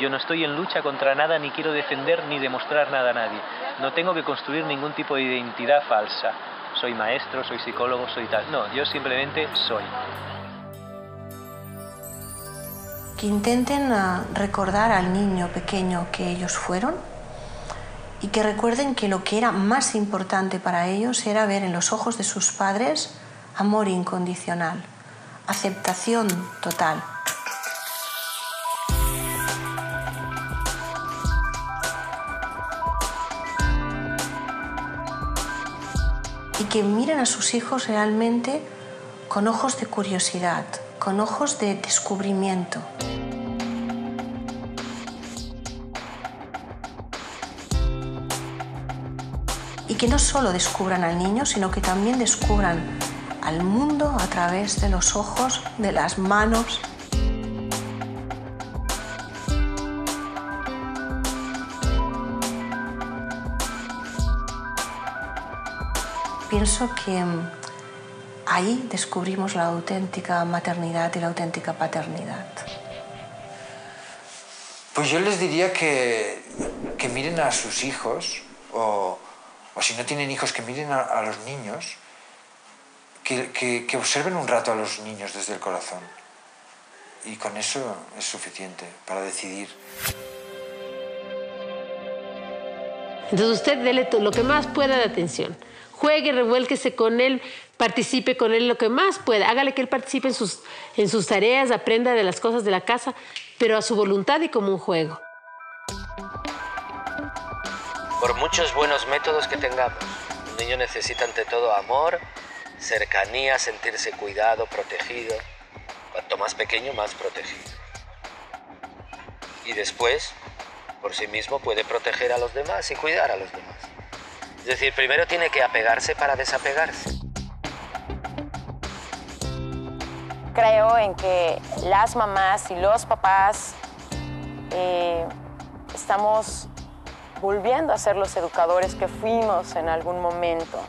S33: Yo no estoy en lucha contra nada, ni quiero defender ni demostrar nada a nadie. No tengo que construir ningún tipo de identidad falsa. Soy maestro, soy psicólogo, soy tal. No, yo simplemente soy.
S44: Que intenten uh, recordar al niño pequeño que ellos fueron y que recuerden que lo que era más importante para ellos era ver en los ojos de sus padres amor incondicional, aceptación total. Y que miren a sus hijos realmente con ojos de curiosidad, con ojos de descubrimiento. Y que no solo descubran al niño, sino que también descubran al mundo a través de los ojos, de las manos. Pienso que mm, ahí descubrimos la auténtica maternidad y la auténtica paternidad.
S37: Pues yo les diría que, que miren a sus hijos, o, o, si no tienen hijos, que miren a, a los niños, que, que, que observen un rato a los niños desde el corazón. Y con eso es suficiente para decidir.
S89: Entonces usted dele lo que más pueda de atención. Juegue, revuélquese con él, participe con él lo que más pueda. Hágale que él participe en sus, en sus tareas, aprenda de las cosas de la casa, pero a su voluntad y como un juego.
S12: Por muchos buenos métodos que tengamos, un niño necesita ante todo amor, cercanía, sentirse cuidado, protegido. Cuanto más pequeño, más protegido. Y después, por sí mismo, puede proteger a los demás y cuidar a los demás. Es decir, primero tiene que apegarse para desapegarse.
S51: Creo en que las mamás y los papás eh, estamos volviendo a ser los educadores que fuimos en algún momento.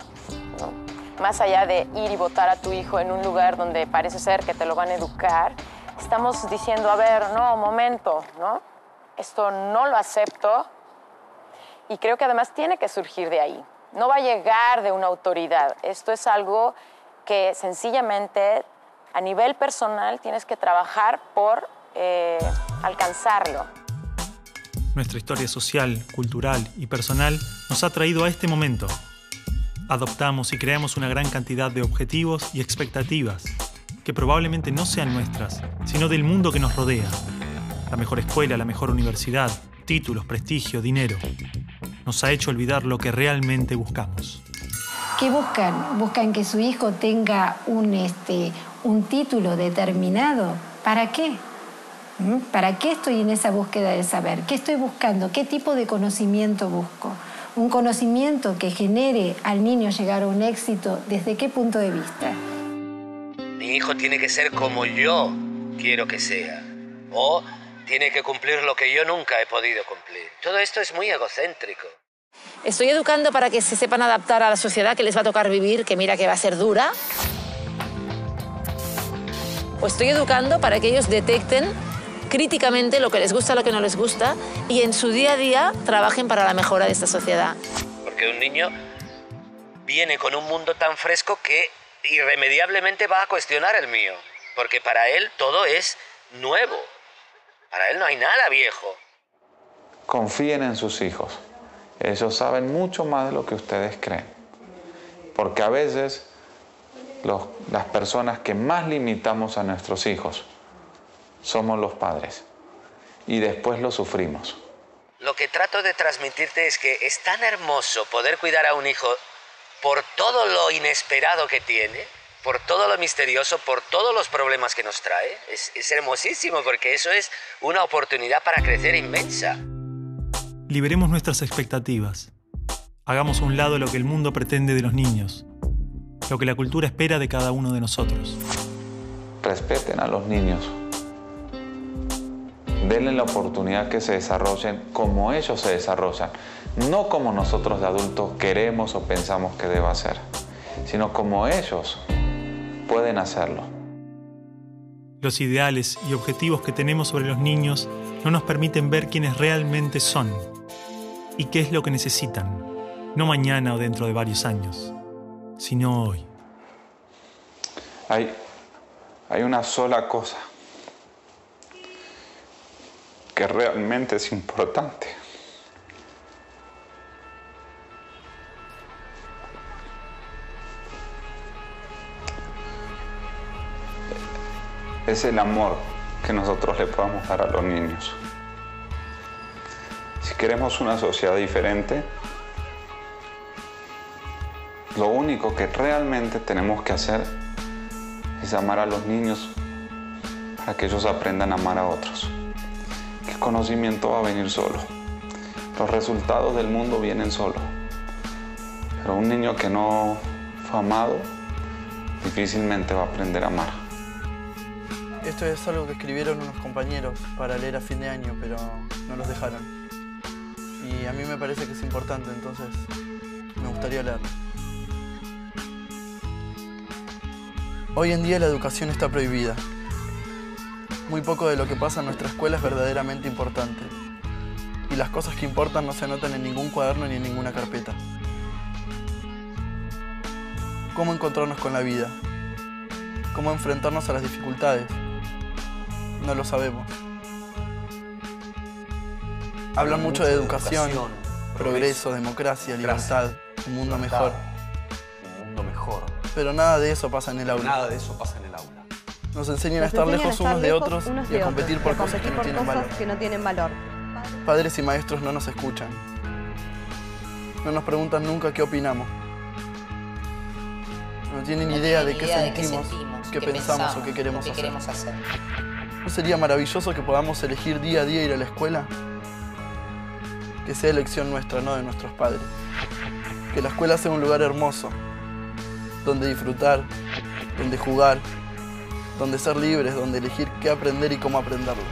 S51: Más allá de ir y votar a tu hijo en un lugar donde parece ser que te lo van a educar, estamos diciendo, a ver, no, momento, ¿no? Esto no lo acepto y creo que además tiene que surgir de ahí. No va a llegar de una autoridad. Esto es algo que sencillamente a nivel personal tienes que trabajar por eh, alcanzarlo.
S1: Nuestra historia social, cultural y personal nos ha traído a este momento. Adoptamos y creamos una gran cantidad de objetivos y expectativas que probablemente no sean nuestras, sino del mundo que nos rodea. La mejor escuela, la mejor universidad, títulos, prestigio, dinero. Nos ha hecho olvidar lo que realmente buscamos.
S90: ¿Qué buscan? Buscan que su hijo tenga un, este, un título determinado. ¿Para qué? ¿Mm? ¿Para qué estoy en esa búsqueda de saber? ¿Qué estoy buscando? ¿Qué tipo de conocimiento busco? Un conocimiento que genere al niño llegar a un éxito, ¿desde qué punto de vista?
S12: Mi hijo tiene que ser como yo quiero que sea. O tiene que cumplir lo que yo nunca he podido cumplir. Todo esto es muy egocéntrico.
S91: Estoy educando para que se sepan adaptar a la sociedad que les va a tocar vivir, que mira que va a ser dura. O estoy educando para que ellos detecten críticamente lo que les gusta, lo que no les gusta y en su día a día trabajen para la mejora de esta sociedad.
S12: Porque un niño viene con un mundo tan fresco que irremediablemente va a cuestionar el mío. Porque para él todo es nuevo. Para él no hay nada viejo.
S19: Confíen en sus hijos. Ellos saben mucho más de lo que ustedes creen. Porque a veces los, las personas que más limitamos a nuestros hijos somos los padres. Y después lo sufrimos.
S12: Lo que trato de transmitirte es que es tan hermoso poder cuidar a un hijo por todo lo inesperado que tiene, por todo lo misterioso, por todos los problemas que nos trae. Es, es hermosísimo porque eso es una oportunidad para crecer inmensa.
S1: Liberemos nuestras expectativas. Hagamos a un lado lo que el mundo pretende de los niños, lo que la cultura espera de cada uno de nosotros.
S19: Respeten a los niños. Denle la oportunidad que se desarrollen como ellos se desarrollan, no como nosotros de adultos queremos o pensamos que deba ser, sino como ellos pueden hacerlo.
S1: Los ideales y objetivos que tenemos sobre los niños no nos permiten ver quiénes realmente son y qué es lo que necesitan, no mañana o dentro de varios años, sino hoy.
S19: Hay, hay una sola cosa que realmente es importante. Es el amor que nosotros le podamos dar a los niños. Si queremos una sociedad diferente, lo único que realmente tenemos que hacer es amar a los niños para que ellos aprendan a amar a otros. El conocimiento va a venir solo. Los resultados del mundo vienen solo. Pero un niño que no fue amado difícilmente va a aprender a amar.
S88: Esto es algo que escribieron unos compañeros para leer a fin de año, pero no los dejaron. Y a mí me parece que es importante, entonces me gustaría leerlo. Hoy en día la educación está prohibida. Muy poco de lo que pasa en nuestra escuela es verdaderamente importante. Y las cosas que importan no se anotan en ningún cuaderno ni en ninguna carpeta. ¿Cómo encontrarnos con la vida? ¿Cómo enfrentarnos a las dificultades? No lo sabemos. Hablan mucho de educación, progreso, democracia, libertad, un mundo mejor.
S92: Un mundo mejor.
S88: Pero nada de eso pasa en el aula.
S92: Nada de eso pasa en el aula.
S88: Nos enseñan a estar lejos unos de otros y a competir por cosas que no tienen valor. Padres y maestros no nos escuchan. No nos preguntan nunca qué opinamos. No tienen
S93: No
S88: idea de qué
S93: idea de qué
S88: sentimos,
S93: sentimos,
S88: qué
S93: qué
S88: pensamos
S93: pensamos,
S88: o qué queremos
S93: qué
S88: hacer.
S93: queremos hacer.
S88: ¿No sería maravilloso que podamos elegir día a día ir a la escuela? Que sea elección nuestra, no de nuestros padres. Que la escuela sea un lugar hermoso, donde disfrutar, donde jugar, donde ser libres, donde elegir qué aprender y cómo aprenderlo.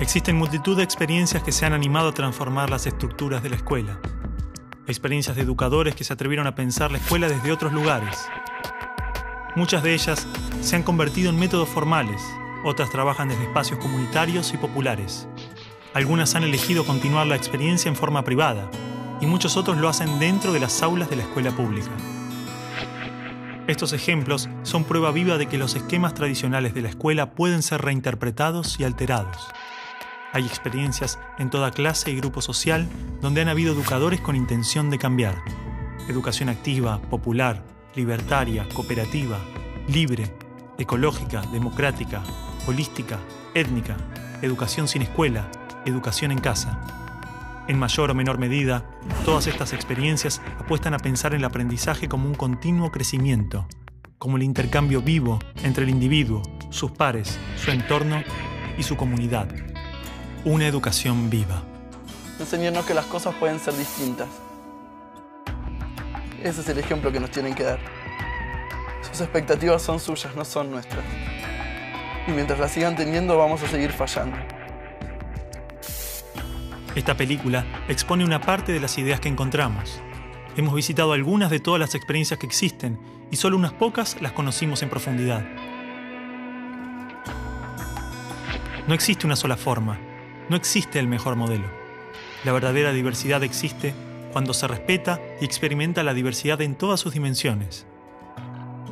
S1: Existen multitud de experiencias que se han animado a transformar las estructuras de la escuela. Experiencias de educadores que se atrevieron a pensar la escuela desde otros lugares. Muchas de ellas se han convertido en métodos formales, otras trabajan desde espacios comunitarios y populares. Algunas han elegido continuar la experiencia en forma privada y muchos otros lo hacen dentro de las aulas de la escuela pública. Estos ejemplos son prueba viva de que los esquemas tradicionales de la escuela pueden ser reinterpretados y alterados. Hay experiencias en toda clase y grupo social donde han habido educadores con intención de cambiar. Educación activa, popular, libertaria, cooperativa, libre, ecológica, democrática, holística, étnica, educación sin escuela, educación en casa. En mayor o menor medida, todas estas experiencias apuestan a pensar el aprendizaje como un continuo crecimiento, como el intercambio vivo entre el individuo, sus pares, su entorno y su comunidad. Una educación viva.
S88: Enseñarnos que las cosas pueden ser distintas. Ese es el ejemplo que nos tienen que dar. Sus expectativas son suyas, no son nuestras. Y mientras las sigan teniendo, vamos a seguir fallando.
S1: Esta película expone una parte de las ideas que encontramos. Hemos visitado algunas de todas las experiencias que existen y solo unas pocas las conocimos en profundidad. No existe una sola forma, no existe el mejor modelo. La verdadera diversidad existe cuando se respeta y experimenta la diversidad en todas sus dimensiones.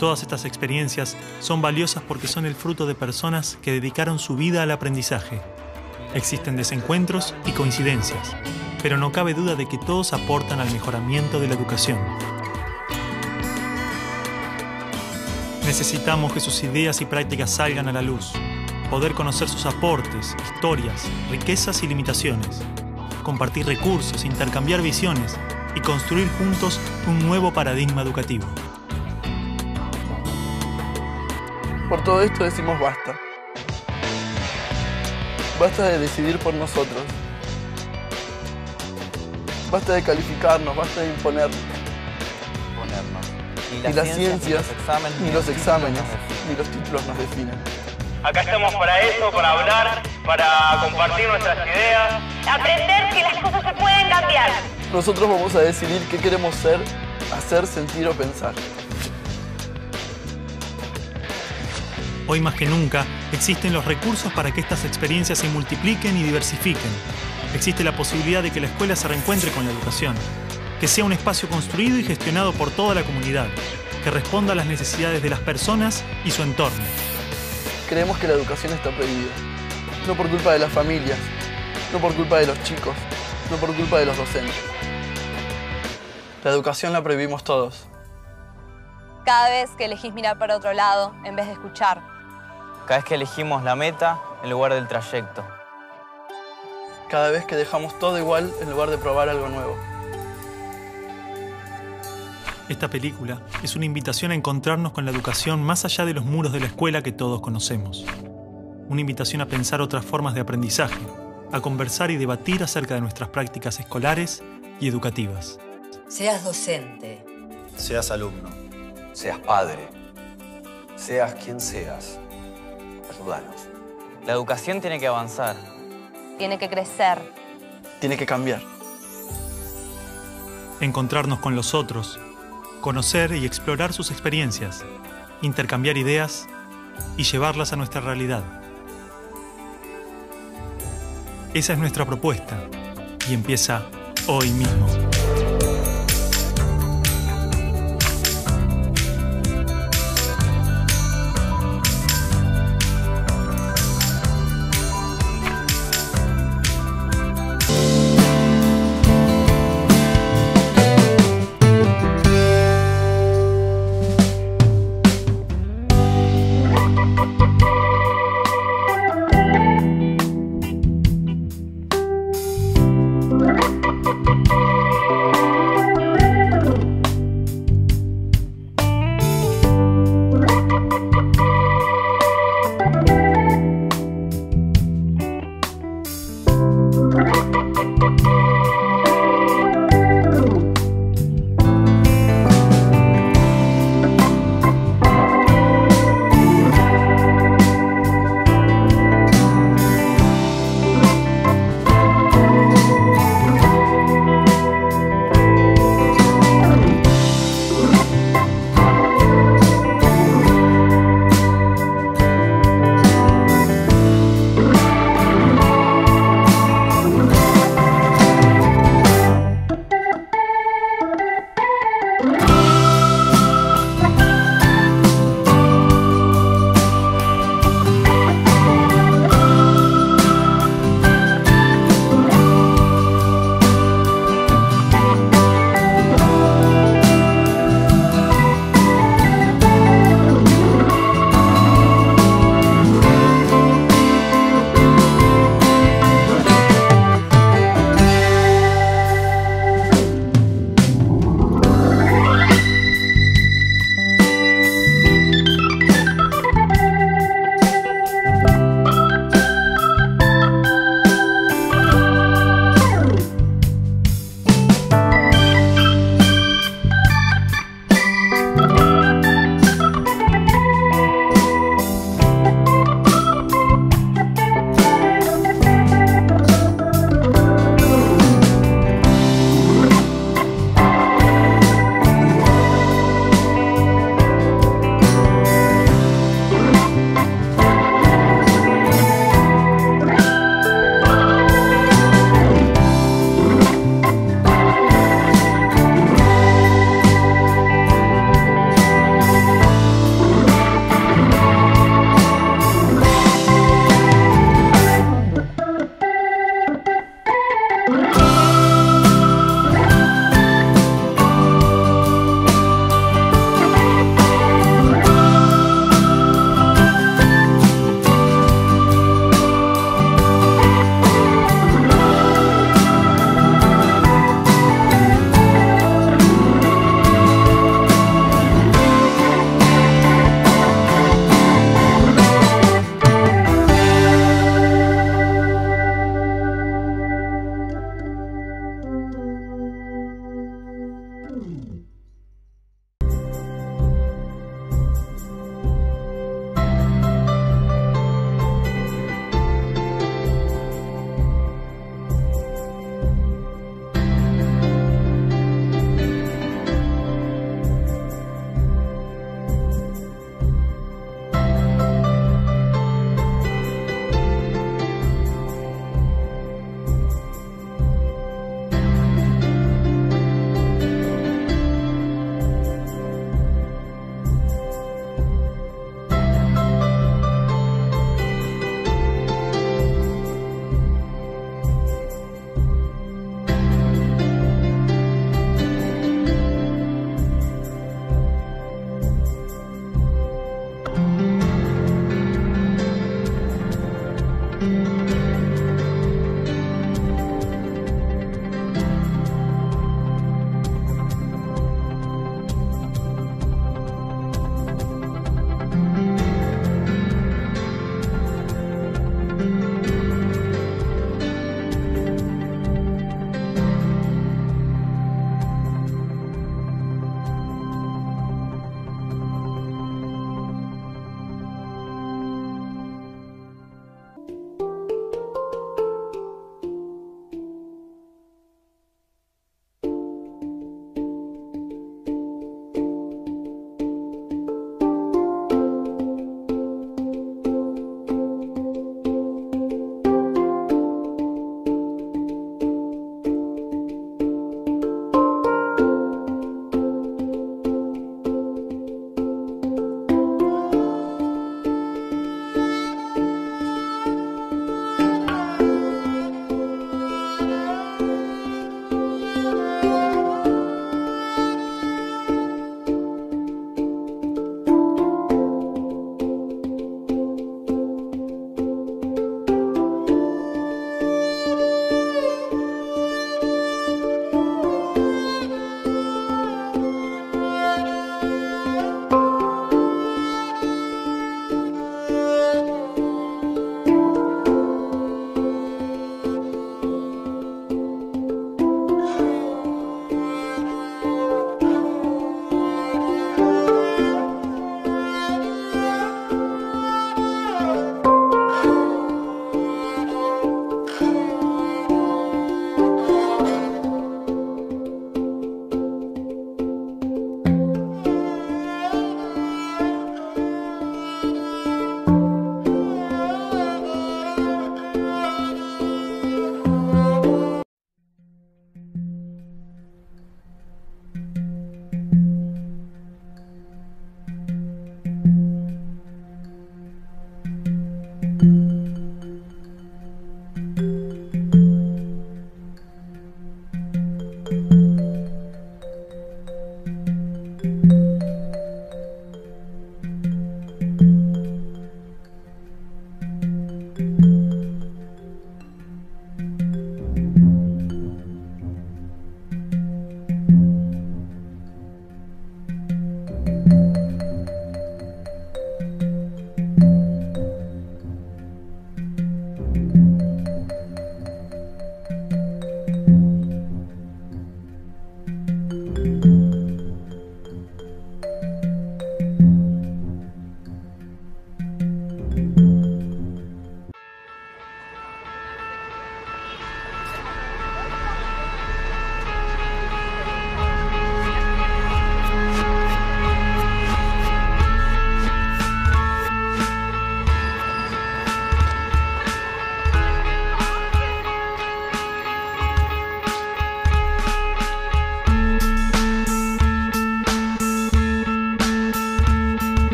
S1: Todas estas experiencias son valiosas porque son el fruto de personas que dedicaron su vida al aprendizaje. Existen desencuentros y coincidencias, pero no cabe duda de que todos aportan al mejoramiento de la educación. Necesitamos que sus ideas y prácticas salgan a la luz, poder conocer sus aportes, historias, riquezas y limitaciones, compartir recursos, intercambiar visiones y construir juntos un nuevo paradigma educativo.
S88: Por todo esto decimos basta. Basta de decidir por nosotros. Basta de calificarnos, basta de imponernos.
S94: Y
S88: Ni las ciencias,
S94: ni los exámenes,
S88: ni los títulos nos definen.
S95: Acá estamos para eso, para hablar, para compartir nuestras ideas.
S96: Aprender que las cosas se pueden cambiar.
S88: Nosotros vamos a decidir qué queremos ser, hacer, sentir o pensar.
S1: Hoy más que nunca existen los recursos para que estas experiencias se multipliquen y diversifiquen. Existe la posibilidad de que la escuela se reencuentre con la educación, que sea un espacio construido y gestionado por toda la comunidad, que responda a las necesidades de las personas y su entorno.
S88: Creemos que la educación está prohibida. No por culpa de las familias, no por culpa de los chicos, no por culpa de los docentes. La educación la prohibimos todos.
S97: Cada vez que elegís mirar para otro lado en vez de escuchar.
S94: Cada vez que elegimos la meta en lugar del trayecto.
S88: Cada vez que dejamos todo igual en lugar de probar algo nuevo.
S1: Esta película es una invitación a encontrarnos con la educación más allá de los muros de la escuela que todos conocemos. Una invitación a pensar otras formas de aprendizaje, a conversar y debatir acerca de nuestras prácticas escolares y educativas.
S93: Seas docente.
S92: Seas alumno, seas padre, seas quien seas,
S94: La educación tiene que avanzar.
S97: Tiene que crecer.
S88: Tiene que cambiar.
S1: Encontrarnos con los otros, conocer y explorar sus experiencias, intercambiar ideas y llevarlas a nuestra realidad. Esa es nuestra propuesta y empieza hoy mismo.